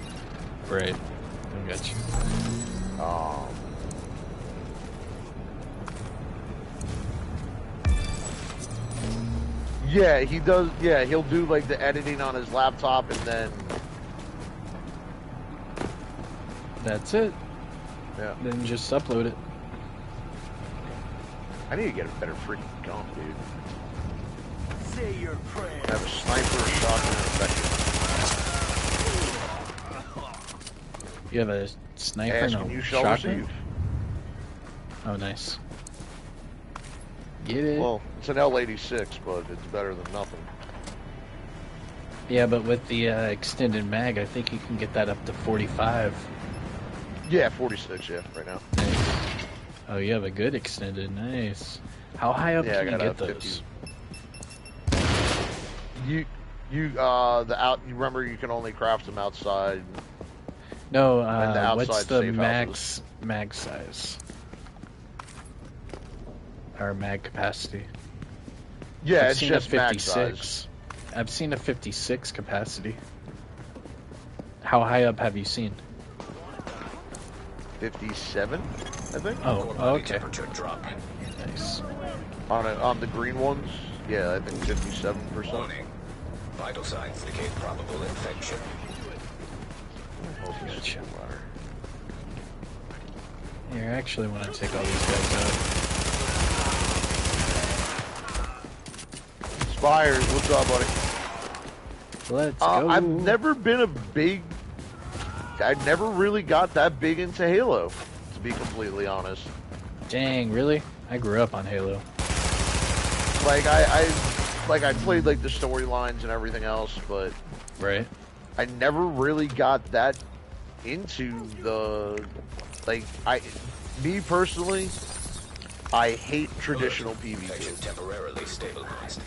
Right. I got you. Um, yeah, he does. Yeah, he'll do like the editing on his laptop, and then That's it. yeah. Then just upload it. I need to get a better freaking gun, dude. Say your prayers. I have a sniper, a shotgun, and a second. You have a sniper Ask and and a you shotgun? receive. Oh, nice. Get it. Well, it's an L86, but it's better than nothing. yeah, but with the uh, extended mag, I think you can get that up to 45. Yeah, 46. Yeah, right now. Oh, you have a good extended. Nice. How high up Yeah, can you get those? 50. You, you, uh, the out. You remember you can only craft them outside. No, And the uh, what's the max mag size? Or mag capacity? Yeah, I've it's seen just a 56. size. I've seen a 56 capacity. How high up have you seen? 57, I think. Oh, oh, okay. temperature dropping. Nice. On a, on the green ones, yeah, I think 57 percent. Warning. Vital signs indicate probable infection. Gotcha. Here, I actually want to take all these guys out. Spires, what's up, buddy? Let's Uh, go. I've never been a big. I never really got that big into Halo, to be completely honest. Dang, really? I grew up on Halo. Like I, I, like I played like the storylines and everything else, but Right. I never really got that into the, like I, me personally, I hate traditional Infection PvP temporarily stabilized.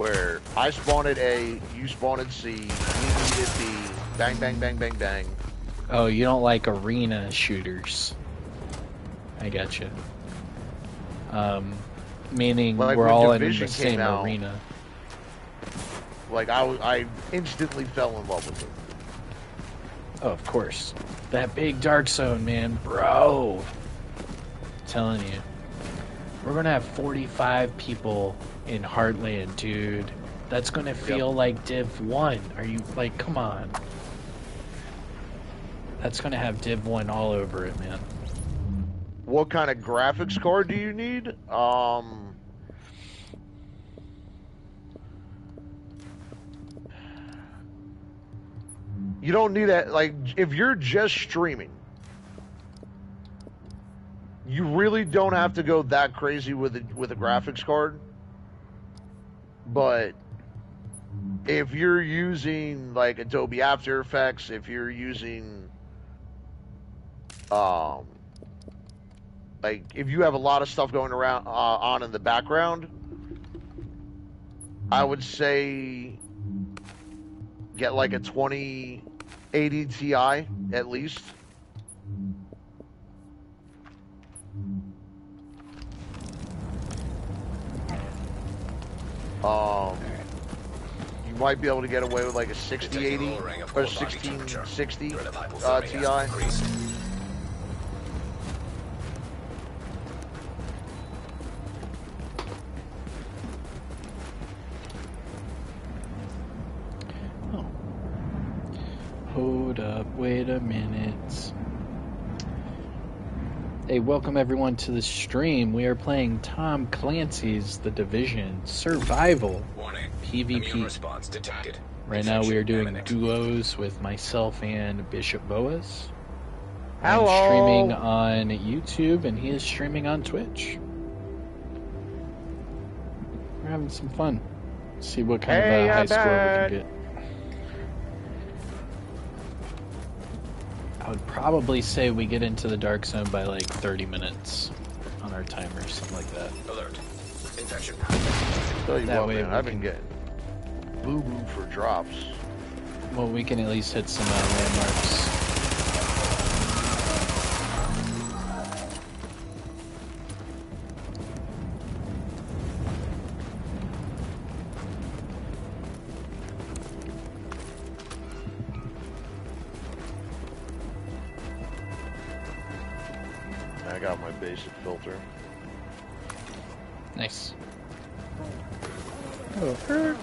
Where I spawned at A, you spawned C, we at B, bang bang bang bang bang. Oh, you don't like arena shooters. I gotcha. Um, meaning Like we're all in the same out- arena. Like I, I instantly fell in love with it. Oh, of course. That big dark zone, man, bro. telling you. We're gonna have 45 people in Heartland, dude. That's gonna feel like Div 1. Are you, like, come on. That's gonna have Div 1 all over it, man. What kind of graphics card do you need? Um, you don't need that. Like, if you're just streaming, you really don't have to go that crazy with a, with a graphics card. But if you're using like Adobe After Effects, if you're using um like if you have a lot of stuff going around uh, on in the background i would say get like a 2080 ti at least Um, you might be able to get away with like a 6080 or 1660 uh, Ti. Oh. Hold up, wait a minute. Hey, welcome everyone to the stream. We are playing Tom Clancy's The Division Survival Warning. PvP. response detected. Right now we are doing Infection duos with myself and Bishop Boas. Hello. I'm streaming on YouTube and he is streaming on Twitch. We're having some fun. See what kind Hey, of uh, high I'm score we can get. I would probably say we get into the dark zone by like 30 minutes on our timer, something like that. Alert. Infection. Tell you That what, way man, I've been getting boo boo for drops. Well, we can at least hit some uh, landmarks. Got filter. Nice. Oh,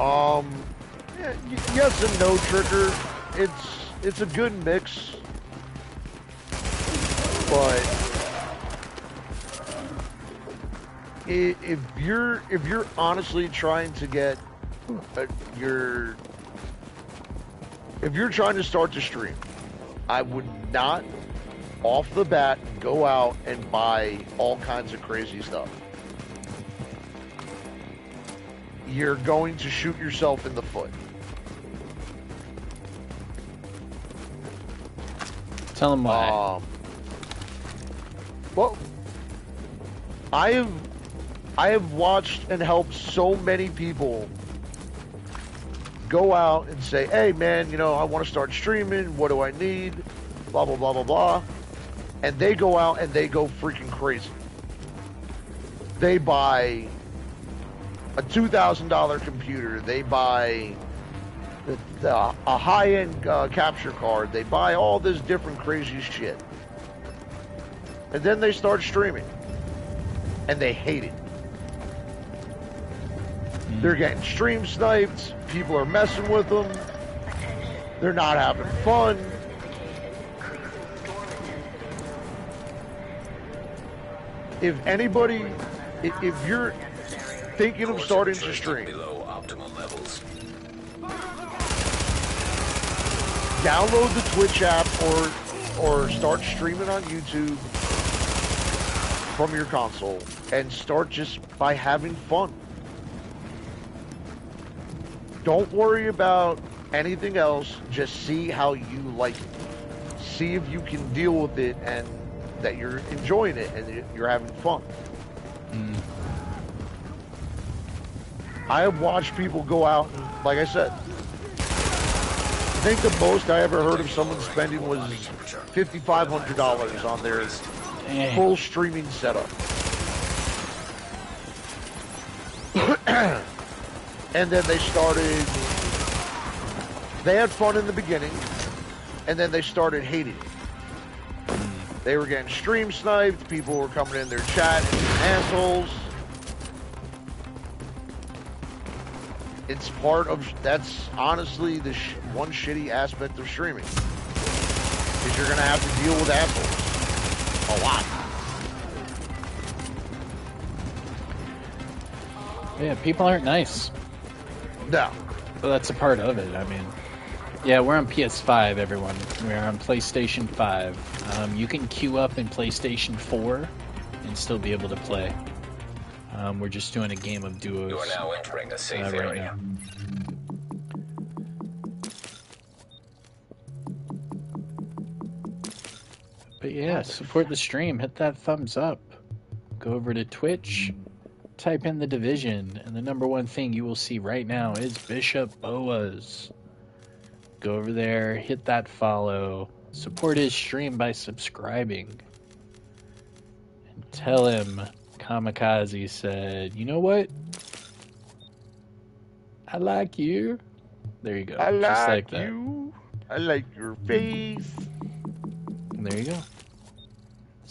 Um, yeah, yes and no, Trigger. It's it's a good mix, but if you're if you're honestly trying to get uh, your if you're trying to start the stream, I would not off the bat go out and buy all kinds of crazy stuff. You're going to shoot yourself in the foot. Tell them why. Um, well, I have I have watched and helped so many people go out and say, "Hey, man, you know, I want to start streaming. What do I need?" Blah blah blah blah blah, and they go out and they go freaking crazy. They buy a two thousand dollar computer. They buy the, the, a high end uh, capture card. They buy all this different crazy shit, and then they start streaming, and they hate it. They're getting stream sniped. People are messing with them. They're not having fun. If anybody, if, you're thinking of starting to stream, Below optimal levels. download the Twitch app or or start streaming on YouTube from your console and start just by having fun. Don't worry about anything else. Just see how you like it. See if you can deal with it and that you're enjoying it and you're having fun. Mm. I have watched people go out and, like I said, I think the most I ever heard of someone spending was $5,500 on their Dang. full streaming setup. (clears throat) and then they started, they had fun in the beginning, and then they started hating it. They were getting stream sniped, people were coming in their chat and assholes. It's part of, that's honestly the sh- one shitty aspect of streaming. Is you're gonna have to deal with assholes. A lot. Yeah, people aren't nice. No. But that's a part of it. I mean, yeah, we're on PS5, everyone. We're on PlayStation 5. Um, you can queue up in PlayStation 4 and still be able to play. Um, we're just doing a game of duos You are now entering a safe uh, right area. now. But yeah, support the stream. Hit that thumbs up. Go over to Twitch, type in the division, and the number one thing you will see right now is Bishop Boas. Go over there, hit that follow, support his stream by subscribing, and tell him Kamikaze said, "You know what? I like you." There you go. I Just like, you. I like your face. There you go.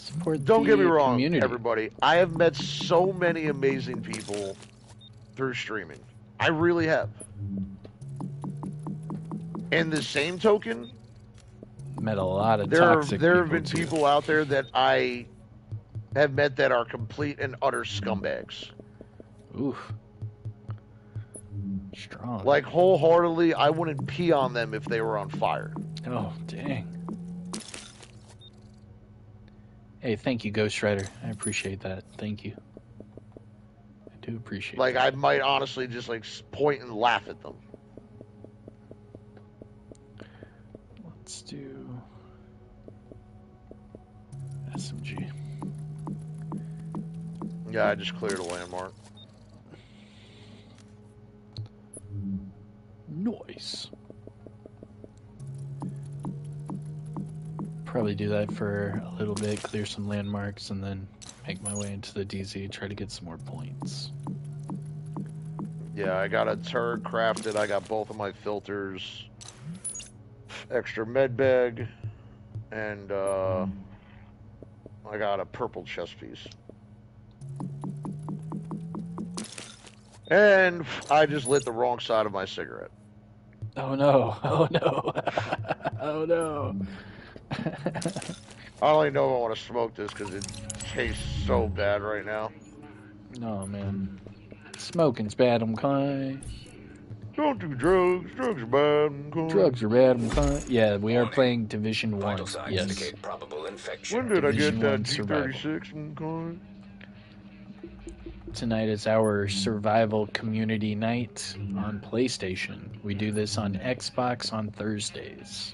Support Don't get me wrong, community. everybody. I have met so many amazing people through streaming. I really have. In the same token, Met a lot of there are, there have been too. people out there that I have met that are complete and utter scumbags. Oof. Strong. Like wholeheartedly, I wouldn't pee on them if they were on fire. Oh, dang. Hey, thank you, Ghost Rider. I appreciate that. Thank you. I do appreciate Like that. I might honestly just like point and laugh at them. Let's do SMG. Yeah, I just cleared a landmark. Nice. Probably do that for a little bit, clear some landmarks, and then make my way into the DZ, try to get some more points. Yeah, I got a turret crafted. I got both of my filters, extra med bag, and uh, I got a purple chest piece. And I just lit the wrong side of my cigarette. Oh no! (laughs) Oh no! (laughs) oh no! (laughs) I don't even know if I want to smoke this because it tastes so bad right now. no, man. Smoking's bad, I'm kind. Don't do drugs. Drugs are bad. okay? Drugs are bad, I'm kind. Yeah, we are playing Division 1. Yes. probable infection. When did I get that. G36? Okay. Tonight is our survival community night on PlayStation. We do this on Xbox on Thursdays.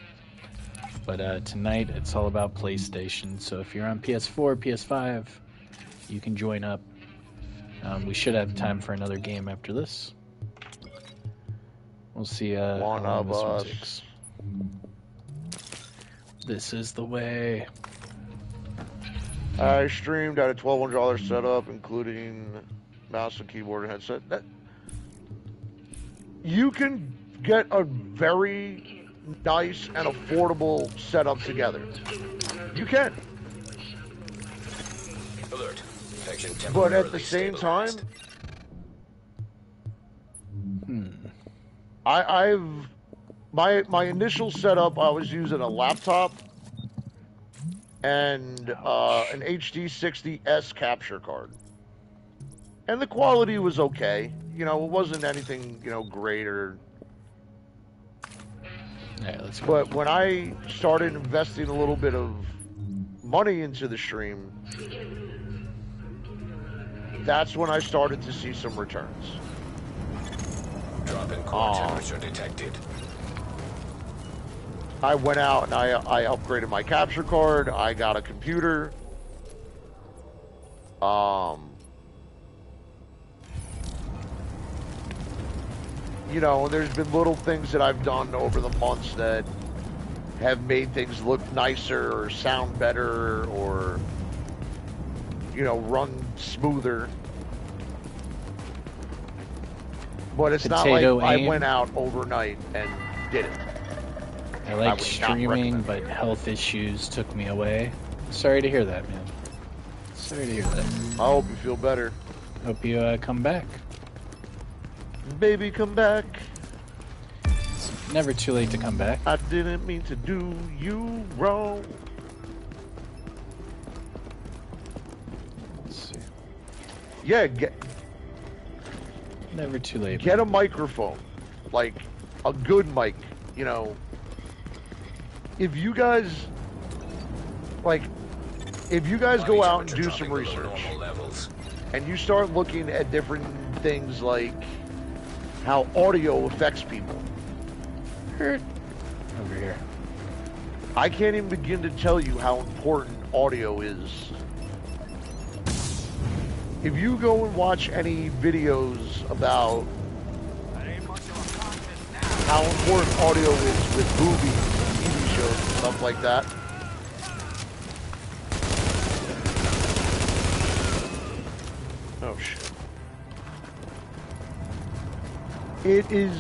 But uh, tonight it's all about PlayStation. So if you're on PS4, PS5, you can join up. Um, we should have time for another game after this. We'll see uh, One how long of this one takes. This is the way. I streamed at a twelve hundred dollar setup, including mouse and keyboard and headset. That you can get a very nice and affordable setup together. You can, Alert. But at the temporarily same time, stabilized. Hmm. I, I've my my initial setup. I was using a laptop and uh, an HD 60s capture card, and the quality was okay. You know, it wasn't anything you know great or Yeah, let's go. But when I started investing a little bit of money into the stream, that's when I started to see some returns. Drop in core Aw. temperature detected. I went out and I, I upgraded my capture card. I got a computer. Um, you know, there's been little things that I've done over the months that have made things look nicer or sound better or, you know, run smoother. But it's Potato not like aim. I went out overnight and did it. I I like not streaming, but health issues took me away. Sorry to hear that, man. Sorry to hear that. I hope you feel better. Hope you uh, come back. Baby, come back. It's never too late to come back. I didn't mean to do you wrong. Let's see. Yeah, get Never too late. get a microphone, like a good mic. You know, if you guys like, if you guys go out and do some research and you start looking at different things like how audio affects people, Hurt. Over here. I can't even begin to tell you how important audio is. If you go and watch any videos about how important audio is with movies, TV shows, and stuff like that, it is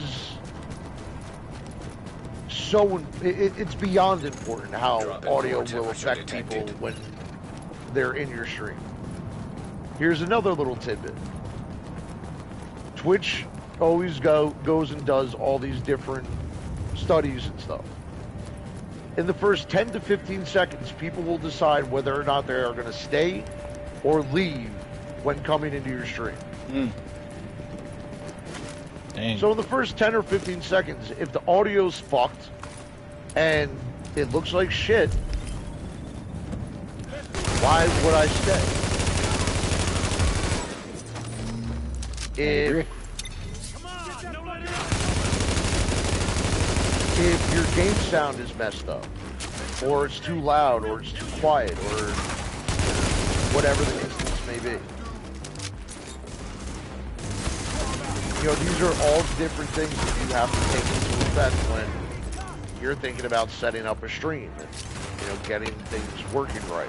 so it, it- it's beyond important how Drop audio will affect people when they're in your stream. Here's another little tidbit. Twitch always go goes and does all these different studies and stuff. In the first 10 to 15 seconds, people will decide whether or not they are going to stay or leave when coming into your stream. Mm. Dang. So in the first 10 or 15 seconds, if the audio's fucked and it looks like shit, why would I stay? If, if your game sound is messed up, or it's too loud, or it's too quiet, or whatever the instance may be. You know, these are all different things that you have to take into effect when you're thinking about setting up a stream and, you know, getting things working right.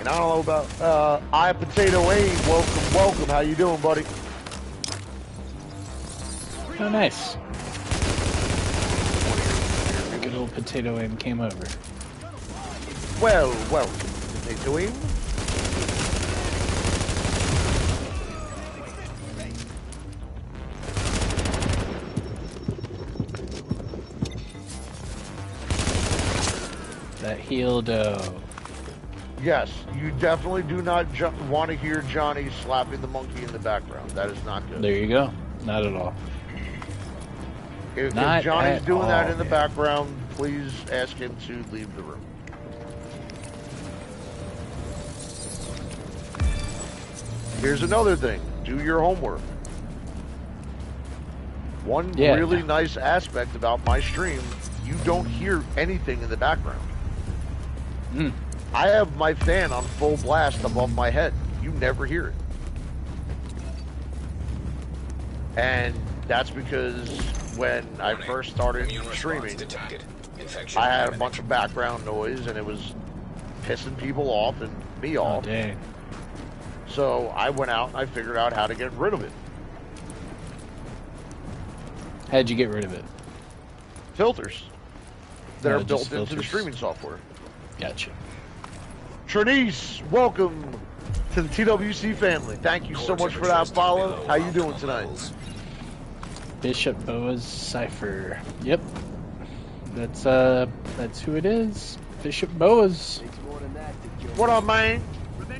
And I don't know about, uh, I Potato Aim, welcome, welcome, how you doing, buddy? Oh, nice. Good old potato aim came over. Well, welcome, Potato Aim. Healdo. Yes, you definitely do not ju- want to hear Johnny slapping the monkey in the background. That is not good. There you go. Not at all. If, if Johnny's doing that in the man. background, please ask him to leave the room. Here's another thing. Do your homework. One Yeah. really nice aspect about my stream, you don't hear anything in the background. Mm. I have my fan on full blast above my head. You never hear it. And that's because when I first started Immune streaming, I had a bunch of background noise and it was pissing people off and me Oh, off. dang. So I went out and I figured out how to get rid of it. How'd you get rid of it? Filters. that Oh, are just built into the streaming software. Gotcha. Trinice, welcome to the TWC family. Thank you so much for that follow. How you doing tonight? Bishop Boa's Cipher. Yep. That's uh that's who it is. Bishop Boa's. What up, man? We're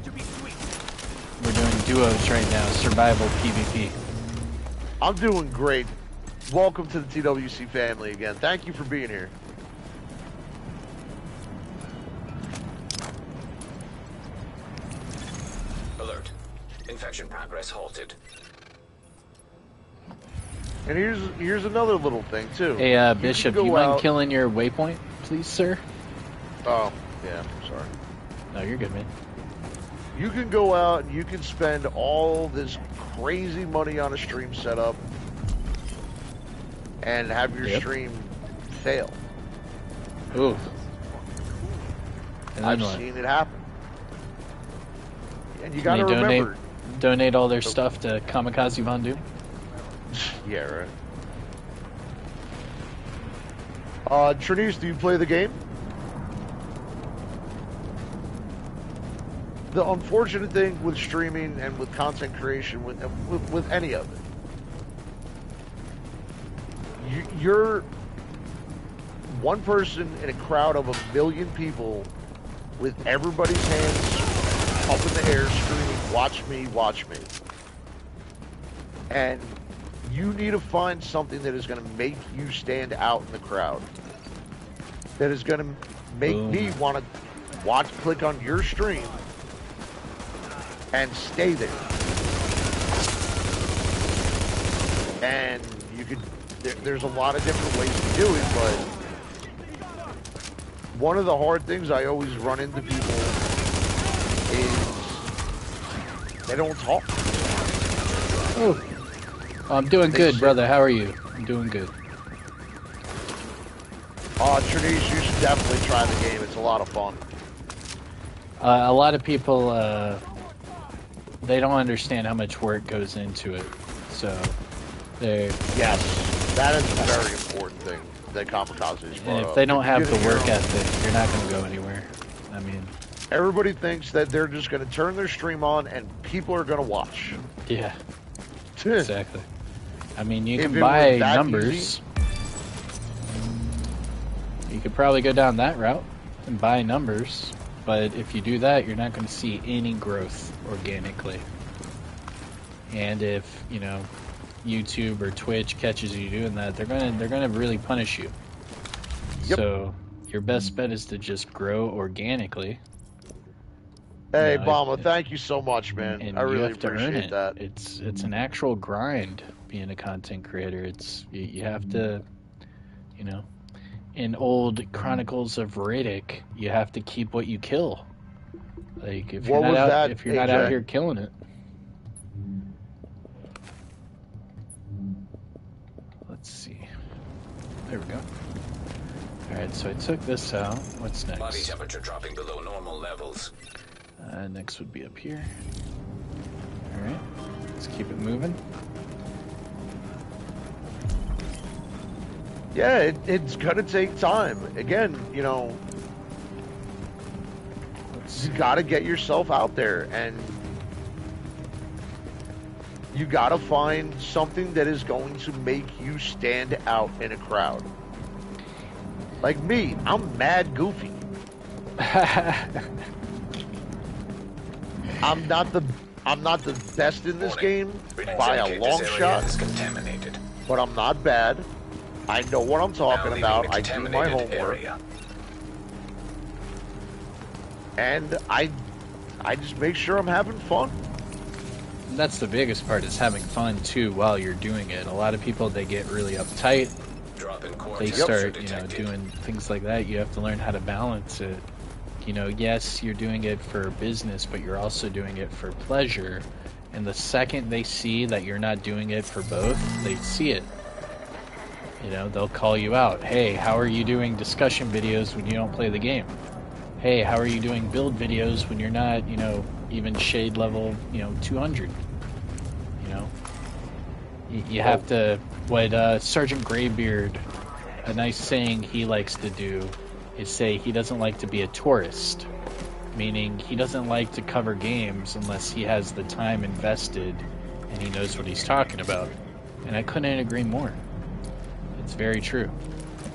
doing duos right now, survival PvP. I'm doing great. Welcome to the TWC family again. Thank you for being here. Infection progress halted. And here's here's another little thing too. Hey uh Bishop, go you mind out- killing your waypoint, please, sir? Oh, yeah. Sorry. No, you're good, man. You can go out and you can spend all this crazy money on a stream setup and have your Yep. stream fail. Ooh. And I've seen it happen. And you Can got to they donate remember. Donate all their stuff to Kamikaze Von Doom? Yeah, right. Uh, Trinice, do you play the game? The unfortunate thing with streaming and with content creation, with with, with any of it, you, you're one person in a crowd of a million people with everybody's hands up in the air screaming, "Watch me! Watch me!" And you need to find something that is going to make you stand out in the crowd. That is going to make Boom. me want to watch, click on your stream, and stay there. And you could, there, there's a lot of different ways to do it, but one of the hard things I always run into people is they don't talk. Oh. I'm doing They good, brother. How are you? I'm doing good. Uh, Trinice, you should definitely try the game. It's a lot of fun. Uh, a lot of people uh, they don't understand how much work goes into it, so they Yes, that is a very important thing. that kamikazes. And if they don't have the work ethic, you're not going to go anywhere. I mean, Everybody thinks that they're just going to turn their stream on and people are going to watch. yeah, (laughs) exactly. I mean, you If can buy numbers. easy- You could probably go down that route and buy numbers, but if you do that, you're not going to see any growth organically. And if you know YouTube or Twitch catches you doing that, they're gonna they're gonna really punish you. Yep. So your best bet is to just grow organically. Hey, No, Bama, it- thank you so much, man. and I you really have to earn appreciate it. that. It's it's an actual grind being a content creator. It's you, you have to, you know, in old Chronicles of Riddick, you have to keep what you kill. Like if you're not was out that, if you're not out here killing it. Let's see. There we go. All right, so I took this out. What's next? Body next? temperature dropping below normal levels. Uh, next would be up here. All right, let's keep it moving. Yeah, it, it's to take time. Again, you know, you got to get yourself out there and you got to find something that is going to make you stand out in a crowd. Like me, I'm mad goofy. (laughs) I'm not the I'm not the best in this game Warning. by a long shot, contaminated. but I'm not bad. I know what I'm talking leaving about. the I do my contaminated homework. area. and I I just make sure I'm having fun. That's the biggest part is having fun too while you're doing it. A lot of people they get really uptight. Drop They start, you know, doing things like that. You have to learn how to balance it. You know, yes, you're doing it for business, but you're also doing it for pleasure. And the second they see that you're not doing it for both, they see it. You know, they'll call you out. Hey, how are you doing discussion videos when you don't play the game? Hey, how are you doing build videos when you're not, you know, even shade level, you know, 200? You know, you, you have to. What uh, Sergeant Graybeard, a nice saying he likes to do, is say he doesn't like to be a tourist, meaning he doesn't like to cover games unless he has the time invested and he knows what he's talking about. And I couldn't agree more. It's very true.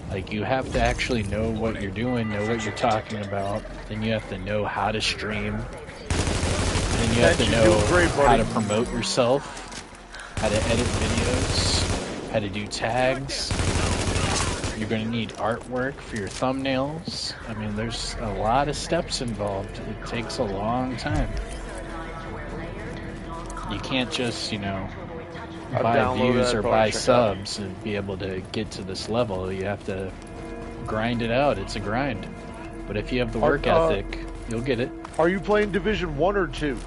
Like you have to actually know what you're doing, know what you're talking about. Then you have to know how to stream. Then you have to know great, how to promote yourself, how to edit videos, how to do tags. You're going to need artwork for your thumbnails. I mean, there's a lot of steps involved. It takes a long time. You can't just, you know, I'll buy views or buy it out. subs and be able to get to this level. You have to grind it out. It's a grind. But if you have the work uh, ethic, you'll get it. Are you playing Division One or Two?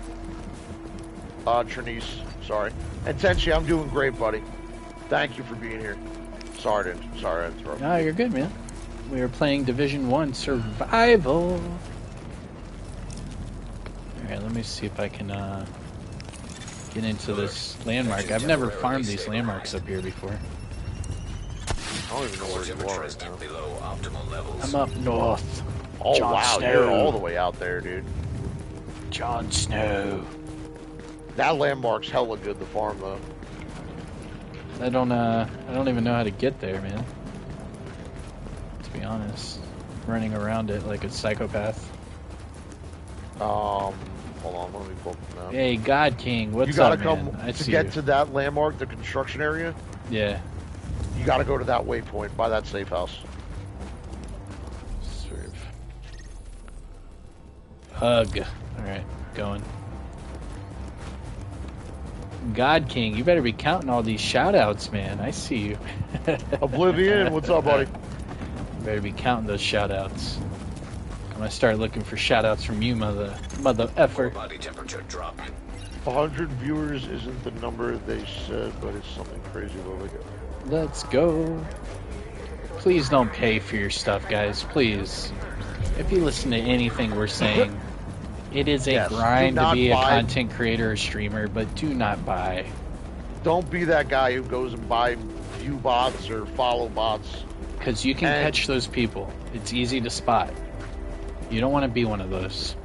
Uh, Trinice, sorry. And Tenchi, I'm doing great, buddy. Thank you for being here. Sorry to, sorry to interrupt. No, you're good, man. We are playing Division One Survival. All right, let me see if I can uh, get into this landmark. I've never farmed these landmarks up here before. I don't even know where you are is right now. below optimal levels. I'm up north. Oh Jon wow, Snow. you're all the way out there, dude. Jon Snow. That landmark's hella good to farm though. I don't uh I don't even know how to get there, man. To be honest. Running around it like a psychopath. Um, hold on, let me pull up map. Hey God King, what's up? you gotta come? I to get you. to that landmark, the construction area. Yeah. You gotta go to that waypoint by that safe house. Swerve. Hug. Alright, going. God King, you better be counting all these shout outs, man. I see you. (laughs) Oblivion, what's up, buddy? You better be counting those shout outs. I'm gonna start looking for shout outs from you, mother mother Core effer. body temperature drop. 100 viewers isn't the number they said, but it's something crazy. But like, Let's go. Please don't pay for your stuff, guys. Please. If you listen to anything we're saying, it is a Yes, grind to not be a content creator or streamer, but do not buy. don't be that guy who goes and buy view bots or follow bots because you can And- catch those people. It's easy to spot. You don't want to be one of those.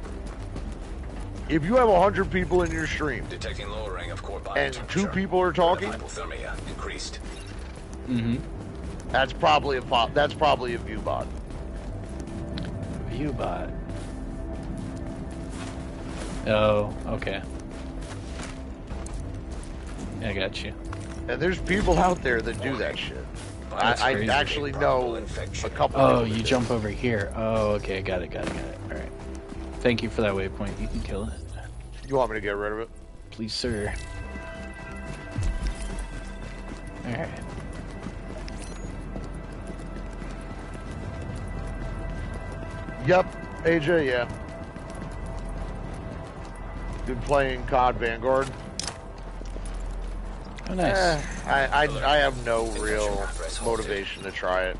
If you have hundred people in your stream Detecting lowering of core body and two people are talking, Hypothermia increased. Mm-hmm. that's probably a po- that's probably a view bot. Viewbot. Oh, okay. I got you. And there's people out there that do that shit. That's I, I actually know a couple. Oh, you jump over here. Oh, okay, got it, got it, got it. All right. Thank you for that waypoint. You can kill it. You want me to get rid of it? Please, sir. All right. Yep, AJ. Yeah. Been playing COD Vanguard. Oh, nice. Eh, I, I I have no real motivation to try it.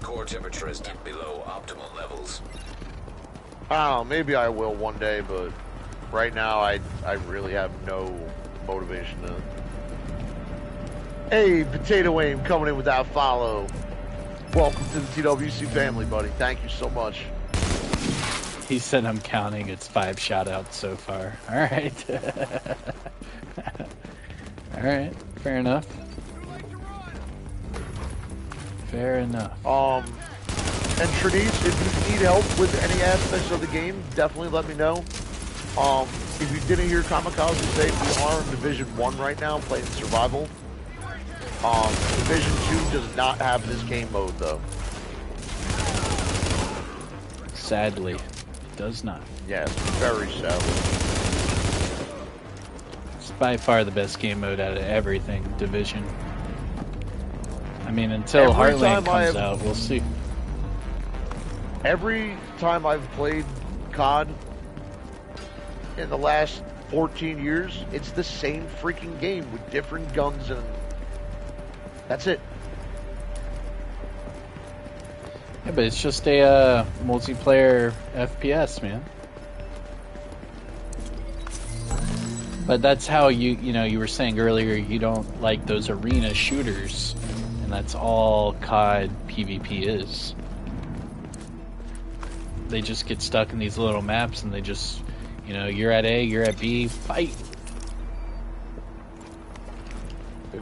Core temperature is dipped below optimal levels. I don't know. Maybe I will one day, but right now I I really have no motivation to. Hey, Potato Aim coming in without follow. Welcome to the TWC family, buddy. Thank you so much. He said I'm counting. It's five shout outs so far. (laughs) All right. (laughs) All right. Fair enough. Fair enough. Um, and Trinice, if you need help with any aspects of the game, definitely let me know. Um, if you didn't hear Kamikaze say, we are in Division 1 right now, playing Survival. Um, Division 2 does not have this game mode, though. Sadly, does not. Yes, very so. It's by far the best game mode out of everything. Division. I mean, until Every Heartland comes have- out, we'll see. Every time I've played COD in the last 14 years, it's the same freaking game with different guns and that's it. Yeah, but it's just a uh, multiplayer FPS, man. But that's how you, you know, you were saying earlier you don't like those arena shooters, and that's all COD PvP is. They just get stuck in these little maps, and they just, you know, you're at A, you're at B, fight.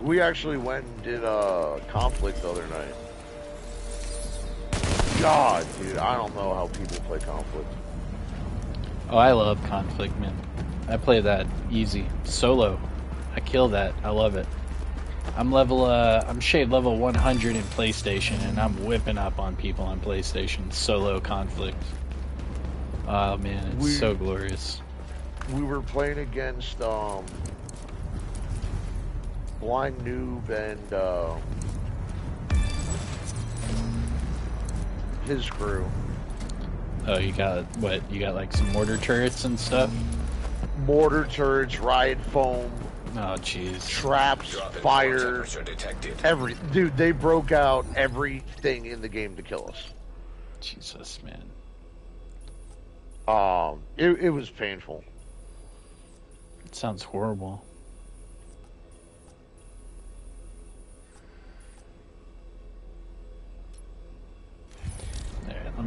We actually went and did a conflict the other night. God, dude, I don't know how people play conflict. Oh, I love Conflict, man. I play that easy solo. I kill that. I love it. I'm level uh I'm shade level 100 in PlayStation and I'm whipping up on people on PlayStation solo Conflict. Oh man, it's We- so glorious. We were playing against um, Blind Noob and uh, his crew. Oh, you got what? You got like some mortar turrets and stuff? Mortar turrets, riot foam, Oh jeez. traps, Drop in core fire, detected. every dude. They broke out everything in the game to kill us. Jesus, man. Um, it, it was painful. It sounds horrible.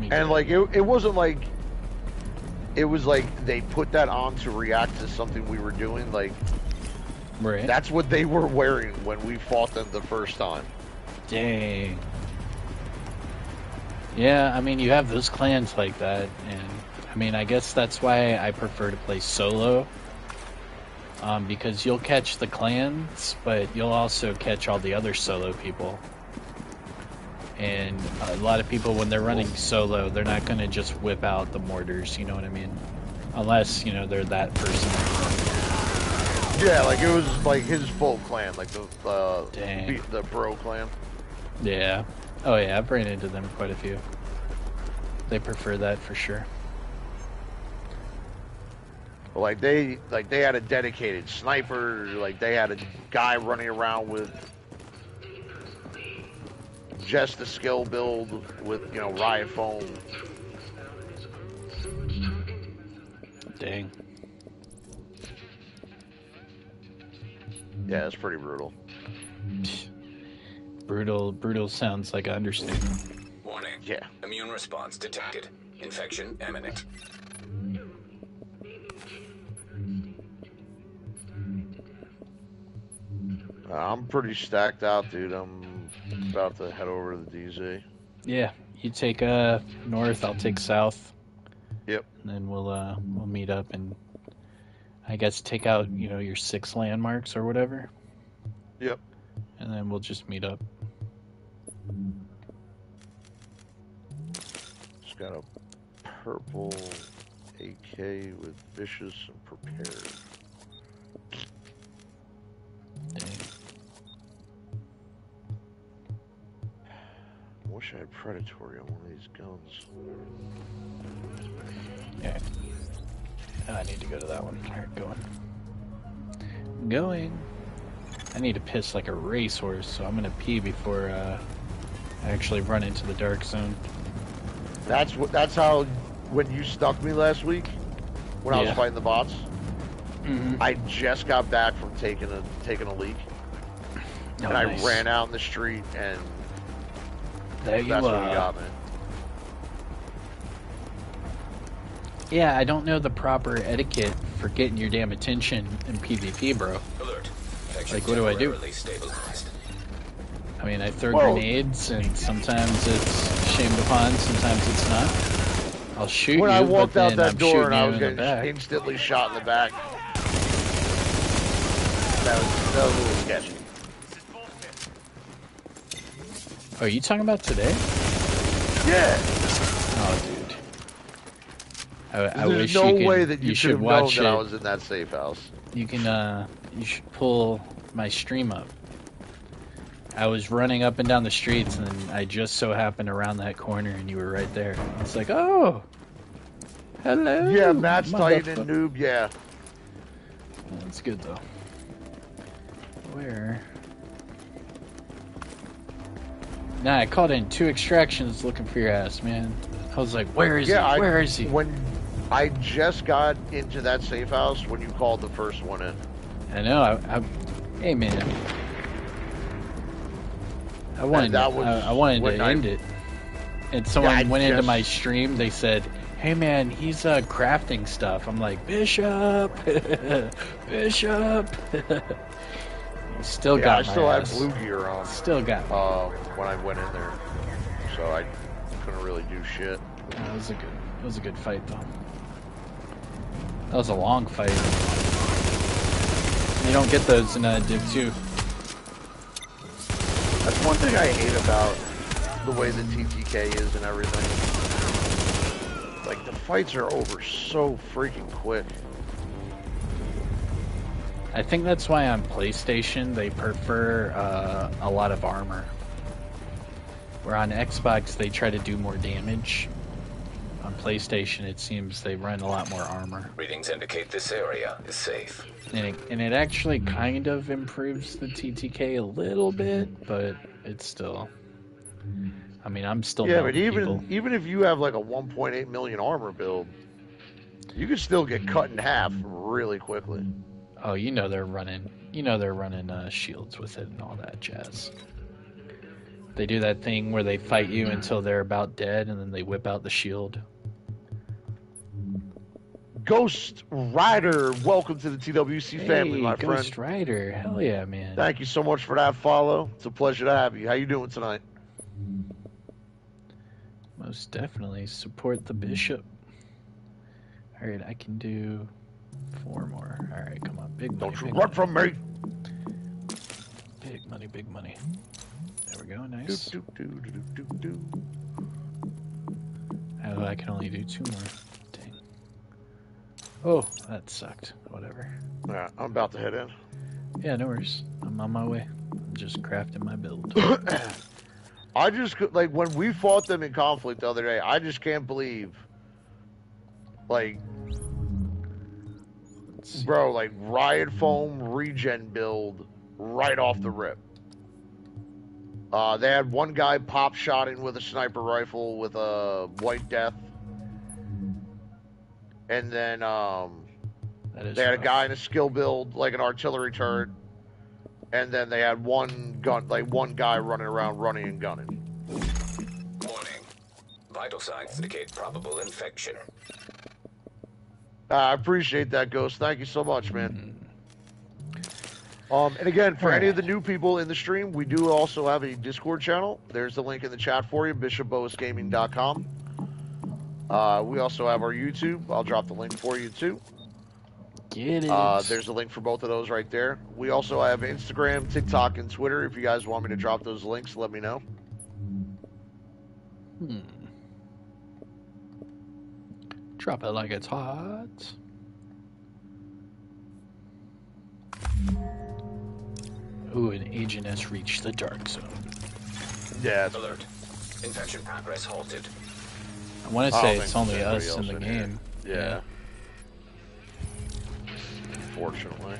And like it, it wasn't like it was like they put that on to react to something we were doing. Like right. that's what they were wearing when we fought them the first time. Dang. Yeah, I mean, you have those clans like that, and I mean, I guess that's why I prefer to play solo. Um, because you'll catch the clans, but you'll also catch all the other solo people. And a lot of people, when they're running solo, they're not going to just whip out the mortars, you know what I mean? Unless, you know, they're that person. Yeah, like it was like his full clan, like the uh, the, the bro clan. Yeah. Oh, yeah, I've ran into them quite a few. They prefer that for sure. Like they like they had a dedicated sniper. Like they had a guy running around with just a skill build with you know riot foam. Dang. Yeah, it's pretty brutal. Brutal, brutal sounds like an understatement. Warning. Yeah. Immune response detected. Infection imminent. I'm pretty stacked out, dude. I'm about to head over to the DZ. Yeah, you take uh north, I'll take south. Yep. And then we'll uh we'll meet up and I guess take out, you know, your six landmarks or whatever. Yep. And then we'll just meet up. Just got a purple AK with vicious and prepared. Wish I had predatory on one of these guns. Yeah. Oh, I need to go to that one. Alright, going. Going. I need to piss like a racehorse, so I'm gonna pee before uh, I actually run into the dark zone. That's what. That's how. When you stuck me last week, when I was fighting the bots, Mm-hmm. I just got back from taking a taking a leak, Oh, and I ran out in the street, and There you, that's what uh, you got me. Yeah, I don't know the proper etiquette for getting your damn attention in PvP, bro. Alert. Infection Like, what do I do? stabilized. I mean, I throw Whoa. grenades, and sometimes it's shamed upon, sometimes it's not. I'll shoot When you, I walked but out then that I'm door shooting and I you was in the getting back. instantly shot in the back. That was, that was a little sketchy. Oh, are you talking about today? Yeah. Oh, dude. I, I There's wish no you could, way that you, could should have watch known it. that I was in that safe house. You can, uh, you should pull my stream up. I was running up and down the streets, and I just so happened around that corner, and you were right there. It's like, oh, hello. Yeah, Matt's Titan and Noob, yeah. That's good though. Where? Nah, I called in two extractions looking for your ass, man. I was like, where is yeah, he? I, Where is he? When I just got into that safe house when you called the first one in. I know. I, I, hey, man. I wanted, that to, was I, I wanted to I- end it. And someone I went into my stream. They said, "Hey, man, he's uh, crafting stuff." I'm like, Bishop, (laughs) Bishop. (laughs) Still yeah, got I my still ass. had blue gear on Still got. uh, when I went in there, so I couldn't really do shit. That was a good. That was a good fight, though. That was a long fight. You don't get those in uh, Div 2. That's one thing I hate about the way the TTK is and everything. Like the fights are over so freaking quick. I think that's why on PlayStation they prefer uh, a lot of armor. Where on Xbox they try to do more damage. On PlayStation it seems they run a lot more armor. Readings indicate this area is safe. And it, and it actually kind of improves the TTK a little bit, but it's still. I mean, I'm still. yeah, but even people. even if you have like a 1.8 million armor build, you can still get cut in half really quickly. Oh, you know they're running. You know they're running uh, shields with it and all that jazz. They do that thing where they fight you until they're about dead, and then they whip out the shield. Ghost Rider, welcome to the TWC family, my Ghost friend. Ghost Rider, hell yeah, man! Thank you so much for that follow. It's a pleasure to have you. How you doing tonight? Most definitely support the bishop. All right, I can do four more. All right, come on, big money. Don't you run money. from me. Big money, big money. There we go, nice. do, do, do, do, do, do. Oh, I can only do two more. Dang. Oh, that sucked. Whatever. All right, I'm about to head in. Yeah, no worries. I'm on my way. I'm just crafting my build. (coughs) I just like when we fought them in conflict the other day. I just can't believe, like, Let's bro, like riot foam regen build right off the rip. Uh, they had one guy pop shotting with a sniper rifle with a white death, and then um, That is they had a guy in a skill build like an artillery turret, and then they had one gun, like one guy running around running and gunning. Warning. Vital signs indicate probable infection. Uh, I appreciate that, Ghost. Thank you so much, man. Um, and again, for any of the new people in the stream, we do also have a Discord channel. There's the link in the chat for you, bishopboasgaming.com. Uh, we also have our YouTube. I'll drop the link for you too. Get it. Uh, there's a link for both of those right there. We also have Instagram, TikTok, and Twitter. If you guys want me to drop those links, let me know. Hmm. Drop it like it's hot. Ooh, an agent has reached the dark zone. Yeah. Alert. Infection progress halted. I want to say it's only us in the in game. Yeah. Unfortunately.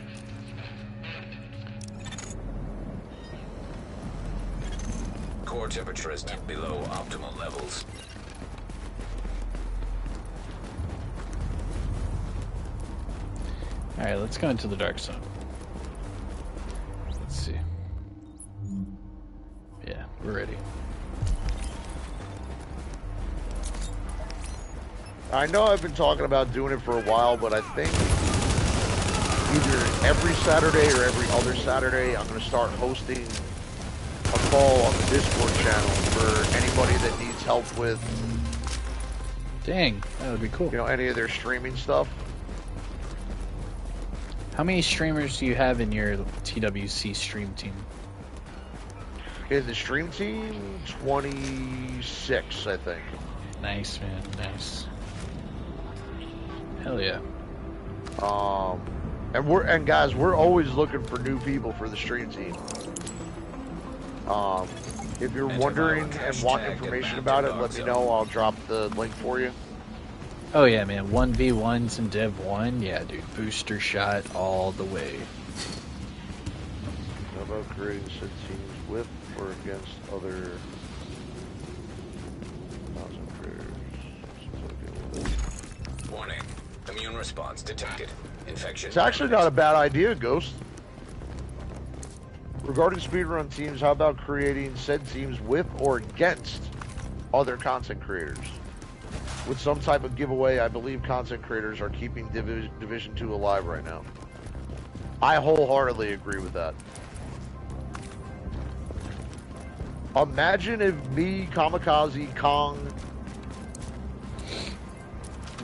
Core temperature is dipped below optimal levels. All right, let's go into the dark zone. Let's see. Yeah, we're ready. I know I've been talking about doing it for a while, but I think either every Saturday or every other Saturday, I'm going to start hosting a call on the Discord channel for anybody that needs help with, Dang, that would be cool. you know, any of their streaming stuff. How many streamers do you have in your TWC stream team? In the stream team, 26, I think. Nice, man. Nice. Hell yeah. Um, and we're and guys, we're always looking for new people for the stream team. Um, if you're Enter wondering and want information about it, let me know. I'll drop the link for you. Oh yeah, man. One v ones and Dev one. Yeah, dude. Booster shot all the way. How about creating said teams with or against other thousand creators? Warning. Immune response detected. Infection. It's actually not a bad idea, Ghost. Regarding speedrun teams, how about creating said teams with or against other content creators? With some type of giveaway, I believe content creators are keeping Divi- Division 2 alive right now. I wholeheartedly agree with that. Imagine if me, Kamikaze, Kong,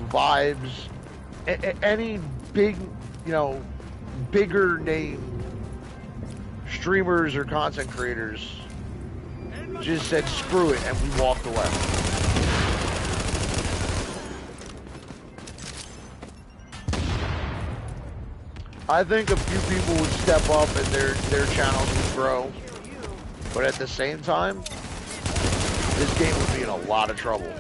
Vibes, any big, you know, bigger name streamers or content creators just said screw it and we walked away. I think a few people would step up and their their channels would grow. But at the same time, this game would be in a lot of trouble.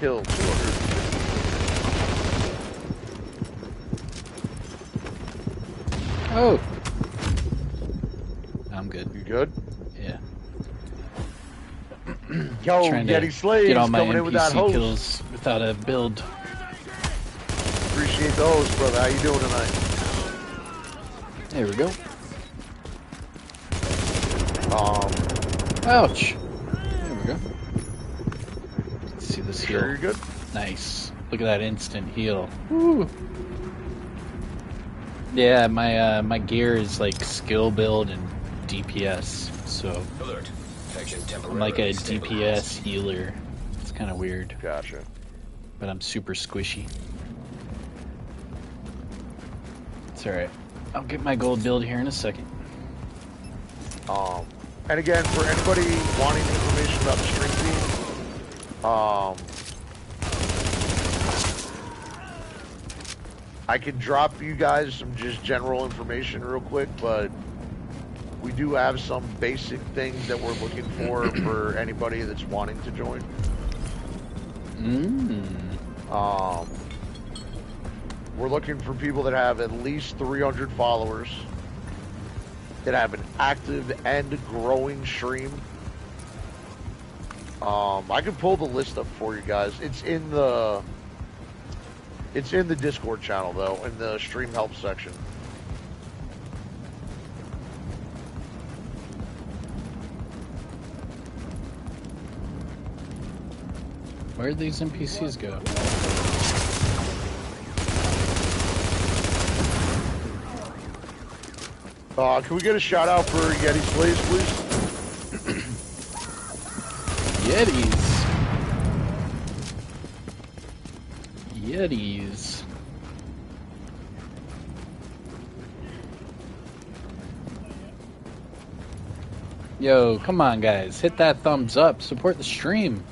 Kill 200. Oh. I'm good. You good? Yeah. (clears throat) Yo, Trying to Yeti Slaves get all my coming in with that NPC host. kills without a build. Appreciate the host, brother. How you doing tonight? There we go. Um, Ouch. There we go. Let's see this heal. sure you're good? Nice. Look at that instant heal. Woo. Yeah, my uh, my gear is like skill build and DPS, so Alert. I'm like a stabilized. DPS healer. It's kind of weird, Gotcha. but I'm super squishy. It's alright. I'll get my gold build here in a second. Um, and again, for anybody wanting information about the stream team, um, I can drop you guys some just general information real quick, but we do have some basic things that we're looking for (clears throat) for anybody that's wanting to join. Mmm. Um, we're looking for people that have at least 300 followers. that have an active and growing stream. Um, I can pull the list up for you guys. It's in the it's in the Discord channel though, in the stream help section. Where'd these NPCs go? Uh, can we get a shout out for Yeti Slays, please? Yetis. Yetis. Yo, come on, guys. Hit that thumbs up. Support the stream.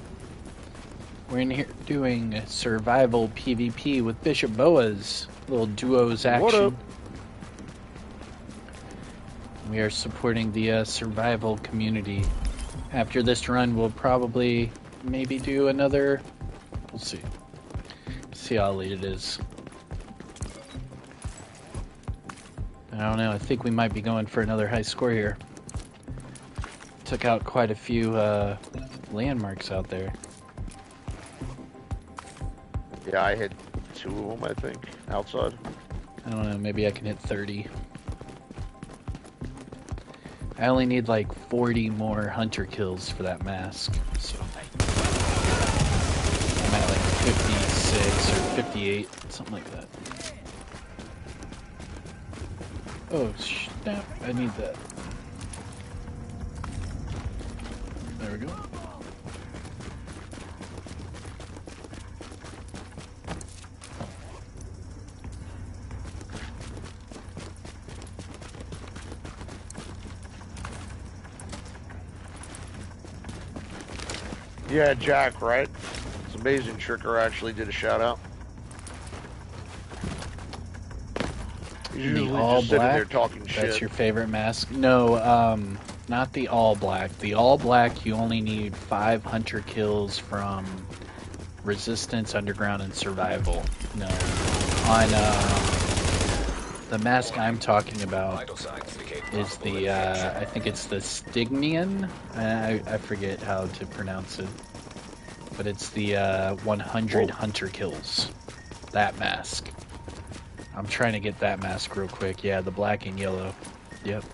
We're in here doing survival PvP with Bishop Boas. Little duos action. What up? We are supporting the uh, survival community. After this run, we'll probably maybe do another. We'll see. See how late it is. I don't know. I think we might be going for another high score here. Took out quite a few uh, landmarks out there. Yeah, I hit two of them, I think, outside. I don't know. Maybe I can hit 30. I only need like 40 more hunter kills for that mask. So I'm at like 56 or 58, something like that. Oh snap! I need that. There we go. Yeah, Jack, right? It's amazing. Tricker actually did a shout out. He's The usually all just sitting there talking That's shit. That's your favorite mask? No, um, not the all black. The all black, you only need five hunter kills from resistance, underground, and survival. No, on uh, the mask I'm talking about Vital signs indicate is the uh. I think it's the Stigmian. I, I forget how to pronounce it, but it's the uh, 100 Whoa. hunter kills. That mask. I'm trying to get that mask real quick. Yeah, the black and yellow. Yep.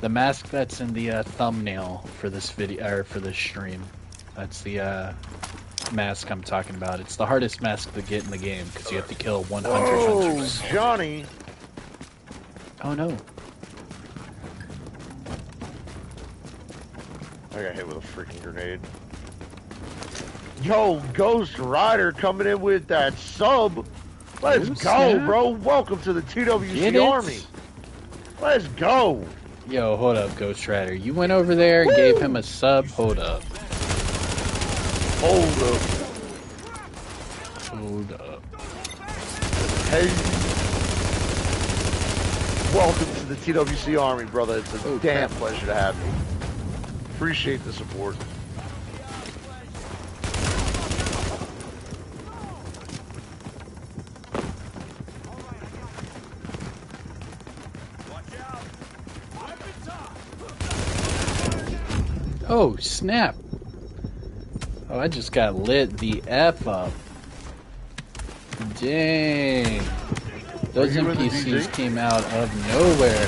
The mask that's in the uh, thumbnail for this video or for this stream. That's the uh, mask I'm talking about. It's the hardest mask to get in the game because you have to kill 100 Oh, hunters. Johnny. Oh no. I got hit with a freaking grenade. Yo, Ghost Rider coming in with that sub. Let's Oh, go, snap. bro. Welcome to the TWC Army. Let's go. Yo, hold up, Ghost Rider. You went over there and gave him a sub. Hold up. Hold up. Hold up. Hey. Welcome to the TWC Army, brother. It's a Oh, damn crap. pleasure to have you. Appreciate the support. Oh, snap. Oh, I just got lit the F up. Dang. Those you in the NPCs came out of nowhere.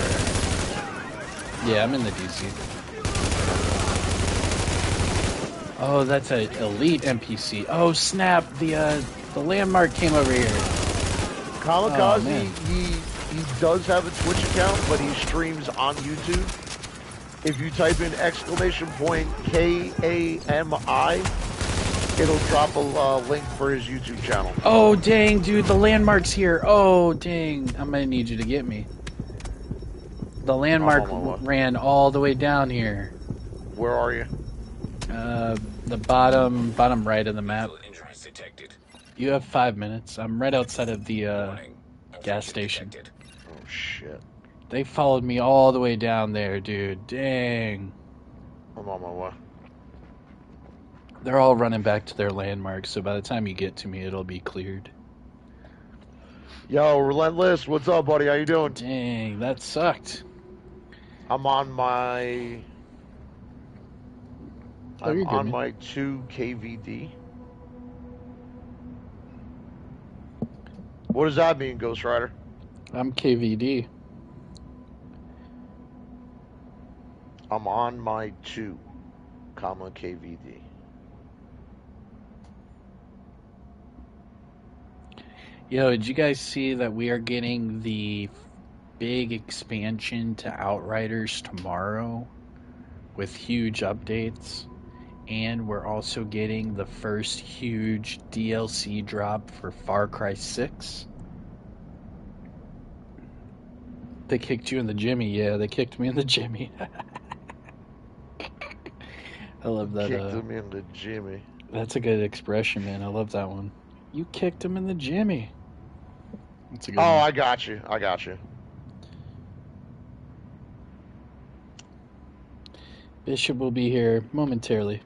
Yeah, I'm in the DZ. Oh, that's an elite NPC. Oh, snap. The uh the landmark came over here. Kamikaze, Oh, he he does have a Twitch account, but he streams on YouTube. If you type in exclamation point K A M I, it'll drop a uh, link for his YouTube channel. Oh, dang, dude, the landmark's here. Oh, dang. I'm gonna need you to get me. The landmark Oh, my, what? ran all the way down here. Where are you? Uh, the bottom, bottom right of the map. Detected. You have five minutes. I'm right outside of the, uh, gas station. detected. Oh shit! They followed me all the way down there, dude. Dang. I'm on my way. They're all running back to their landmarks, so by the time you get to me, it'll be cleared. Yo, relentless, what's up, buddy? How you doing? Dang, that sucked. I'm on my. Oh, I'm good, on my two KVD. What does that mean, Ghost Rider? I'm KVD. I'm on my two, comma KVD. Yo, did you guys see that we are getting the big expansion to Outriders tomorrow with huge updates? And we're also getting the first huge DLC drop for Far Cry 6. They kicked you in the Jimmy. Yeah, they kicked me in the Jimmy. (laughs) I love that. Kicked uh, him in the Jimmy. That's a good expression, man. I love that one. You kicked him in the Jimmy. That's a good Oh, one. I got you. I got you. Bishop will be here momentarily.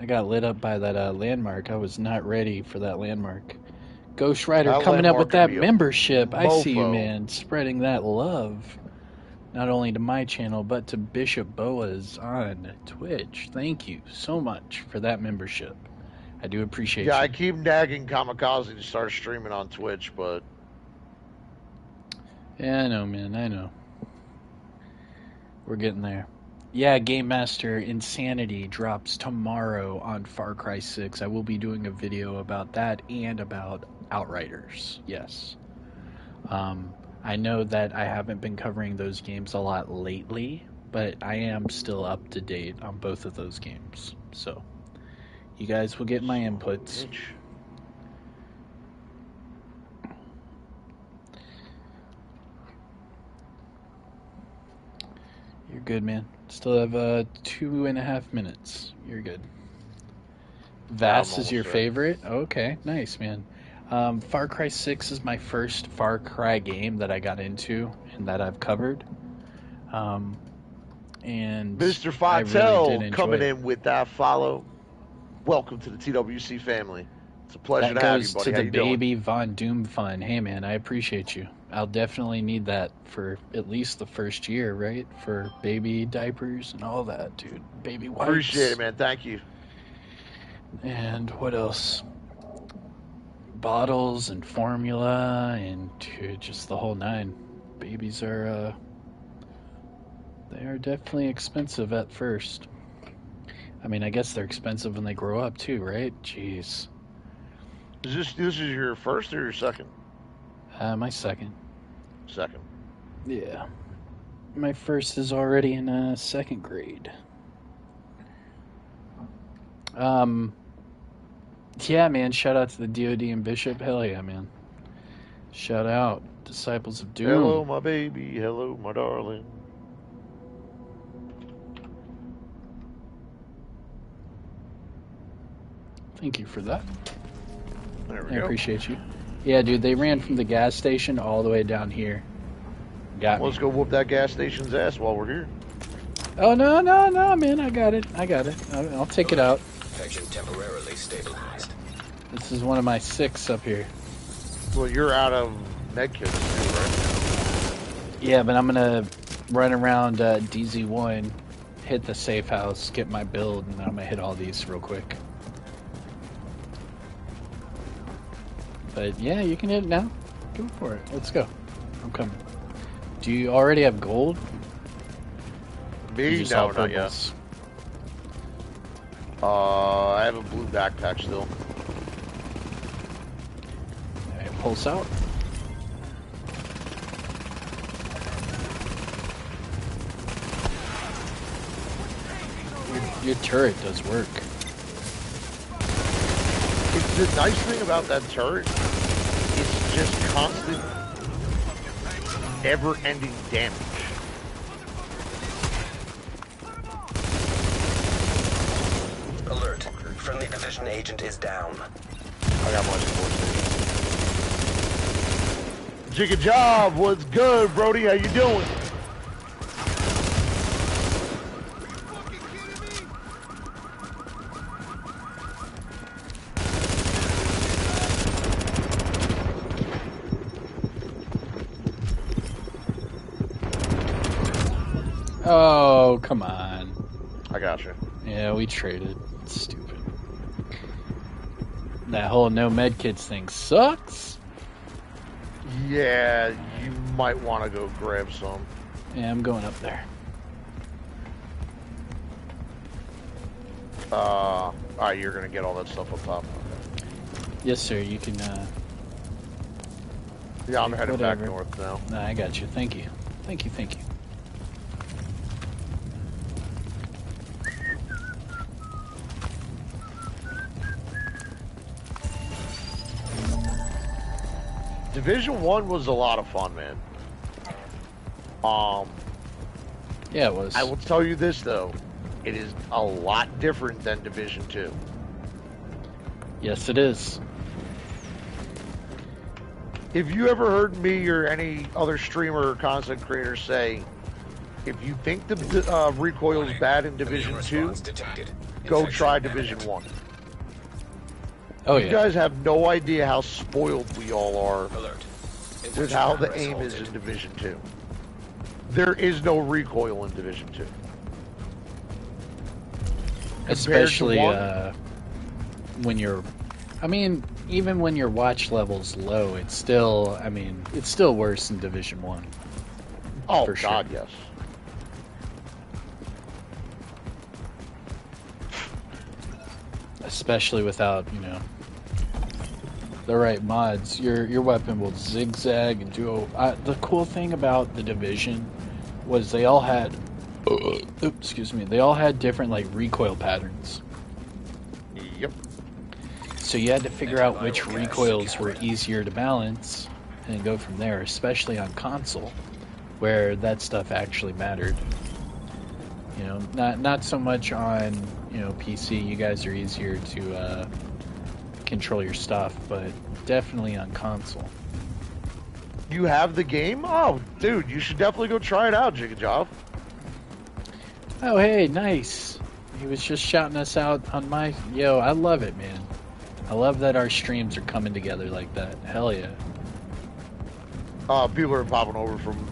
I got lit up by that uh, landmark. I was not ready for that landmark. Ghost Rider That coming up with that could be a membership. I see you, man. Spreading that love. Not only to my channel, but to Bishop Boas on Twitch. Thank you so much for that membership. I do appreciate Yeah, you. I keep nagging Kamikaze to start streaming on Twitch, but Yeah, I know, man. I know. We're getting there. Yeah, Game Master Insanity drops tomorrow on Far Cry 6. I will be doing a video about that and about Outriders. Yes. Um, I know that I haven't been covering those games a lot lately, but I am still up to date on both of those games. So, you guys will get my inputs. You're good, man. Still have uh, two and a half minutes. You're good. Vaas is your favorite? Okay, nice, man. Um, Far Cry 6 is my first Far Cry game that I got into and that I've covered. Um, and Mr. I really coming it. in with that follow. Welcome to the TWC family. It's a pleasure that to have you, buddy. to How the you doing? baby Von Doom fund. Hey, man, I appreciate you. I'll definitely need that for at least the first year, right? For baby diapers and all that, dude. Baby wipes. Appreciate it, man. Thank you. And what else? Bottles and formula and just the whole nine. Babies are uh they are definitely expensive at first. I mean, I guess they're expensive when they grow up too, right? Jeez. Is this this is your first or your second? Uh, my second. Second. Yeah. My first is already in uh, second grade. Um, yeah, man. Shout out to the DoD and Bishop. Hell yeah, man. Shout out, Disciples of Doom. Hello, my baby. Hello, my darling. Thank you for that. There we I go. appreciate you. Yeah, dude. They ran from the gas station all the way down here. Got Well, me. let's go whoop that gas station's ass while we're here. Oh no, no, no, man. I got it. I got it. I'll, I'll take it out. Infection temporarily stabilized. This is one of my six up here. Well, you're out of medkits, right? Yeah, but I'm gonna run around uh, DZ1, hit the safe house, get my build, and I'm gonna hit all these real quick. But yeah, you can hit it now. Go for it. Let's go. I'm coming. Do you already have gold? Me? No, not yet. Uh, I have a blue backpack still. Alright, pulse out. Your, your turret does work. It's the nice thing about that turret. It's just constant, ever-ending damage. Alert. Friendly division agent is down. I got my support station. Jigga Job, what's good, Brody? How you doing? Oh, come on. I got you. Yeah, we traded. It's stupid. That whole no med kits thing sucks. Yeah, you might want to go grab some. Yeah, I'm going up there. Uh, all right, you're gonna get all that stuff up top. Yes, sir. You can. uh Yeah, I'm heading back north now. Nah, I got you. Thank you. Thank you. Thank you. Division One was a lot of fun, man. Um, Yeah, it was. I will tell you this though, it is a lot different than Division Two. Yes, it is. If you ever heard me or any other streamer or content creator say, if you think the uh, recoil is bad in Division Two, go try. Division One. Oh you yeah. guys have no idea how spoiled we all are Alert. with how the progress aim is in Division Two. There is no recoil in Division Two. Especially one- uh, when you're. I mean, even when your watch level's low, it's still. I mean, it's still worse in Division One. Oh For sure. God, yes. especially without you know the right mods. Your your weapon will zigzag and do. Uh, the cool thing about the division was they all had. oops, excuse me. They all had different like recoil patterns. Yep. So you had to figure out which recoils were easier to balance and go from there, especially on console, where that stuff actually mattered. You know, not not so much on you know PC. You guys are easier to uh, control your stuff, but definitely on console. You have the game? Oh, dude, you should definitely go try it out, Jigga Oh hey, nice. He was just shouting us out on my yo. I love it, man. I love that our streams are coming together like that. Hell yeah. Uh, people are popping over from.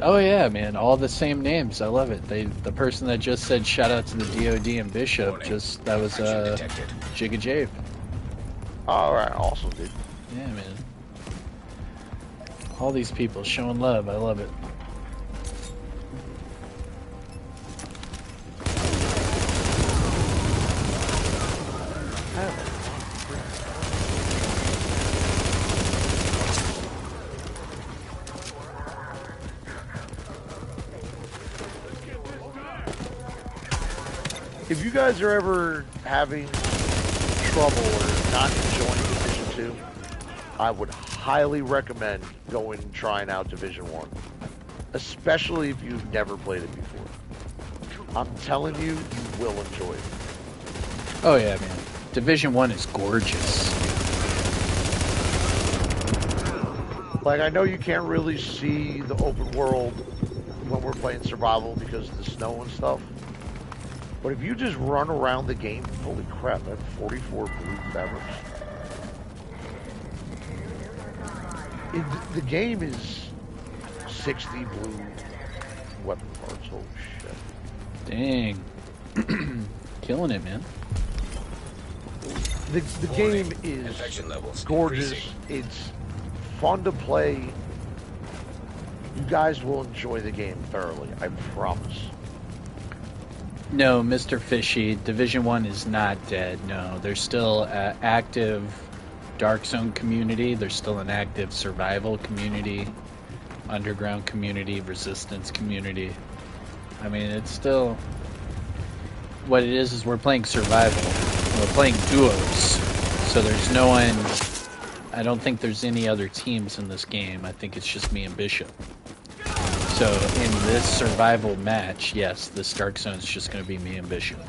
Oh yeah, man! All the same names. I love it. They, the person that just said shout out to the DoD and Bishop, Warning. just that was Infection uh, detected. Jigga Jave. All right, awesome, dude. Yeah, man. All these people showing love. I love it. If you guys are ever having trouble or not enjoying Division Two, I would highly recommend going and trying out Division One, especially if you've never played it before. I'm telling you, you will enjoy it. Oh yeah, man. Division One is gorgeous. Like I know you can't really see the open world when we're playing survival because of the snow and stuff. But if you just run around the game, holy crap, I have 44 blue feathers. It, the game is 60 blue weapon parts. Oh shit. Dang. (clears throat) Killing it, man. The, the game is gorgeous. increasing. It's fun to play. You guys will enjoy the game thoroughly, I promise. No, Mr. Fishy, Division One is not dead. No, there's still an active Dark Zone community. There's still an active survival community, underground community, resistance community. I mean, it's still what it is. Is we're playing survival. We're playing duos, so there's no one. I don't think there's any other teams in this game. I think it's just me and Bishop. So in this survival match, yes, this Dark Zone is just going to be me and Bishop.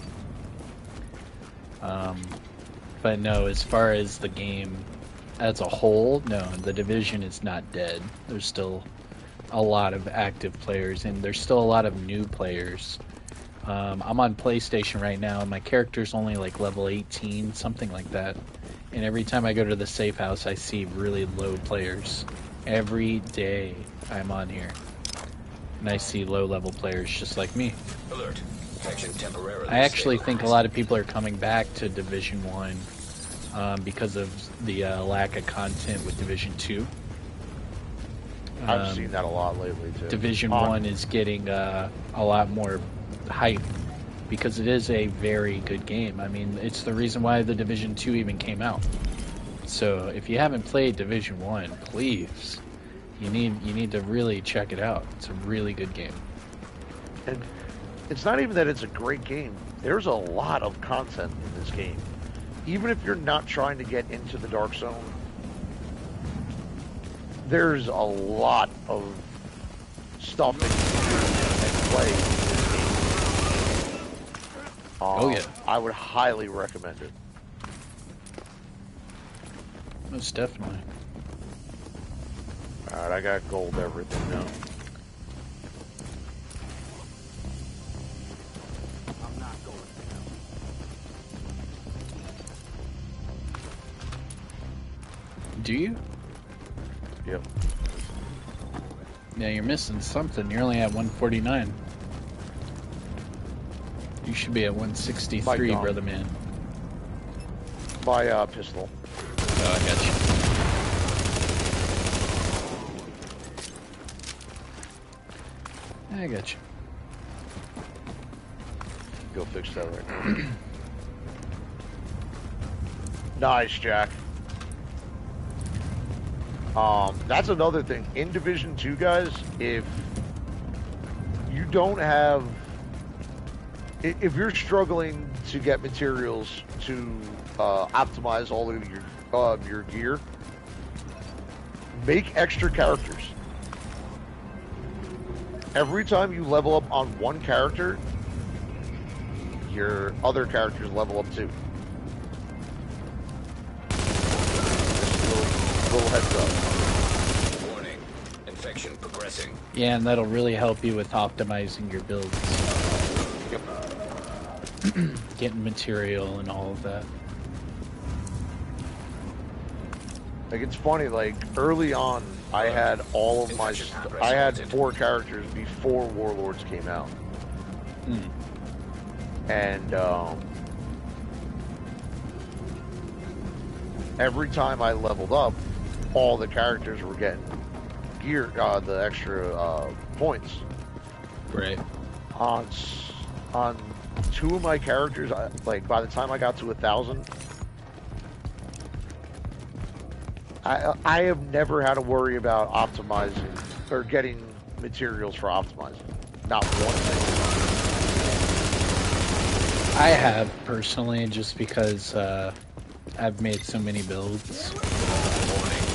Um, but no, as far as the game as a whole, no, the division is not dead. There's still a lot of active players, and there's still a lot of new players. Um, I'm on PlayStation right now, and my character's only like level 18, something like that. And every time I go to the safe house, I see really low players. Every day I'm on here. And I see low level players just like me. Alert. Infection temporarily. I actually think a lot of people are coming back to Division One um, because of the uh, lack of content with Division Two. I've Um, seen that a lot lately too. Division Um, One is getting uh, a lot more hype because it is a very good game. I mean, it's the reason why the Division Two even came out. So if you haven't played Division One, please, you need you need to really check it out. It's a really good game. And it's not even that it's a great game. There's a lot of content in this game. Even if you're not trying to get into the Dark Zone, there's a lot of stuff that you can and play in this game. Oh, Um, yeah. I would highly recommend it. Most definitely. All right, I got gold everything now. I'm not going down. Do you? Yep. Yeah, you're missing something. You're only at 149. You should be at 163, brother man. My uh, pistol. Oh, I got you. I got you. Go fix that right now. (clears throat) nice, Jack. Um, that's another thing. In Division 2, guys, if you don't have... If you're struggling to get materials to uh, optimize all of your, uh, your gear, make extra characters. Every time you level up on one character, your other characters level up too. Just a little, little heads up. Warning. Infection progressing. Yeah, and that'll really help you with optimizing your builds. (clears throat) Getting material and all of that. Like it's funny. Like early on, I had all of my. I had four characters before Warlords came out, Hmm. and um, every time I leveled up, all the characters were getting gear, uh, the extra uh, points. Right. on on two of my characters I, like by the time i got to a thousand i i have never had to worry about optimizing or getting materials for optimizing not one thing I have personally, just because uh, I've made so many builds.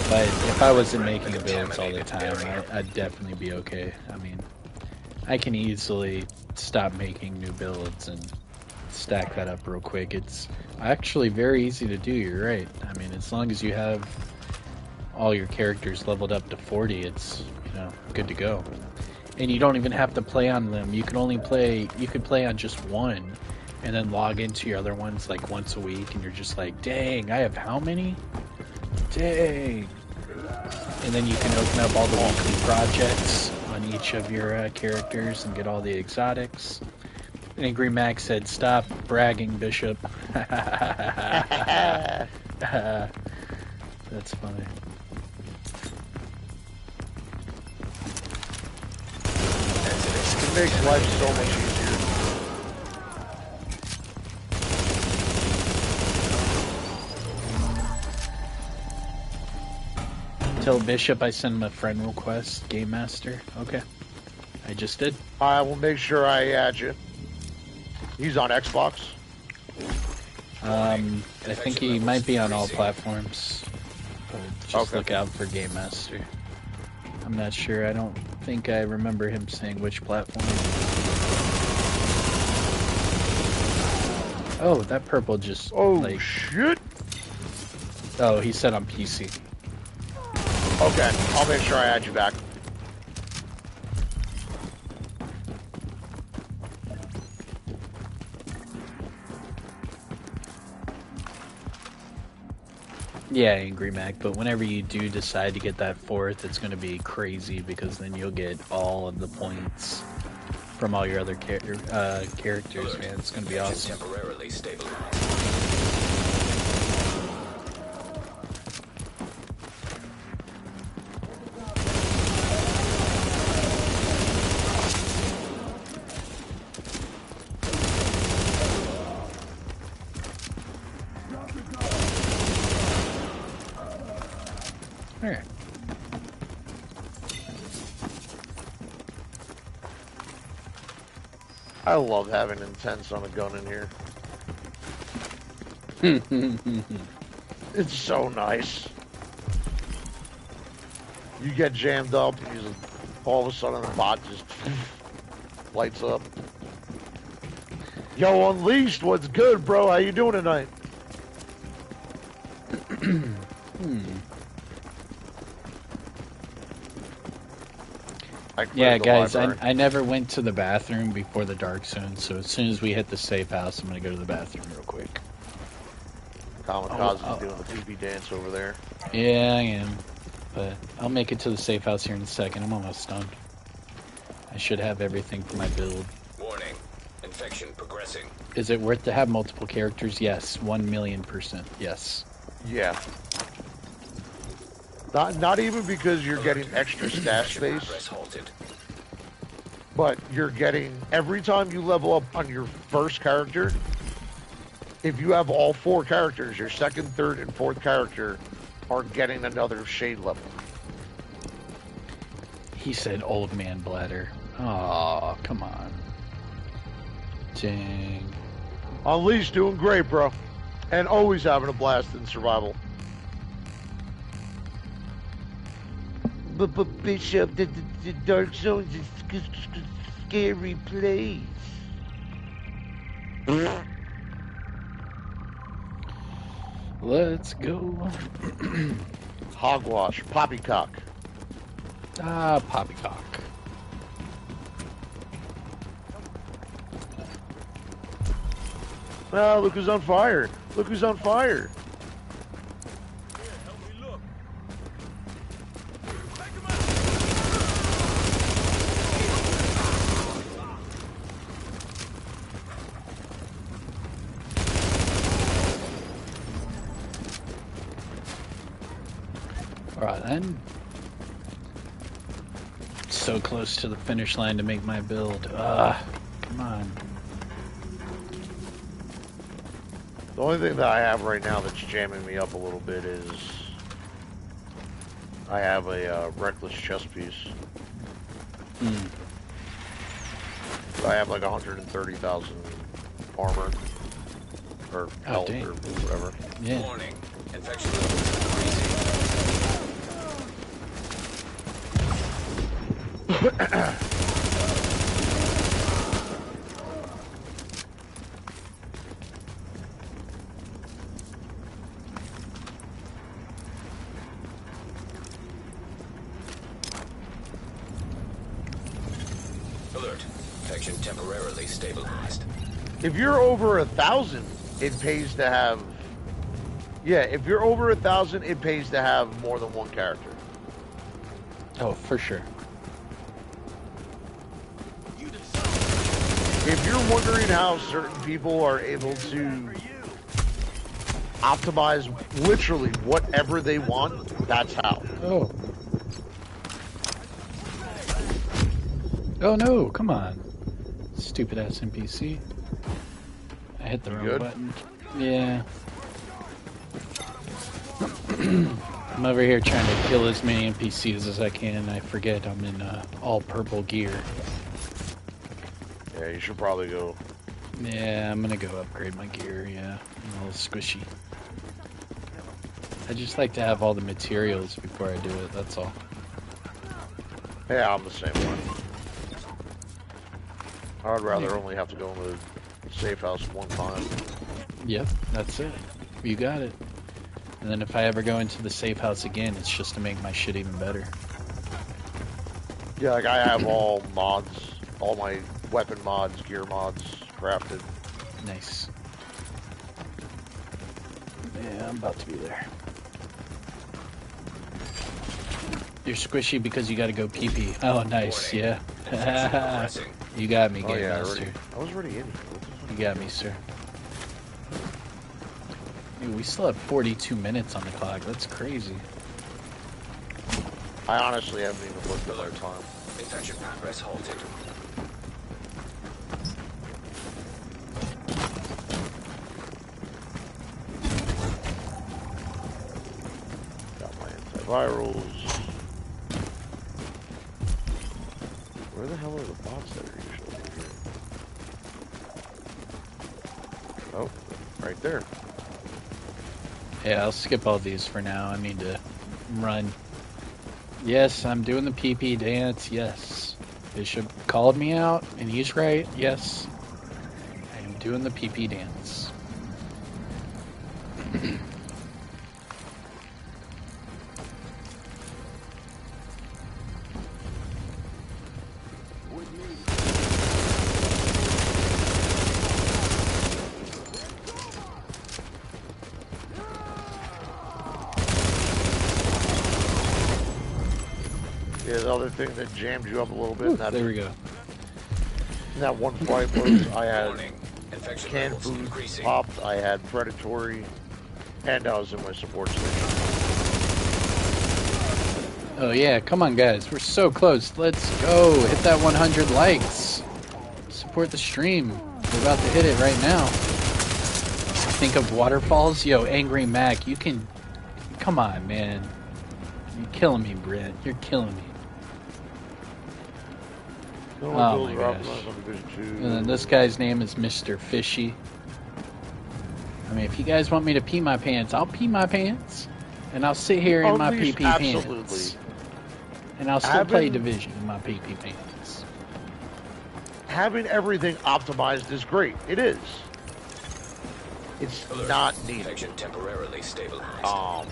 But if I wasn't making builds all the time, I, I'd definitely be okay. I mean, I can easily stop making new builds and stack that up real quick. It's actually very easy to do. You're right. I mean, as long as you have all your characters leveled up to 40, it's you know good to go. And you don't even have to play on them. You can only play. You could play on just one, and then log into your other ones like once a week, and you're just like, dang, I have how many? Dang. And then you can open up all the weekly projects on each of your uh, characters and get all the exotics. Angry Max said, "Stop bragging, Bishop." (laughs) (laughs) That's funny. Makes life so much easier Tell Bishop I send him a friend request, Game Master. Okay, I just did. i will make sure i add you he's on xbox Um, I think he might be on all platforms. Just Okay. look out for Game Master. I'm not sure. I don't think I remember him saying which platform. Oh, that purple just oh like shit oh he said on PC. okay i'll make sure i add you back Yeah, Angry Mac, but whenever you do decide to get that fourth, it's going to be crazy because then you'll get all of the points from all your other char- uh, characters, man. It's going to be awesome. Temporarily stabilized. I love having intense on a gun in here. (laughs) It's so nice. You get jammed up, and you just, all of a sudden the bot just (laughs) lights up. Yo, Unleashed, what's good, bro? How you doing tonight? (clears throat) Hmm. I cleared Yeah, guys, I. I never went to the bathroom before the dark zone, so as soon as we hit the safe house, I'm going to go to the bathroom real quick. Kamikaze's Oh, oh. doing the pee dance over there. Yeah, I am. But I'll make it to the safe house here in a second. I'm almost done. I should have everything for my build. Warning. Infection progressing. Is it worth to have multiple characters? Yes. One million percent. Yes. Yeah. Not not even because you're getting extra stash space, but you're getting every time you level up on your first character. If you have all four characters, your second, third, and fourth character are getting another SHD level. He said old man bladder. Oh, come on. Dang. Unleashed doing great, bro, and always having a blast in survival. Bishop, the, the, the Dark Zone's a sc- sc- scary place. Let's go. (clears throat) Hogwash, poppycock. Ah, poppycock. Ah, look who's on fire. Look who's on fire. Alright then. So close to the finish line to make my build. Ah, come on. The only thing that I have right now that's jamming me up a little bit is I have a uh, reckless chest piece. Hmm. I have like 130,000 armor or health dang. or whatever. Yeah. Warning. Infection level Alert. Infection temporarily stabilized. If you're over a thousand, it pays to have. Yeah, if you're over a thousand, it pays to have more than one character. Oh, for sure. You're wondering how certain people are able to optimize literally whatever they want, that's how. Oh. Oh no, come on. Stupid ass NPC. I hit the You wrong good? button. Yeah. (clears throat) I'm over here trying to kill as many NPCs as I can. And I forget I'm in uh, all purple gear. Yeah, you should probably go. Yeah, I'm gonna go upgrade my gear. Yeah, I'm a little squishy. I just like to have all the materials before I do it. That's all. Yeah, I'm the same way. I'd rather only have to go in the safe house one time. Yep, that's it. You got it. And then if I ever go into the safe house again, it's just to make my shit even better. Yeah, like I have all mods, all my weapon mods, gear mods crafted. Nice. Yeah, I'm about to be there. You're squishy because you got to go pee pee. Oh, nice. Yeah. (laughs) you got me, Oh Game yeah, I, Master. already, I was already in here. What? You got me, sir. Dude, we still have 42 minutes on the clock. That's crazy. I honestly haven't even looked at our time. Infection progress halted. Antivirals. Where the hell are the bots that are usually here? Oh, right there. Yeah, I'll skip all these for now. I need to run. Yes, I'm doing the PP dance. Yes. Bishop called me out, and he's right. Yes. I am doing the PP dance. Thing that jammed you up a little bit. Ooh, that, there we go. in that one fight was (coughs) I had canned food increasing. popped, I had predatory, and I was in my support station. Oh yeah, come on guys, we're so close. Let's go. Hit that 100 likes. Support the stream. We're about to hit it right now. Think of waterfalls? Yo, Angry Mac, you can... Come on, man. You're killing me, Brent. You're killing me. No Oh one my gosh. Rob on Division 2. And then this guy's name is Mr. Fishy. I mean, if you guys want me to pee my pants, I'll pee my pants. And I'll sit here in Oh, my please, PP absolutely. pants. And I'll still play Division in my PP pants. Having everything optimized is great. It is. It's Alert. not needed. Infection temporarily stabilized. Um,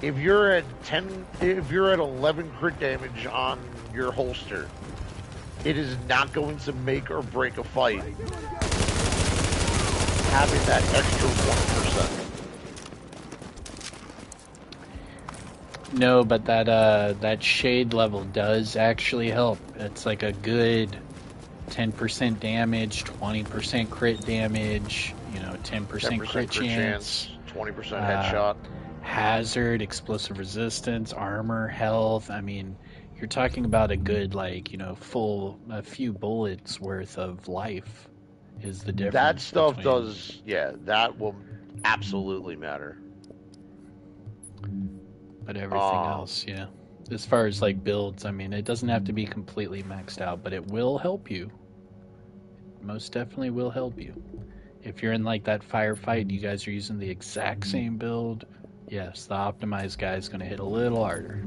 if you're at 10, if you're at 11 crit damage on your holster, it is not going to make or break a fight. Having that extra 1%. No, but that uh that SHD level does actually help. It's like a good 10% damage, 20% crit damage, you know, 10%, 10% crit, crit chance, chance, 20% Uh, headshot. hazard, explosive resistance, armor, health. I mean, you're talking about a good like, you know, full a few bullets worth of life is the difference. That stuff between- does, yeah, that will absolutely matter. but everything Um, else, yeah. As far as like builds, I mean, it doesn't have to be completely maxed out, but it will help you. Most definitely will help you. If you're in like that firefight, you guys are using the exact same build. Yes, the optimized guy is going to hit a little harder.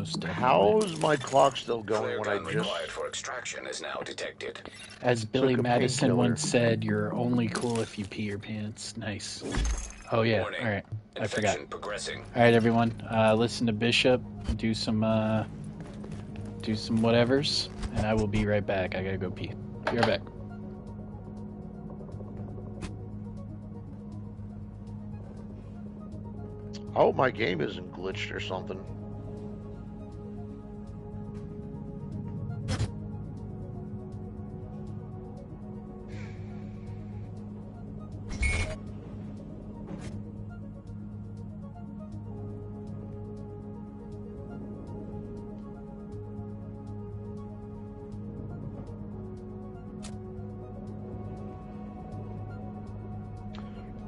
Most definitely. How's my clock still going Flare when I gun just required for extraction is now detected. As Billy Madison once said, "You're only cool if you pee your pants." Nice. Oh yeah. Warning. All right. I Infection forgot. progressing. All right, everyone. Uh, listen to Bishop. Do some. Uh, do some whatevers, and I will be right back. I gotta go pee. Be right back. I hope my game isn't glitched or something.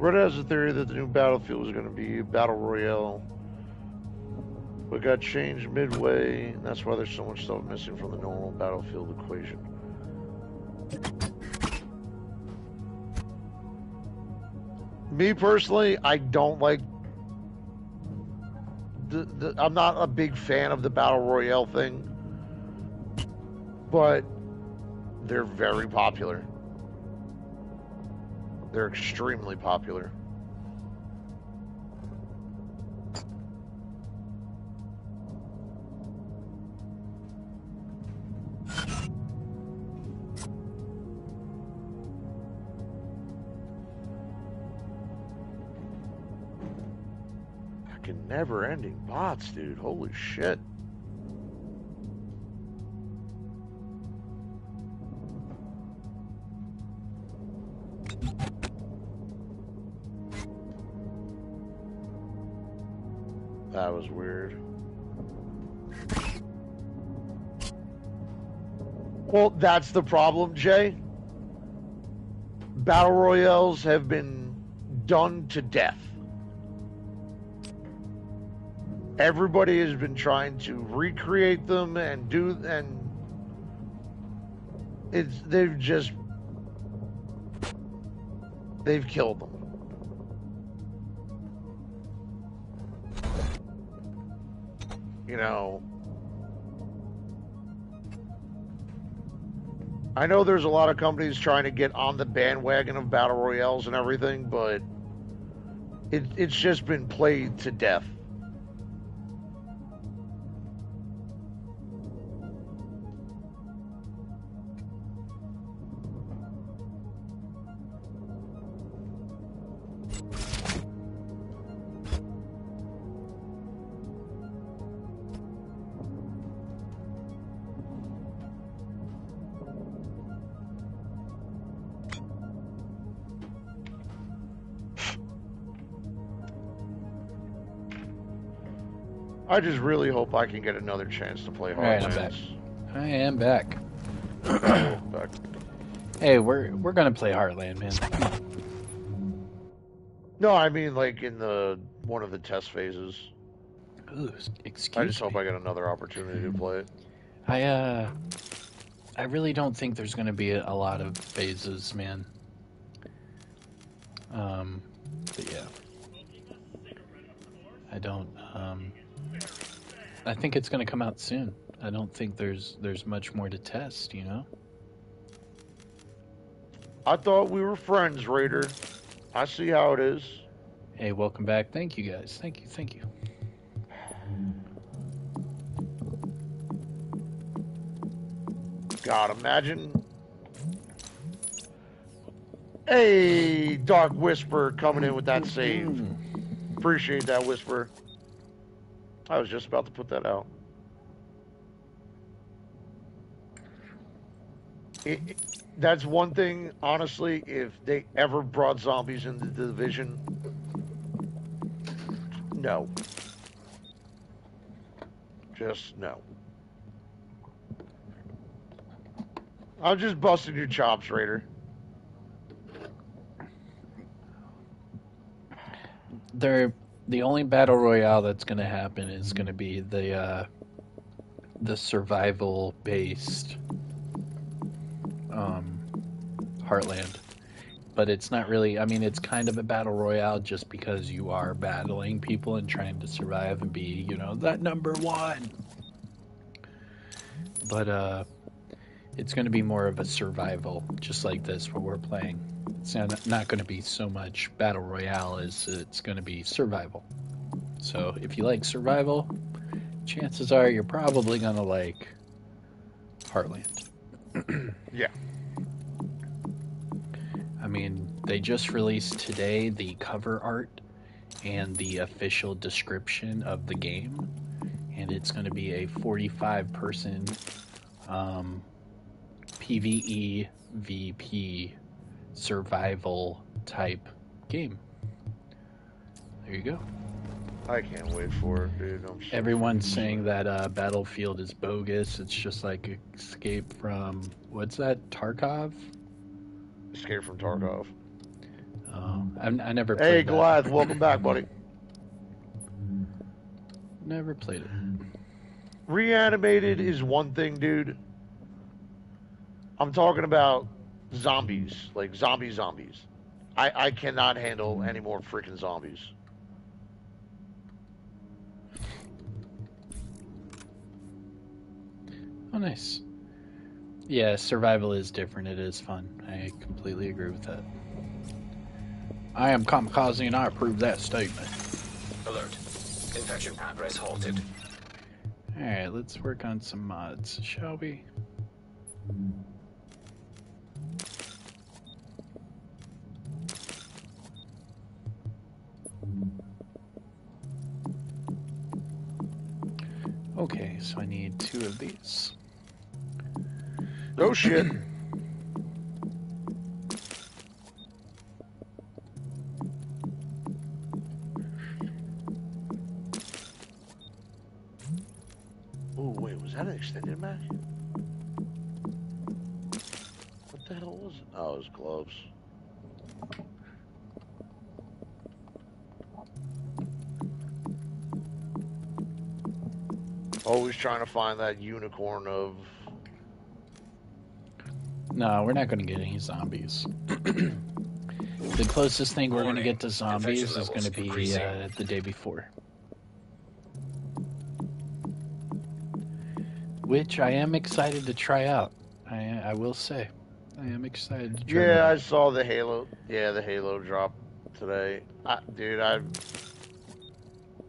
Red has a theory that the new battlefield is going to be battle royale, but got changed midway, and that's why there's so much stuff missing from the normal battlefield equation. Me personally, I don't like. The, the, I'm not a big fan of the battle royale thing, but they're very popular. They're extremely popular. fucking never ending bots, dude. Holy shit. Was weird. Well, that's the problem, Jay. Battle royales have been done to death. Everybody has been trying to recreate them and do and it's they've just they've killed them. You know, I know there's a lot of companies trying to get on the bandwagon of battle royales and everything, but it, it's just been played to death. I just really hope I can get another chance to play All right, I'm back. I am back. (coughs) Back. Hey, we're we're gonna play Heartland, man. No, I mean like in the one of the test phases. Ooh, excuse me. I just me. hope I get another opportunity to play it. I uh, I really don't think there's gonna be a, a lot of phases, man. Um, but yeah, I don't. Um, I think it's gonna come out soon. I don't think there's there's much more to test. You know. I thought we were friends, Raider. I see how it is. Hey, welcome back. Thank you guys. Thank you. Thank you. God, imagine. Hey, Dark Whisper coming in with that save. Appreciate that, Whisper. I was just about to put that out. It, it- that's one thing, honestly, if they ever brought zombies into the division, no. Just no. I'm just busting your chops, Raider. They're the only battle royale that's going to happen is going to be the uh, the survival based um, Heartland. But it's not really. I mean, it's kind of a battle royale just because you are battling people and trying to survive and be, you know, that number one. But uh, it's going to be more of a survival, just like this, what we're playing. It's not, going to be so much battle royale as it's going to be survival. So if you like survival, chances are you're probably going to like Heartland. (clears throat) Yeah. I mean, they just released today the cover art and the official description of the game, and it's going to be a 45 person um, PvE VP survival type game. There you go. I can't wait for it, dude. I'm so Everyone's saying that uh, Battlefield is bogus. It's just like Escape from what's that? Tarkov. Escape from Tarkov. Oh, I, I never. Hey, Played that. Goliath, welcome back, buddy. Never played it. Reanimated is one thing, dude. I'm talking about zombies, like zombie zombies. I, I cannot handle any more freaking zombies. Oh, nice. Yeah, survival is different. It is fun. I completely agree with that. I am kamikaze, and I approve that statement. Alert. Infection progress halted. All right, let's work on some mods, shall we? Okay, so I need two of these. No shit. Oh wait, was that an extended mag? What the hell was it? Oh, it was gloves. Always trying to find that unicorn of No, we're not going to get any zombies. (clears throat) the closest thing we're going to get to zombies is going to be uh, the day before. Which I am excited to try out. I, I will say. I am excited to try Yeah, I saw the Halo. Yeah, the Halo drop today. I, dude, I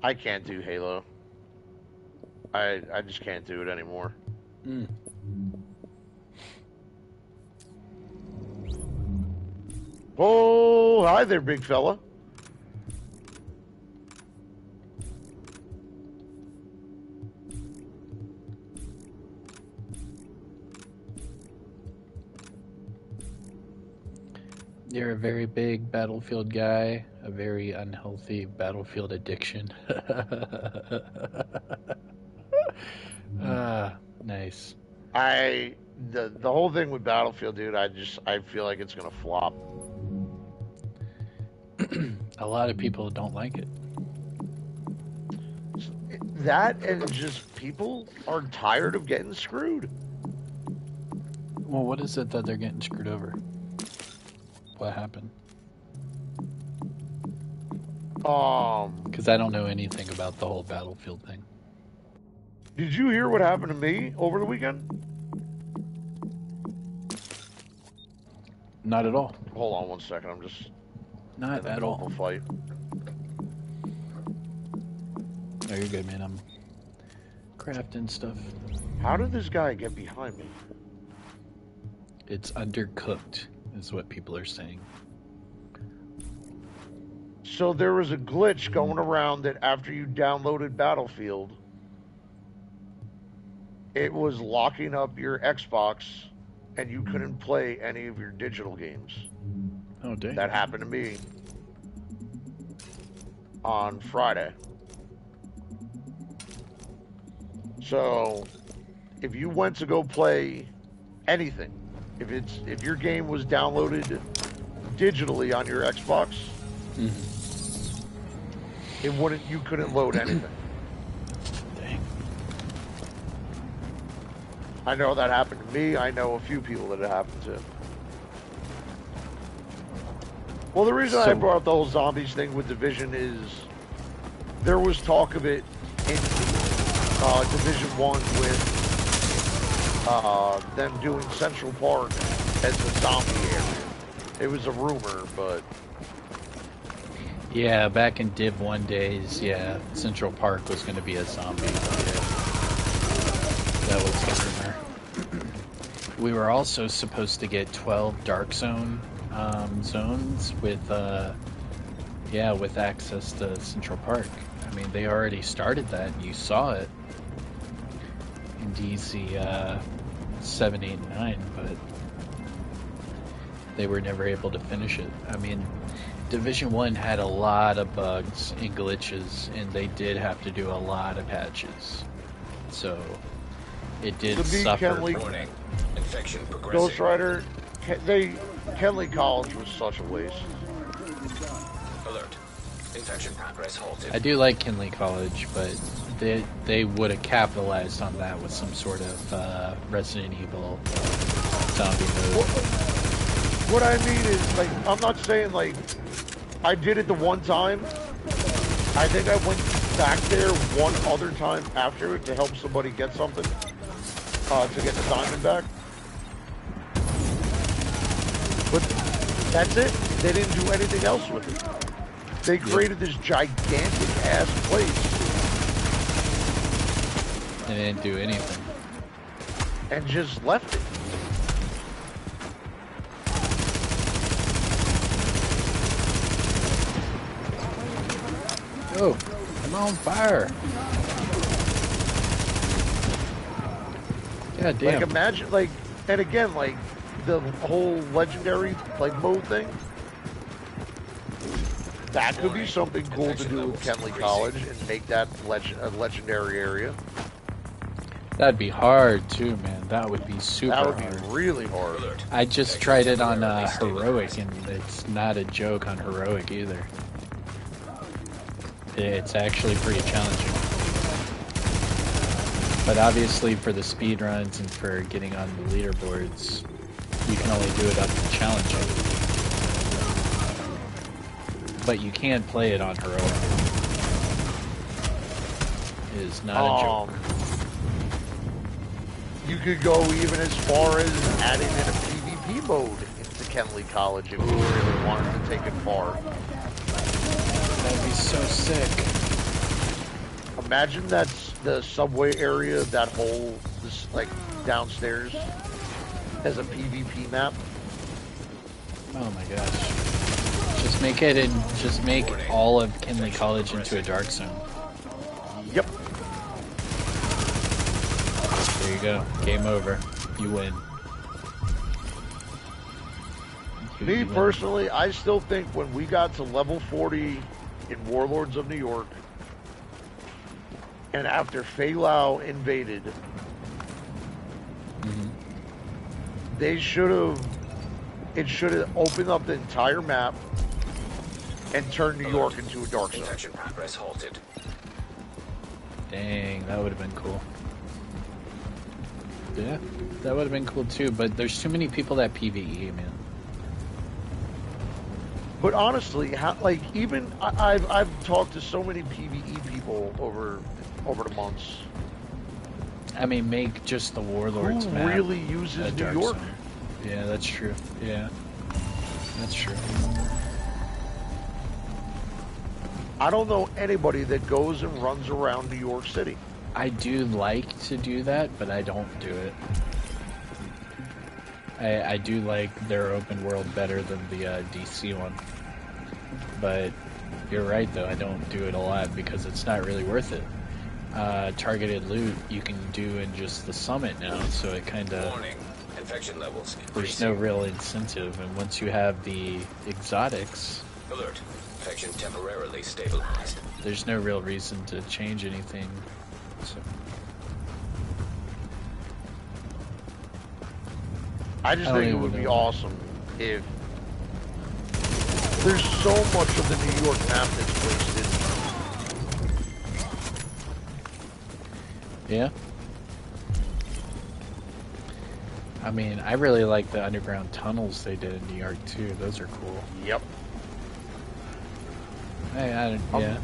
I can't do Halo. I I just can't do it anymore. Mm. Oh, hi there, big fella. You're a very big Battlefield guy, a very unhealthy Battlefield addiction. (laughs) ah, nice. I the the whole thing with Battlefield, dude. I just I feel like it's gonna flop. (clears throat) A lot of people don't like it. That and just people are tired of getting screwed. Well, what is it that they're getting screwed over? What happened? Um, Because I don't know anything about the whole Battlefield thing. Did you hear what happened to me over the weekend? Not at all. Hold on one second. I'm just Not at all. fight. No, you're good, man. I'm crafting stuff. How did this guy get behind me? It's undercooked, is what people are saying. So there was a glitch going around that after you downloaded Battlefield, it was locking up your Xbox and you couldn't play any of your digital games. Oh, dang. That happened to me on Friday. So, if you went to go play anything, if it's if your game was downloaded digitally on your Xbox, mm-hmm. it wouldn't you couldn't load anything. I know that happened to me. I know a few people that it happened to. Well, the reason I brought up the whole zombies thing with Division is there was talk of it in uh, Division One with uh, them doing Central Park as a zombie area. It was a rumor, but Yeah, back in Div 1 days, yeah, Central Park was going to be a zombie. Yeah. That was. We were also supposed to get 12 Dark Zone um, zones with, uh, yeah, with access to Central Park. I mean, they already started that. You saw it in DZ uh, 7, 8, 9, but they were never able to finish it. I mean, Division One had a lot of bugs and glitches, and they did have to do a lot of patches. So it did The B. suffer. Kenley- Warning. Infection progressing. Ghost Rider, Ke- they Kenley College was such a waste. Alert. Infection progress halted. I do like Kenley College, but they they would have capitalized on that with some sort of uh, Resident Evil zombie mode. What I mean is, like, I'm not saying like I did it the one time. I think I went back there one other time after it to help somebody get something uh, to get the diamond back. But that's it. They didn't do anything else with it. They created this gigantic ass place They didn't do anything. and just left it. Oh, I'm on fire! God damn. Like imagine like, and again like the whole legendary like mode thing. That could be something cool to do with Kenley College and make that legend a legendary area. That'd be hard too, man. That would be super That would hard. be really hard. I just tried it on uh, heroic, and it's not a joke on heroic either. It's actually pretty challenging. But obviously, for the speed runs and for getting on the leaderboards, you can only do it up to challenging. But you can play it on heroic. It is not a joke. Um, you could go even as far as adding in a PvP mode into Kenley College if you really wanted to take it far. That'd be so sick. Imagine that's the subway area, that whole this like downstairs as a PvP map. Oh my gosh. Just make it and just make all of Kenley College into a dark zone. Yep. There you go. Game over. You win. You Me win. personally, I still think when we got to level 40 in Warlords of New York, and after Faye Lau invaded, Mhm. they should have, it should have opened up the entire map and turned New York into a dark zone. Infection progress halted. Dang, that would have been cool. Yeah, that would have been cool too, but there's too many people that PvE, man. But honestly, how, like even I, I've I've talked to so many PVE people over over the months. I mean, make just the Warlords Who map really uses New York? zone. Yeah, that's true. Yeah, that's true. I don't know anybody that goes and runs around New York City. I do like to do that, but I don't do it. I, I do like their open world better than the uh, DC one. But you're right, though. I don't do it a lot because it's not really worth it. Uh, targeted loot you can do in just the summit now, so it kind of Warning. Infection levels there's no real incentive. And once you have the exotics, Alert. Infection temporarily stabilized. there's no real reason to change anything. So. I just I think it even would be know. awesome if there's so much of the New York map that's wasted. Yeah. I mean, I really like the underground tunnels they did in New York too. Those are cool. Yep. Hey, I, Um, yeah.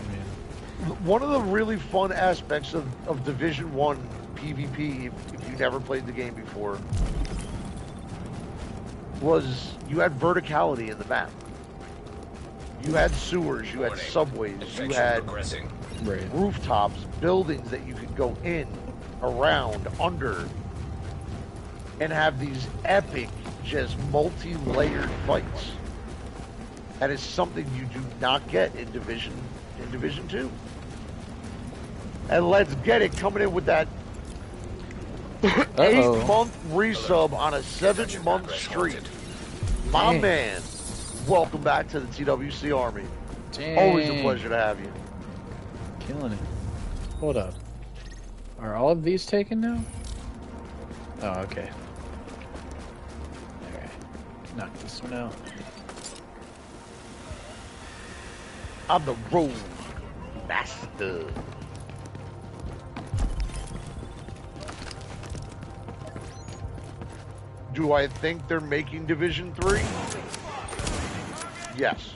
I mean, One of the really fun aspects of, of Division One PvP, if, if you never played the game before, was you had verticality in the map. You had sewers, you had subways, you had progressing. Right. rooftops, buildings that you could go in, around, under, and have these epic, just multi-layered fights. That is something you do not get in Division in Division Two. And let's get it coming in with that (laughs) Uh-oh. eight-month resub on a seven-month progress streak. My Dang. man, welcome back to the TWC Army. Always a pleasure to have you. Killing it. Hold up. Are all of these taken now? Oh, okay. Alright. Knock this one out. I'm the road master. Do I think they're making Division 3? Yes.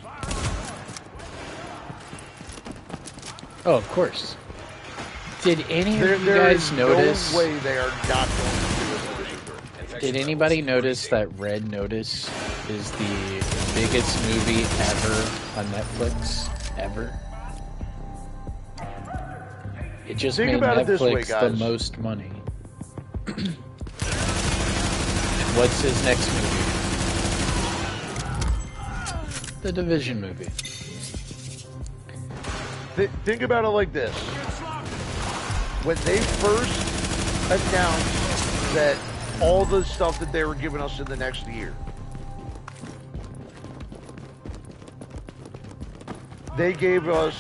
Oh, of course. Did any There, of you guys notice? no way they are not going to do a Division 3. Infection Did anybody notice that Red Notice is the biggest movie ever on Netflix? Ever? It just Think made this way, Netflix the most money. (clears throat) what's his next movie? The Division movie. Th- think about it like this. When they first announced that all the stuff that they were giving us in the next year. They gave us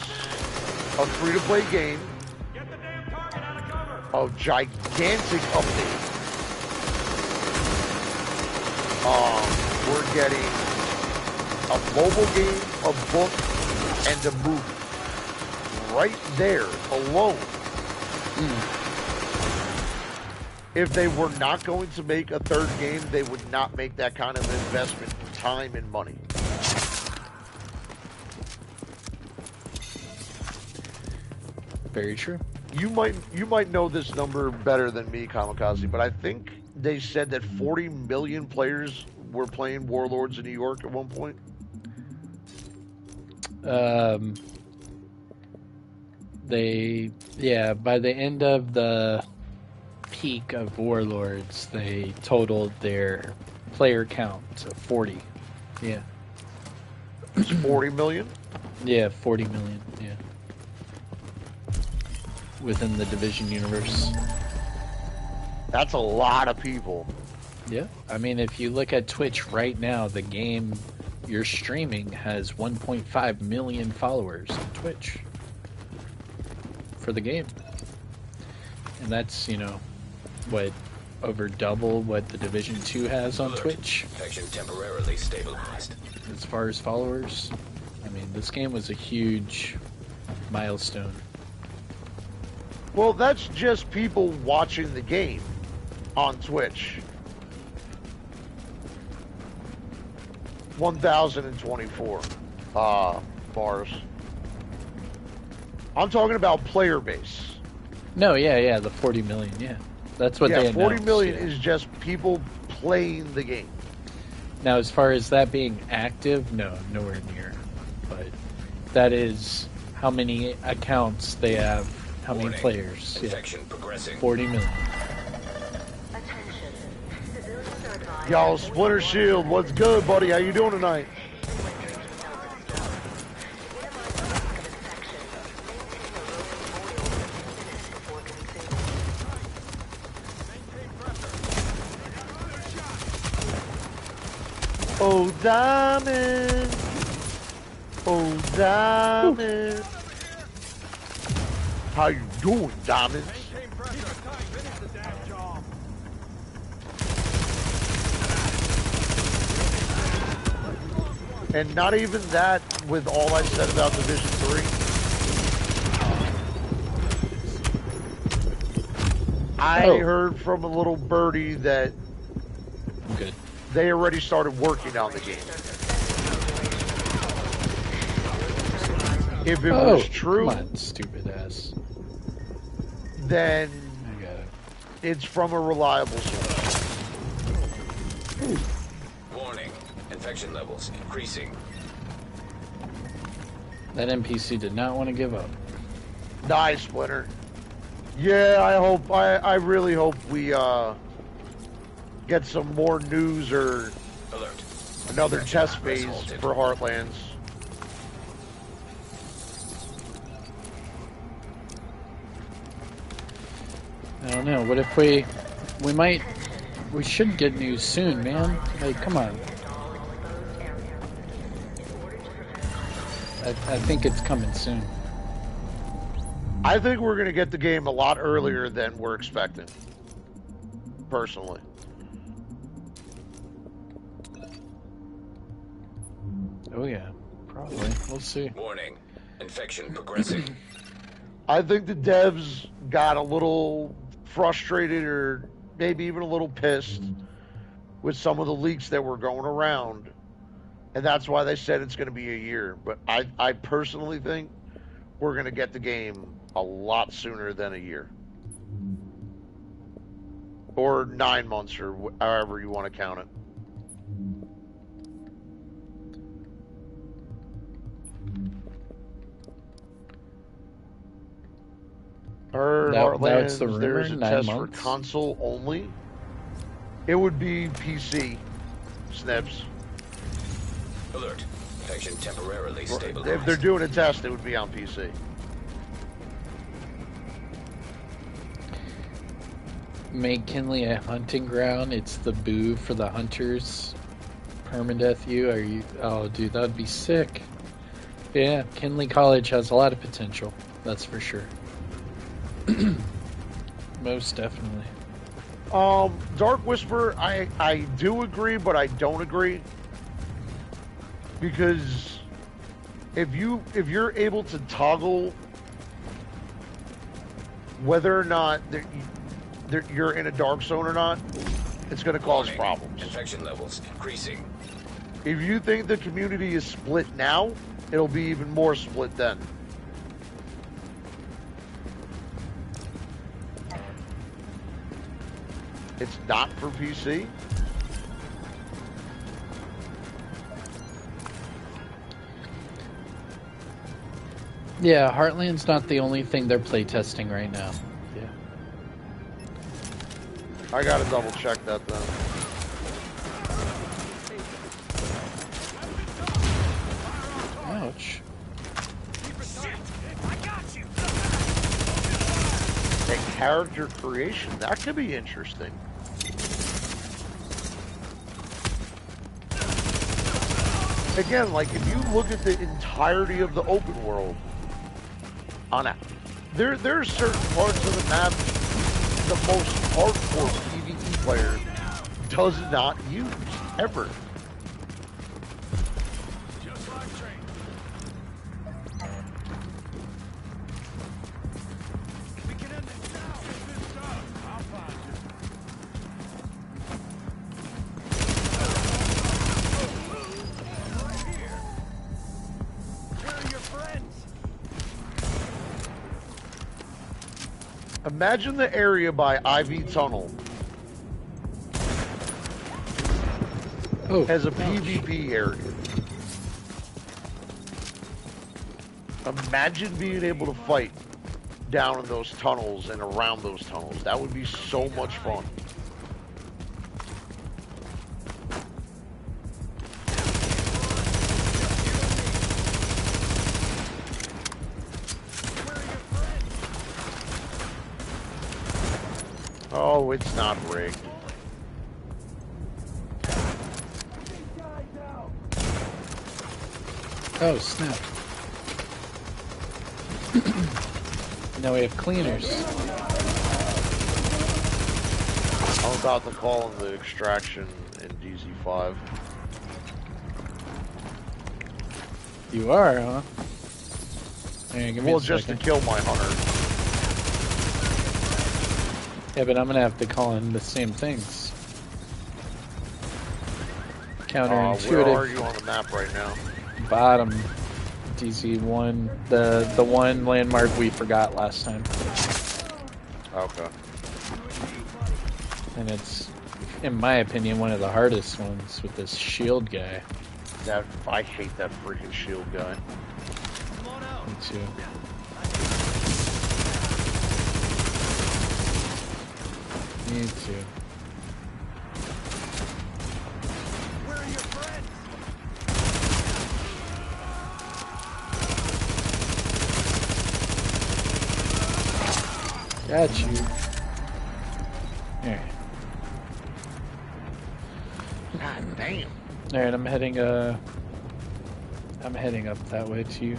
a free-to-play game, a gigantic update. Um, we're getting a mobile game, a book, and a movie. Right there alone. If they were not going to make a third game, they would not make that kind of investment in time and money. Very true. You might you might know this number better than me, Kamikaze, but I think they said that 40 million players were playing Warlords in New York at one point. Um, they, yeah, by the end of the peak of Warlords, they totaled their player count to 40. Yeah. It's 40 million? Yeah, 40 million. Yeah. Within the Division universe. That's a lot of people. Yeah. I mean, if you look at Twitch right now, the game you're streaming has 1.5 million followers on Twitch for the game. And that's, you know, what over double what the Division 2 has on Alert. Twitch Infection temporarily stabilized. as far as followers. I mean, this game was a huge milestone. Well, that's just people watching the game on Twitch. 1,024 uh, bars. I'm talking about player base. No, yeah, yeah, the 40 million, yeah. That's what yeah, they 40 announced, million yeah. is just people playing the game. Now, as far as that being active, no, nowhere near. But that is how many accounts they have, how many Warning. players. Yeah, progressing. 40 million. Attention. Civilians are advised Y'all, that Splinter Shield, what's good, buddy? How you doing tonight? Oh, diamond. Oh, diamond. How you doing, diamond? And not even that with all I said about Division 3. I Oh. heard from a little birdie that Good. They already started working on the game. If it oh, was true, Come on, stupid ass. then I got it. it's from a reliable source. Warning. Infection levels increasing. That NPC did not want to give up. Nice, Splinter. Yeah, I hope, I, I really hope we uh, get some more news or Alert. another chess test phase halted. for Heartlands. I don't know. What if we, we might, we should get news soon, man. Like, come on. I, I think it's coming soon. I think we're going to get the game a lot earlier than we're expecting. Personally. Oh yeah, probably. We'll see. Warning. Infection progressing. (clears throat) I think the devs got a little frustrated or maybe even a little pissed with some of the leaks that were going around. And that's why they said it's going to be a year. But I, I personally think we're going to get the game a lot sooner than a year. Or nine months, or however you want to count it. Or That- that's the Heartlands, there's a nine test months? for console only. It would be PC, Snips. Alert. Infection temporarily stabilized. If they're doing a test, it would be on PC. make Kenley a hunting ground, it's the boo for the hunters. Permadeath you? Are you? Oh, dude, that'd be sick. Yeah, Kenley College has a lot of potential. That's for sure. (clears throat) Most definitely. Um, Dark Whisper, I I do agree, but I don't agree because if you if you're able to toggle whether or not that you- that you're in a dark zone or not, it's going to cause Warning. problems. Infection levels increasing. If you think the community is split now, it'll be even more split then. It's not for PC. Yeah, Heartland's not the only thing they're playtesting right now. Yeah. I gotta double check that then. Ouch. And character creation, that could be interesting. Again, like if you look at the entirety of the open world, on a, there there are certain parts of the map the most hardcore PvE player does not use ever. Imagine the area by Ivy Tunnel Oh, as a ouch. PvP area. Imagine being able to fight down in those tunnels and around those tunnels. That would be so much fun. Oh, it's not rigged. Oh, snap. (clears throat) now we have cleaners. I'm about to call in the extraction in DZ5. You are, huh? Here, give me Well, just to kill my hunter. Yeah, but I'm gonna have to call in the same things. Uh, where Counterintuitive. are you on the map right now? bottom DZ1, the the one landmark we forgot last time, Okay. and it's, in my opinion, one of the hardest ones with this shield guy. That I hate that freaking shield guy. Me too. Me too. Got you. There. God damn. All right, I'm heading. Uh, I'm heading up that way too.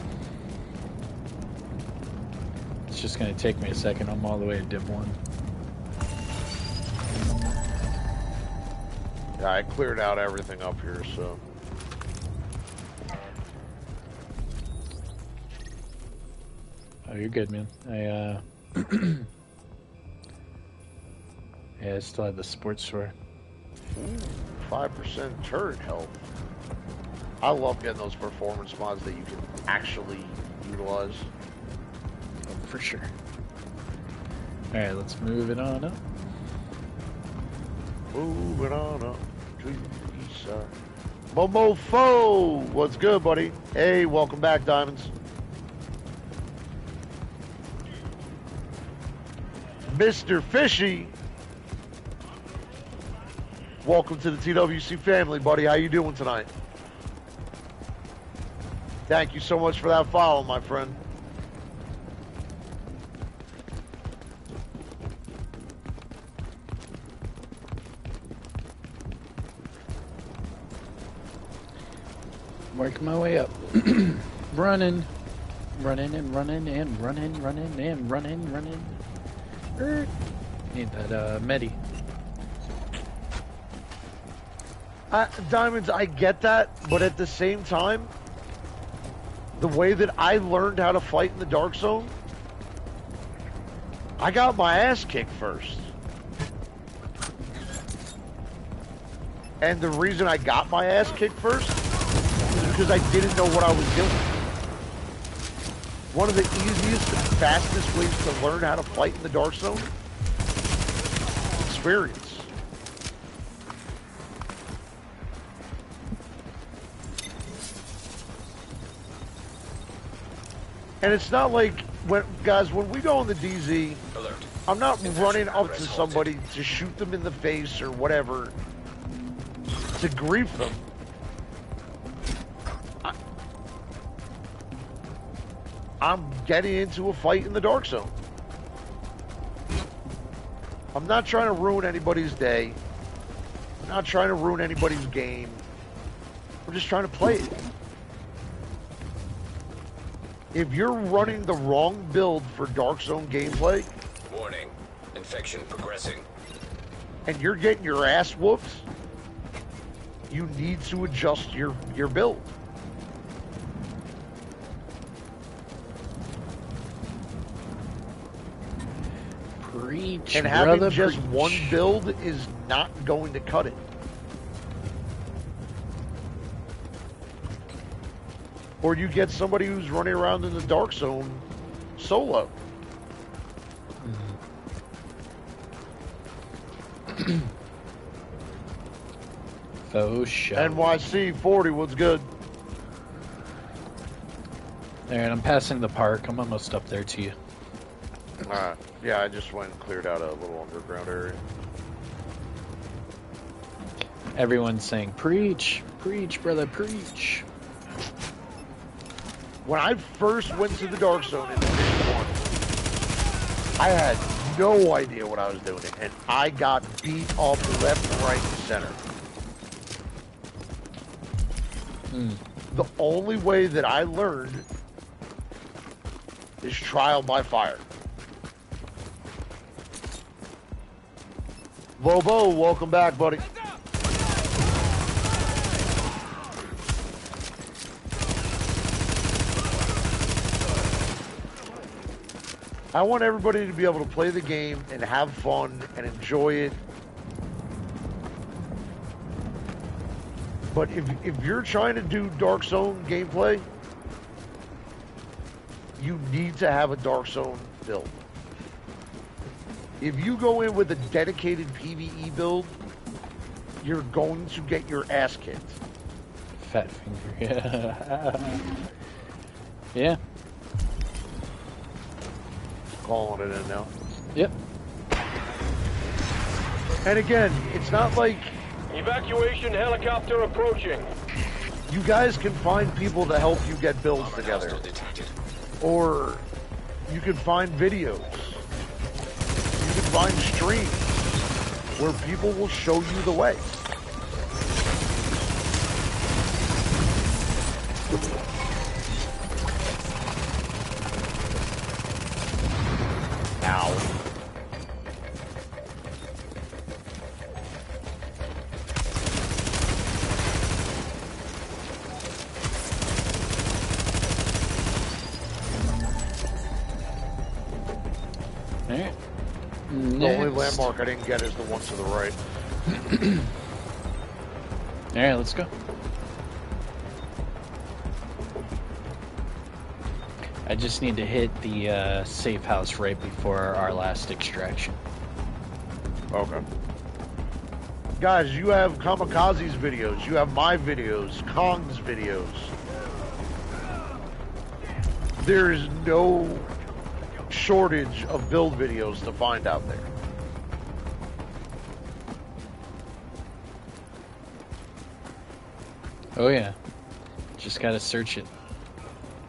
It's just gonna take me a second. I'm all the way to Div One. Yeah, I cleared out everything up here, so. Oh, you're good, man. I uh, (clears throat) yeah, I still have the sports store. Five percent turret health. I love getting those performance mods that you can actually utilize. Oh, for sure. All right, let's move it on up. Moving on up to the east side. Momo Fo, what's good, buddy? Hey, welcome back, Diamonds. Mr. Fishy, welcome to the TWC family, buddy. How you doing tonight? Thank you so much for that follow, my friend. Working my way up. (clears throat) running. Running and running and running, running and running, running. Er, Need that uh, Medi. Uh, Diamonds, I get that, but at the same time, the way that I learned how to fight in the Dark Zone, I got my ass kicked first. And the reason I got my ass kicked first because I didn't know what I was doing. One of the easiest and fastest ways to learn how to fight in the Dark Zone? Experience. And it's not like when guys when we go in the DZ, Alert. I'm not running up to somebody to shoot them in the face or whatever to grief them. I'm getting into a fight in the dark zone. I'm not trying to ruin anybody's day. I'm not trying to ruin anybody's game. I'm just trying to play it. If you're running the wrong build for Dark Zone gameplay Warning. Infection progressing. and you're getting your ass whooped, you need to adjust your, your build. Preach, And having brother, just preach. one build is not going to cut it. Or you get somebody who's running around in the dark zone solo. Faux show. NYC 40, what's good? Alright, I'm passing the park. I'm almost up there to you. Uh, yeah, I just went and cleared out a little underground area. Everyone's saying, preach, preach, brother, preach. When I first went to the dark zone in One, I had no idea what I was doing, and I got beat off left, right, and center. Hmm. The only way that I learned is trial by fire. Lobo, welcome back, buddy. I want everybody to be able to play the game and have fun and enjoy it. But if, if you're trying to do Dark Zone gameplay, you need to have a Dark Zone build. If you go in with a dedicated PvE build, you're going to get your ass kicked. Fat finger. (laughs) Yeah. yeah. Calling it in now. Yep. And again, it's not like Evacuation helicopter approaching. you guys can find people to help you get builds together. or you can find videos. Find streams where people will show you the way. Ow. Landmark I didn't get is the one to the right. (clears throat) Alright, let's go. I just need to hit the uh, safe house right before our last extraction. Okay. Guys, you have Kamikaze's videos, you have my videos, Kong's videos. There is no shortage of build videos to find out there. Oh yeah. Just gotta search it.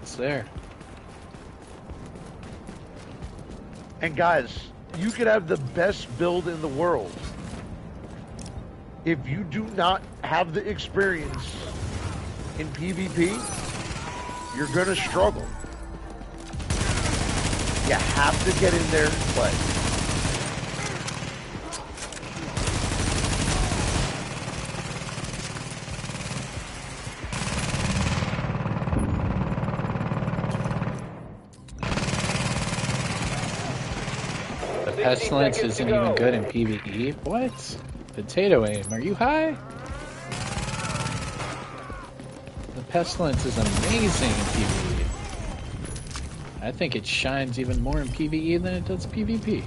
It's there. And guys, you could have the best build in the world. If you do not have the experience in PvP, you're gonna struggle. You have to get in there and play. Pestilence isn't even good in PvE. What? Potato aim? Are you high? The pestilence is amazing in PvE. I think it shines even more in PvE than it does PvP.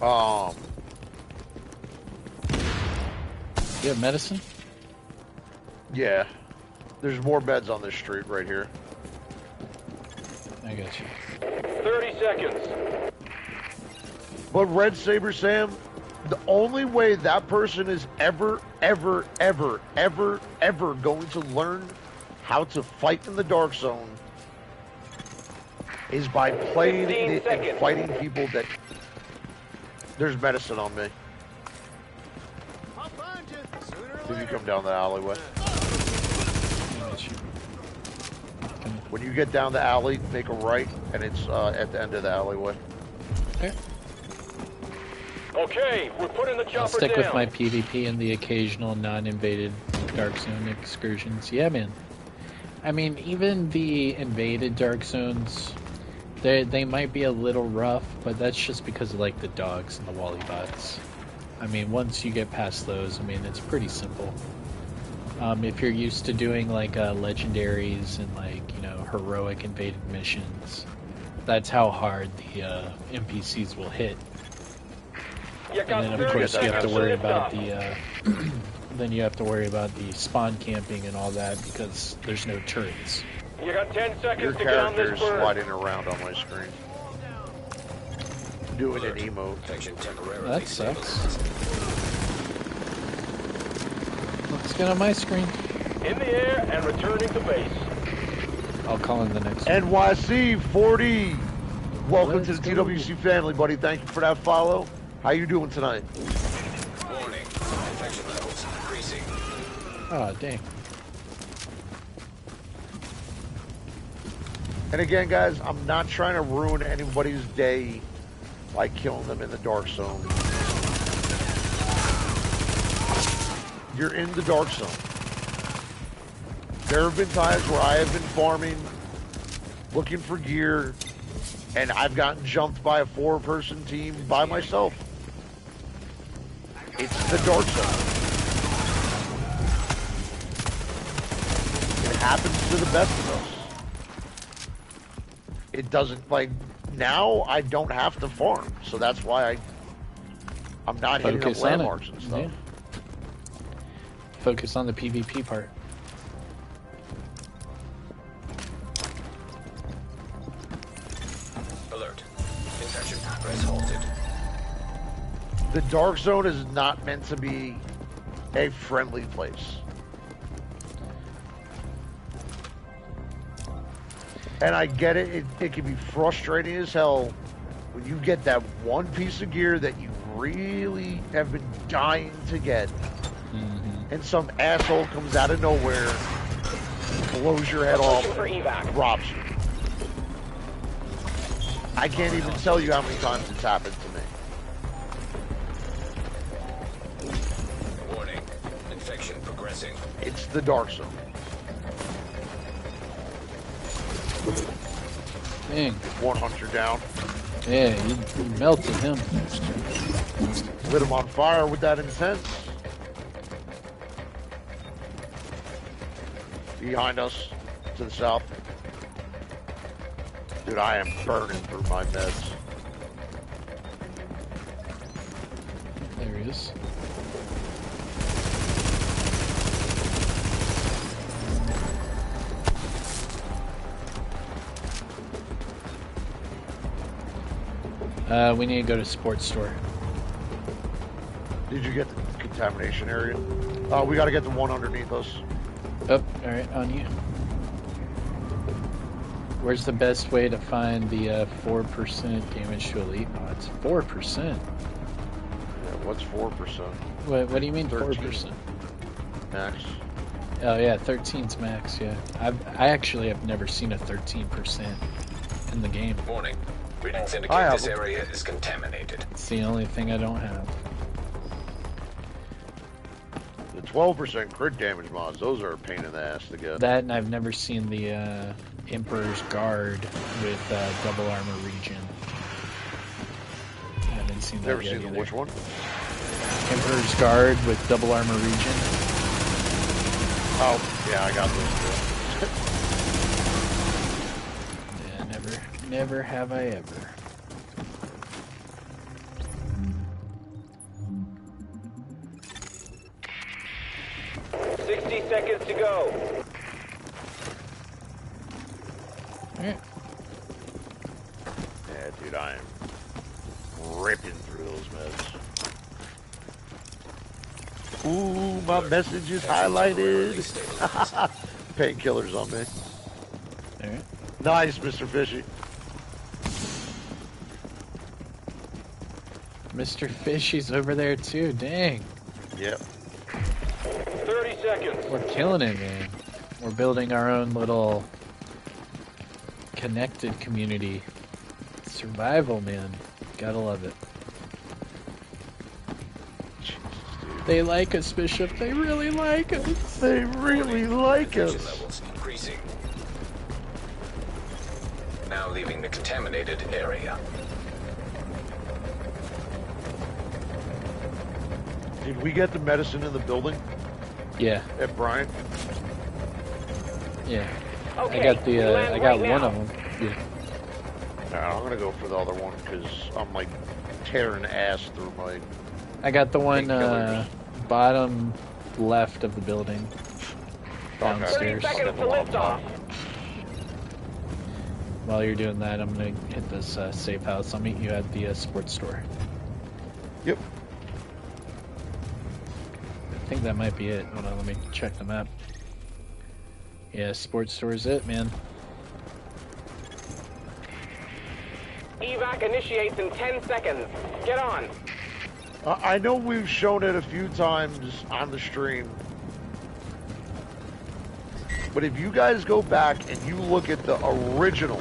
Um, You have medicine? yeah. There's more beds on this street right here. I got you. 30 seconds. But Red Saber Sam, the only way that person is ever, ever, ever, ever, ever going to learn how to fight in the Dark Zone is by playing 15 it and fighting people that. There's medicine on me. I'll you Did you come down the alleyway? I got you. When you get down the alley, make a right, and it's uh, at the end of the alleyway. Okay. Okay, we're putting the I'll chopper stick down. with my PvP and the occasional non-invaded Dark Zone excursions. Yeah, man. I mean, even the invaded Dark Zones, they they might be a little rough, but that's just because of like the dogs and the wally bots. I mean, once you get past those, I mean, it's pretty simple. Um, if you're used to doing like uh, legendaries and like you know heroic invaded missions, that's how hard the uh, NPCs will hit. And then of course you have to worry about the uh, (clears throat) then you have to worry about the spawn camping and all that because there's no turrets. You got 10 Your seconds to get on character this is bird. sliding around on my screen. Doing an Alert. emote. Infection That sucks. Let's get on my screen. In the air and returning to base. I'll call in the next. NYC 40. Welcome Let's to the go. TWC family, buddy. Thank you for that follow. How you doing tonight? Warning. Infection levels increasing. Oh dang. And again, guys, I'm not trying to ruin anybody's day by killing them in the dark zone. You're in the dark zone. There have been times where I have been farming, looking for gear, and I've gotten jumped by a four-person team by myself. It's the dark zone. It happens to the best of us it doesn't like now I don't have to farm, so that's why I I'm not hitting up on landmarks and stuff. Yeah. Focus on the PvP part. The dark zone is not meant to be a friendly place. And I get it, it, it can be frustrating as hell when you get that one piece of gear that you really have been dying to get, Mm-hmm. and some asshole comes out of nowhere, blows your head off, robs you. I can't even tell you how many times it's happened to Infection progressing. It's the dark zone. Dang. One hunter down. Yeah, you, you melted him. Lit him on fire with that intent. Behind us, to the south. Dude, I am burning through my meds. There he is. Uh, we need to go to sports store. Did you get the contamination area? Uh, we got to get the one underneath us. Oh, all right, on you. Where's the best way to find the uh, four percent damage to elite bots? Four percent. Yeah, what's four percent? What, what do you mean four 13. percent? max. Oh yeah, 13's max. Yeah, I've I actually have never seen a 13 percent in the game. Warning. Readings indicate have this area is contaminated. It's the only thing I don't have. The 12% crit damage mods, those are a pain in the ass to get. That and I've never seen the uh, Emperor's Guard with uh, double armor region. I haven't seen that Never yet seen the either. which one? Emperor's Guard with double armor region. Oh, yeah, I got those Yeah, never, never have I ever. Sixty seconds to go. Alright. Yeah, dude, I am ripping through those meds. Ooh, my message is highlighted. (laughs) Painkillers on me. Alright. Nice, Mr. Fishy. Mr. Fishy's over there too. Dang. Yep. Thirty seconds. We're killing it, man. We're building our own little connected community. Survival, man. Gotta love it. They like us, Bishop. They really like us. They really like us. increasing. Now leaving the contaminated area. Did we get the medicine in the building Yeah, at Bryant? yeah. Okay, I got the. Uh, I got right one now. of them. Yeah. Nah, I'm gonna go for the other one because I'm like tearing ass through my. I got the one uh, bottom left of the building. Downstairs. Thirty seconds to lift. While you're doing that, I'm gonna hit this uh, safe house. I'll meet you at the uh, sports store. Yep. I think that might be it. Hold on, let me check the map. Yeah, sports store is it, man. Evac initiates in ten seconds. Get on. I I know we've shown it a few times on the stream, but if you guys go back and you look at the original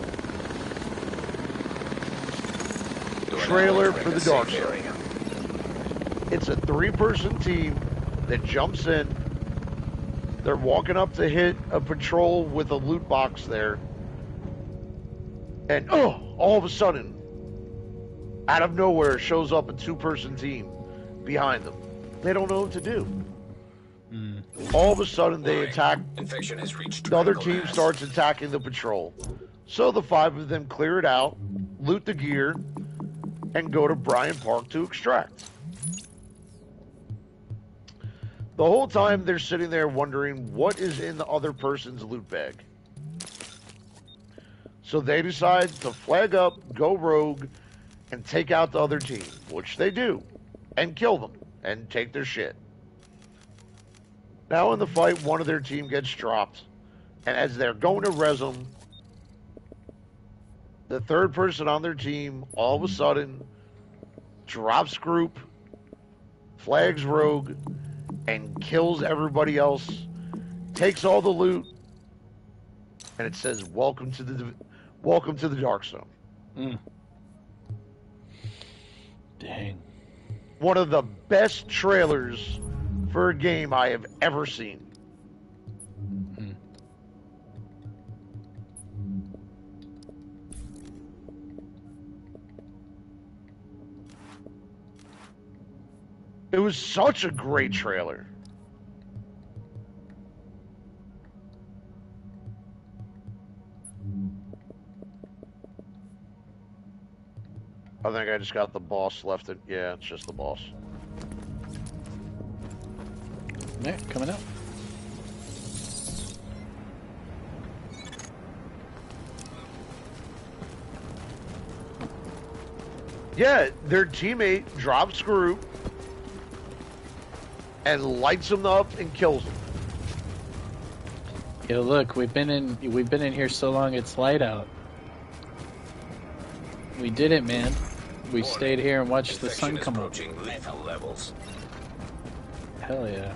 You are now Trailer for the a dark safe side. It's a three-person team that jumps in. They're walking up to hit a patrol with a loot box there. And oh, all of a sudden, out of nowhere shows up a two-person team behind them. They don't know what to do. Hmm. All of a sudden, they Warning. attack. Infection has reached The other team mass. starts attacking the patrol. So the five of them clear it out, loot the gear, and go to Bryant Park to extract. The whole time they're sitting there wondering what is in the other person's loot bag. So they decide to flag up, go rogue, and take out the other team, which they do, and kill them, and take their shit. Now in the fight, one of their team gets dropped, and as they're going to res them, the third person on their team all of a sudden drops group, flags rogue, and kills everybody else, takes all the loot, and it says "Welcome to the Welcome to the Dark Zone." Mm. Dang. One of the best trailers for a game I have ever seen. It was such a great trailer. I think I just got the boss left. It. Yeah, it's just the boss. Yeah, coming up. Yeah, their teammate drops group and lights them up and kills them. Yeah, look, we've been in we've been in here so long it's light out. We did it, man. We stayed here and watched Infection the sun come up. Lethal levels. Hell yeah.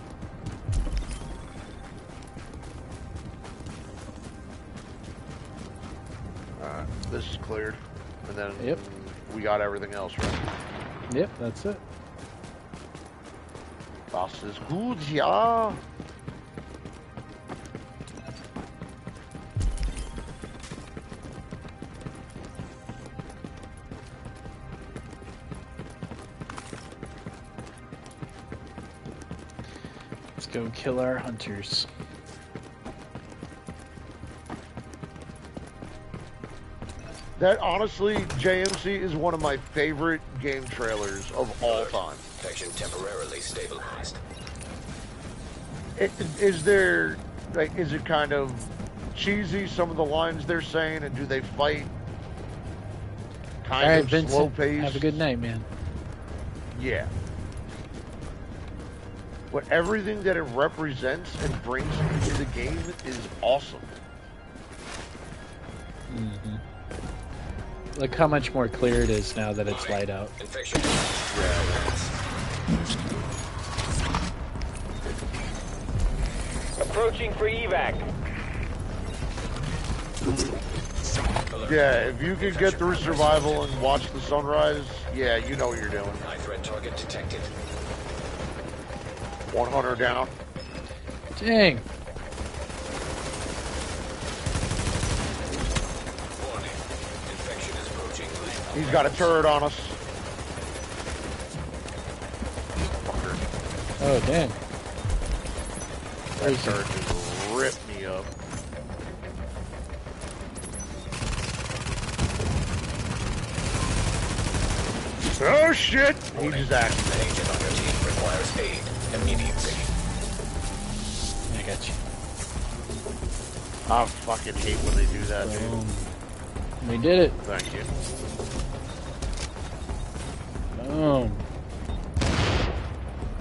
Alright, this is cleared. And then yep. we got everything else, right? Yep, that's it. Das ist gut, ja. Let's go kill our hunters. That honestly, JMC is one of my favorite game trailers of all time. Infection temporarily stabilized. I- Is there, like, is it kind of cheesy? Some of the lines they're saying, and do they fight kind All right, of slow Vincent. paced? Have a good night, man. Yeah. But everything that it represents and brings into the game is awesome. hmm Look how much more clear it is now that it's light out. Infection. Approaching for evac. Yeah, if you can get through survival and watch the sunrise, yeah, you know what you're doing. High threat target detected. One hunter down. Dang. Warning. Infection is approaching landmark. He's got a turret on us. Oh, dang. That Where's he? turret just ripped me up. Oh shit! He just acted. An agent on your team requires aid immediately. I got you. I fucking hate when they do that, dude. Boom. We did it. Thank you. Boom.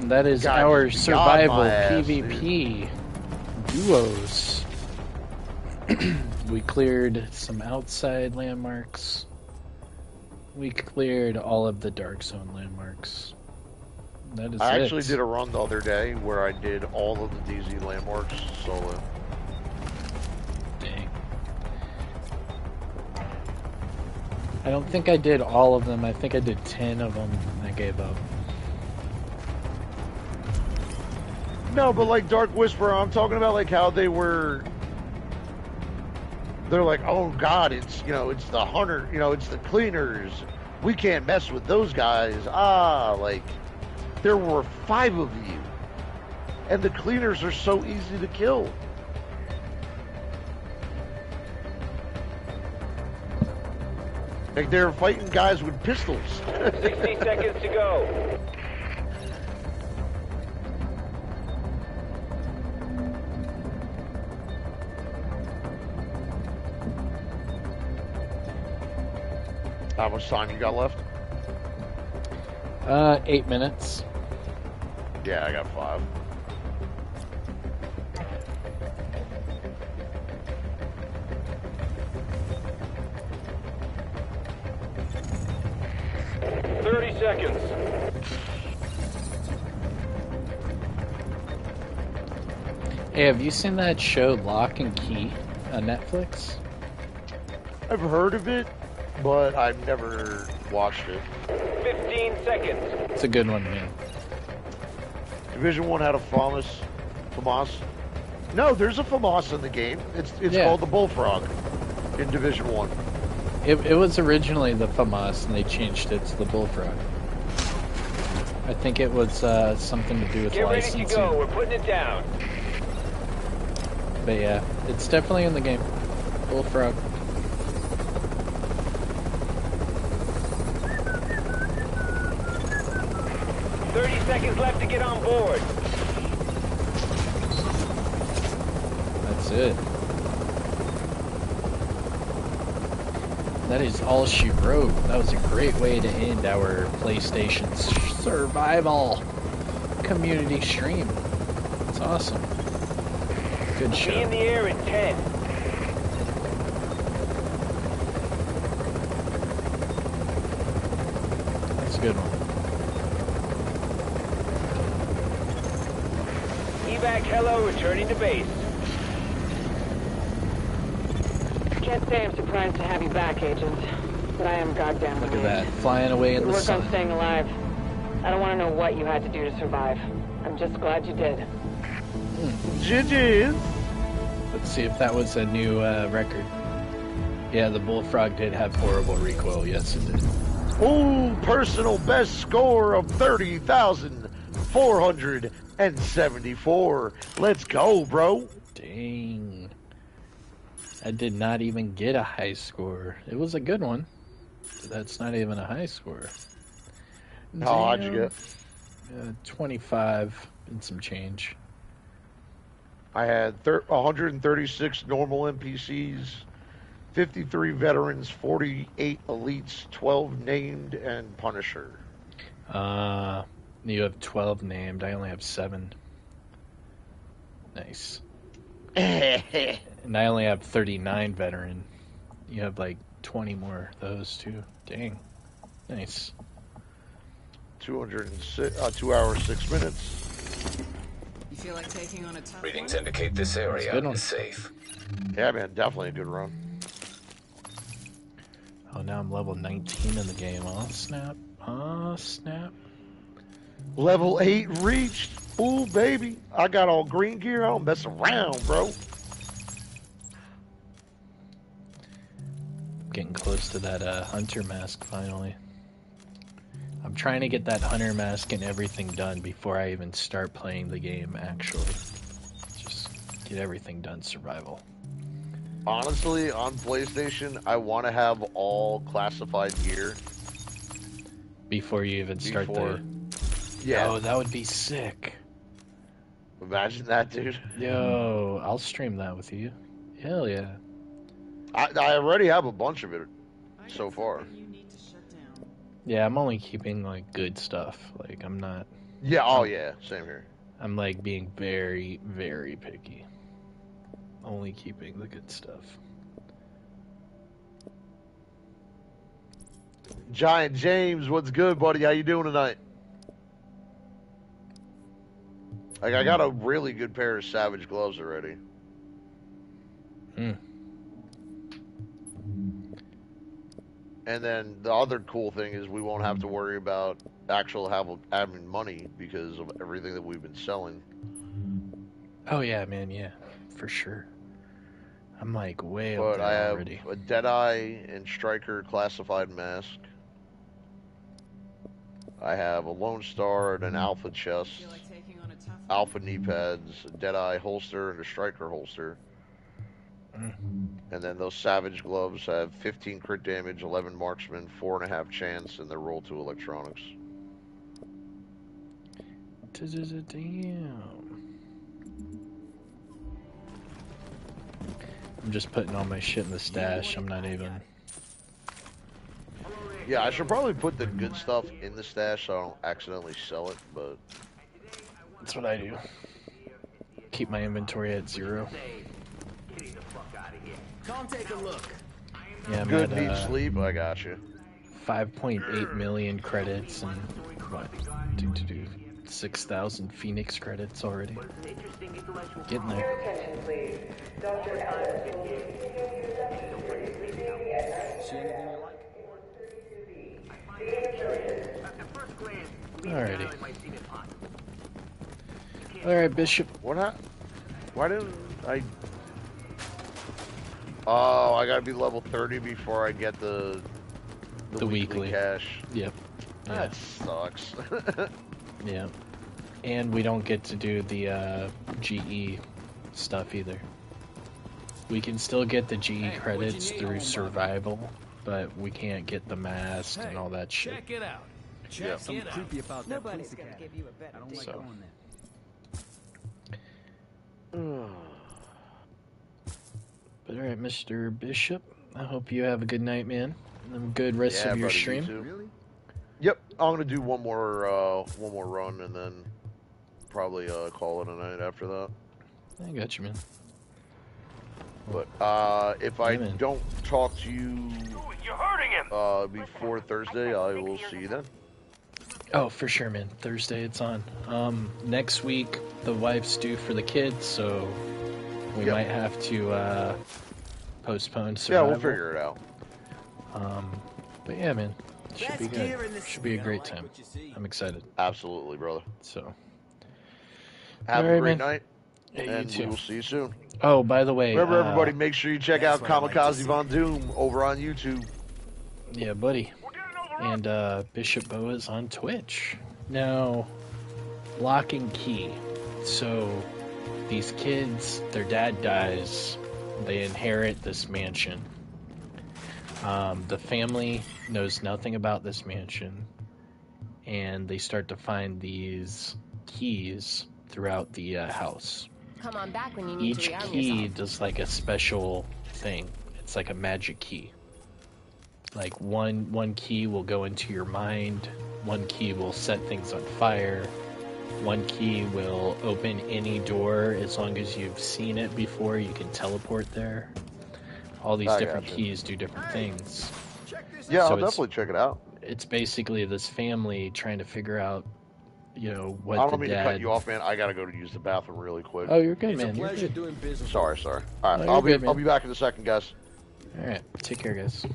And That is God, our survival got my ass, PvP duos. (clears throat) we cleared some outside landmarks. We cleared all of the Dark Zone landmarks. That is I actually did a run the other day where I did all of the DZ landmarks solo. Dang. I don't think I did all of them. I think I did 10 of them and I gave up. No, but like Dark Whisper, I'm talking about like how they were. They're like, oh God, it's you know, it's the hunter, you know, it's the cleaners. We can't mess with those guys. Ah, like there were five of you, and the cleaners are so easy to kill. Like they're fighting guys with pistols. (laughs) 60 seconds to go. How much time you got left? Uh, eight minutes. Yeah, I got five. Thirty seconds. Hey, have you seen that show Locke and Key on Netflix? I've heard of it, but I've never watched it. 15 seconds. It's a good one, man. Division One had a FAMAS. FAMAS. No, there's a FAMAS in the game. It's it's Yeah. called the Bullfrog in Division One. It, it was originally the FAMAS, and they changed it to the Bullfrog. I think it was uh, something to do with Get ready to go. We're putting it down. But yeah, it's definitely in the game. Bullfrog. Thirty seconds left to get on board. That's it. That is all she wrote. That was a great way to end our PlayStation Survival community stream. It's awesome. Good show. Be in the air in 10. That's a good one. Evac hello, returning to base. Can't say I'm surprised to have you back, Agent. But I am goddamn Look at relieved. that, flying away in Good the work sun. on staying alive. I don't want to know what you had to do to survive. I'm just glad you did. GG's. Let's see if that was a new uh, record. Yeah, the Bullfrog did have horrible recoil. Yes, it did. Ooh, personal best score of 30,474. Let's go, bro. Dang. I did not even get a high score. It was a good one. That's not even a high score. How how'd you get? Uh, 25 and some change. I had thir- 136 normal NPCs, 53 veterans, 48 elites, 12 named, and Punisher. Uh, you have 12 named. I only have 7. Nice. (laughs) and I only have 39 veteran. You have like 20 more of those too. Dang. Nice. 206, uh, 2 hours, 6 minutes. You feel like taking on a tough Readings indicate this area good one. is safe. Yeah, man, definitely a good run. Oh, now I'm level 19 in the game. Oh, snap. Oh, snap. Level 8 reached. Ooh, baby. I got all green gear. I don't mess around, bro. Getting close to that uh, hunter mask finally. I'm trying to get that hunter mask and everything done before I even start playing the game, actually. Just get everything done survival. Honestly, on PlayStation, I want to have all classified gear. Before you even start Before- the. Yeah. Oh, that would be sick. Imagine that, dude. Yo, I'll stream that with you. Hell yeah. I, I already have a bunch of it so far. Yeah, I'm only keeping like good stuff. Like I'm not. Yeah, oh yeah, same here. I'm like being very, very picky. Only keeping the good stuff. Giant James, what's good, buddy? How you doing tonight? Like, I got a really good pair of Savage gloves already. Hmm. And then the other cool thing is we won't have to worry about actual have having money because of everything that we've been selling. Oh yeah, man. Yeah, for sure. I'm like way up But there I have already. a Deadeye and Striker classified mask. I have a Lone Star and an Alpha chest, Alpha knee pads, a Deadeye holster, and a Striker holster. Mm-hmm. And then those Savage gloves have 15 crit damage, 11 marksman, four and a half chance, and they're rolled to electronics. Damn. I'm just putting all my shit in the stash. I'm not even. Yeah, I should probably put the good stuff in the stash so I don't accidentally sell it, but That's what I do. Keep my inventory at zero. Come take a look. Yeah, I'm good at need uh, sleep. I got you. 5.8 million credits and what? Do do do. 6,000 Phoenix credits already. Getting there. Attention, please. Dr. Allen will See anything you like? Alrighty. Alright, Bishop. What hap- Why didn't I? Oh, I gotta be level 30 before I get the the, The weekly, weekly. cash. Yep. Yeah. That sucks. (laughs) Yeah. And we don't get to do the uh, GE stuff either. We can still get the GE credits through survival, but we can't get the mask and all that shit. Check it out. Check Yeah. Something it out. creepy about that Nobody's gonna give you a better I don't like So. Going. But alright, Mr. Bishop, I hope you have a good night, man. And a good rest Yeah, of your buddy, you stream. too. Really? yep, I'm gonna do one more uh, one more run and then probably uh, call it a night after that. I got you, man. But uh, if I Yeah, man. don't talk to you uh, before Thursday, I will see you then. Oh, for sure, man. Thursday it's on. Um, next week the wife's due for the kids, so we Yep. might have to uh, postponed Yeah, we'll figure it out. Um, but yeah, man, should Best be good. Should be a great time. what you see. I'm excited. Absolutely, brother. So, Have All a right, great man. night, yeah, you and we will see you soon. Oh, by the way, Remember, uh, everybody, make sure you check out that's what I like Kamikaze. Von Doom over on YouTube. Yeah, buddy. And uh, Bishop Boa's on Twitch. Now, Locke and Key. So, these kids, their dad dies. They inherit this mansion. Um, the family knows nothing about this mansion. And they start to find these keys throughout the uh, house. Come on back when you need Each to key yourself. does like a special thing. It's like a magic key. Like one one key will go into your mind, one key will set things on fire, one key will open any door as long as you've seen it before, you can teleport there. All these I different keys do different things. Yeah, So I'll definitely check it out. It's basically this family trying to figure out, you know, what I don't the mean dad. to cut you off, man. I gotta go to use the bathroom really quick. Oh, you're good, It's a man. You're pleasure good. doing business. Sorry, sorry. All right, No, I'll be good, I'll be back in a second, guys. All right, take care, guys.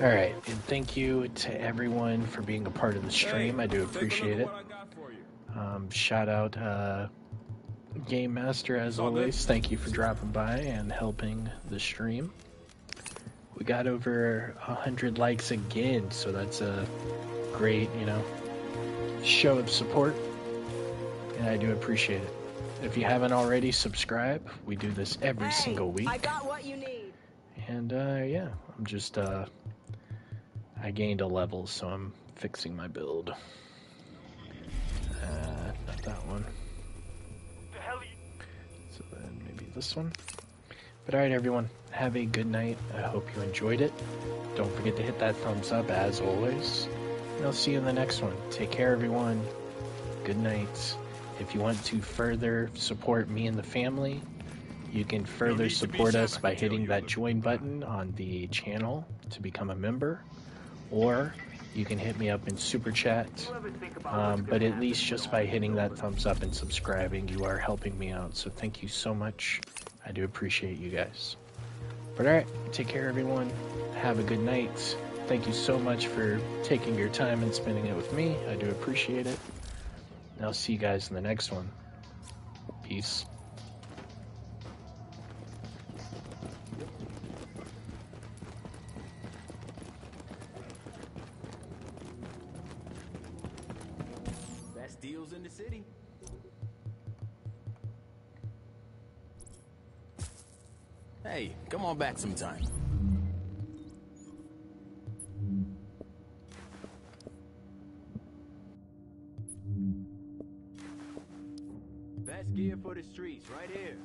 All right, and thank you to everyone for being a part of the stream. I do appreciate it. Um, shout out uh, Game Master as always. Thank you for dropping by and helping the stream. We got over a hundred likes again, so that's a great, you know, show of support and I do appreciate it. If you haven't already, subscribe. We do this every Hey, single week. I got what you need. And uh, yeah, I'm just uh, I gained a level, so I'm fixing my build. Uh, not that one. So then maybe this one. But alright, everyone, have a good night. I hope you enjoyed it. Don't forget to hit that thumbs up as always. And I'll see you in the next one. Take care, everyone. Good night. If you want to further support me and the family, you can further need to be support us by hitting that join button on the channel to become a member, or you can hit me up in super chat. Um, but at least just by hitting that thumbs up and subscribing, you are helping me out. So thank you so much. I do appreciate you guys. But alright, take care, everyone. Have a good night. Thank you so much for taking your time and spending it with me. I do appreciate it. And I'll see you guys in the next one. Peace. Hey, come on back sometime. Best gear for the streets, right here.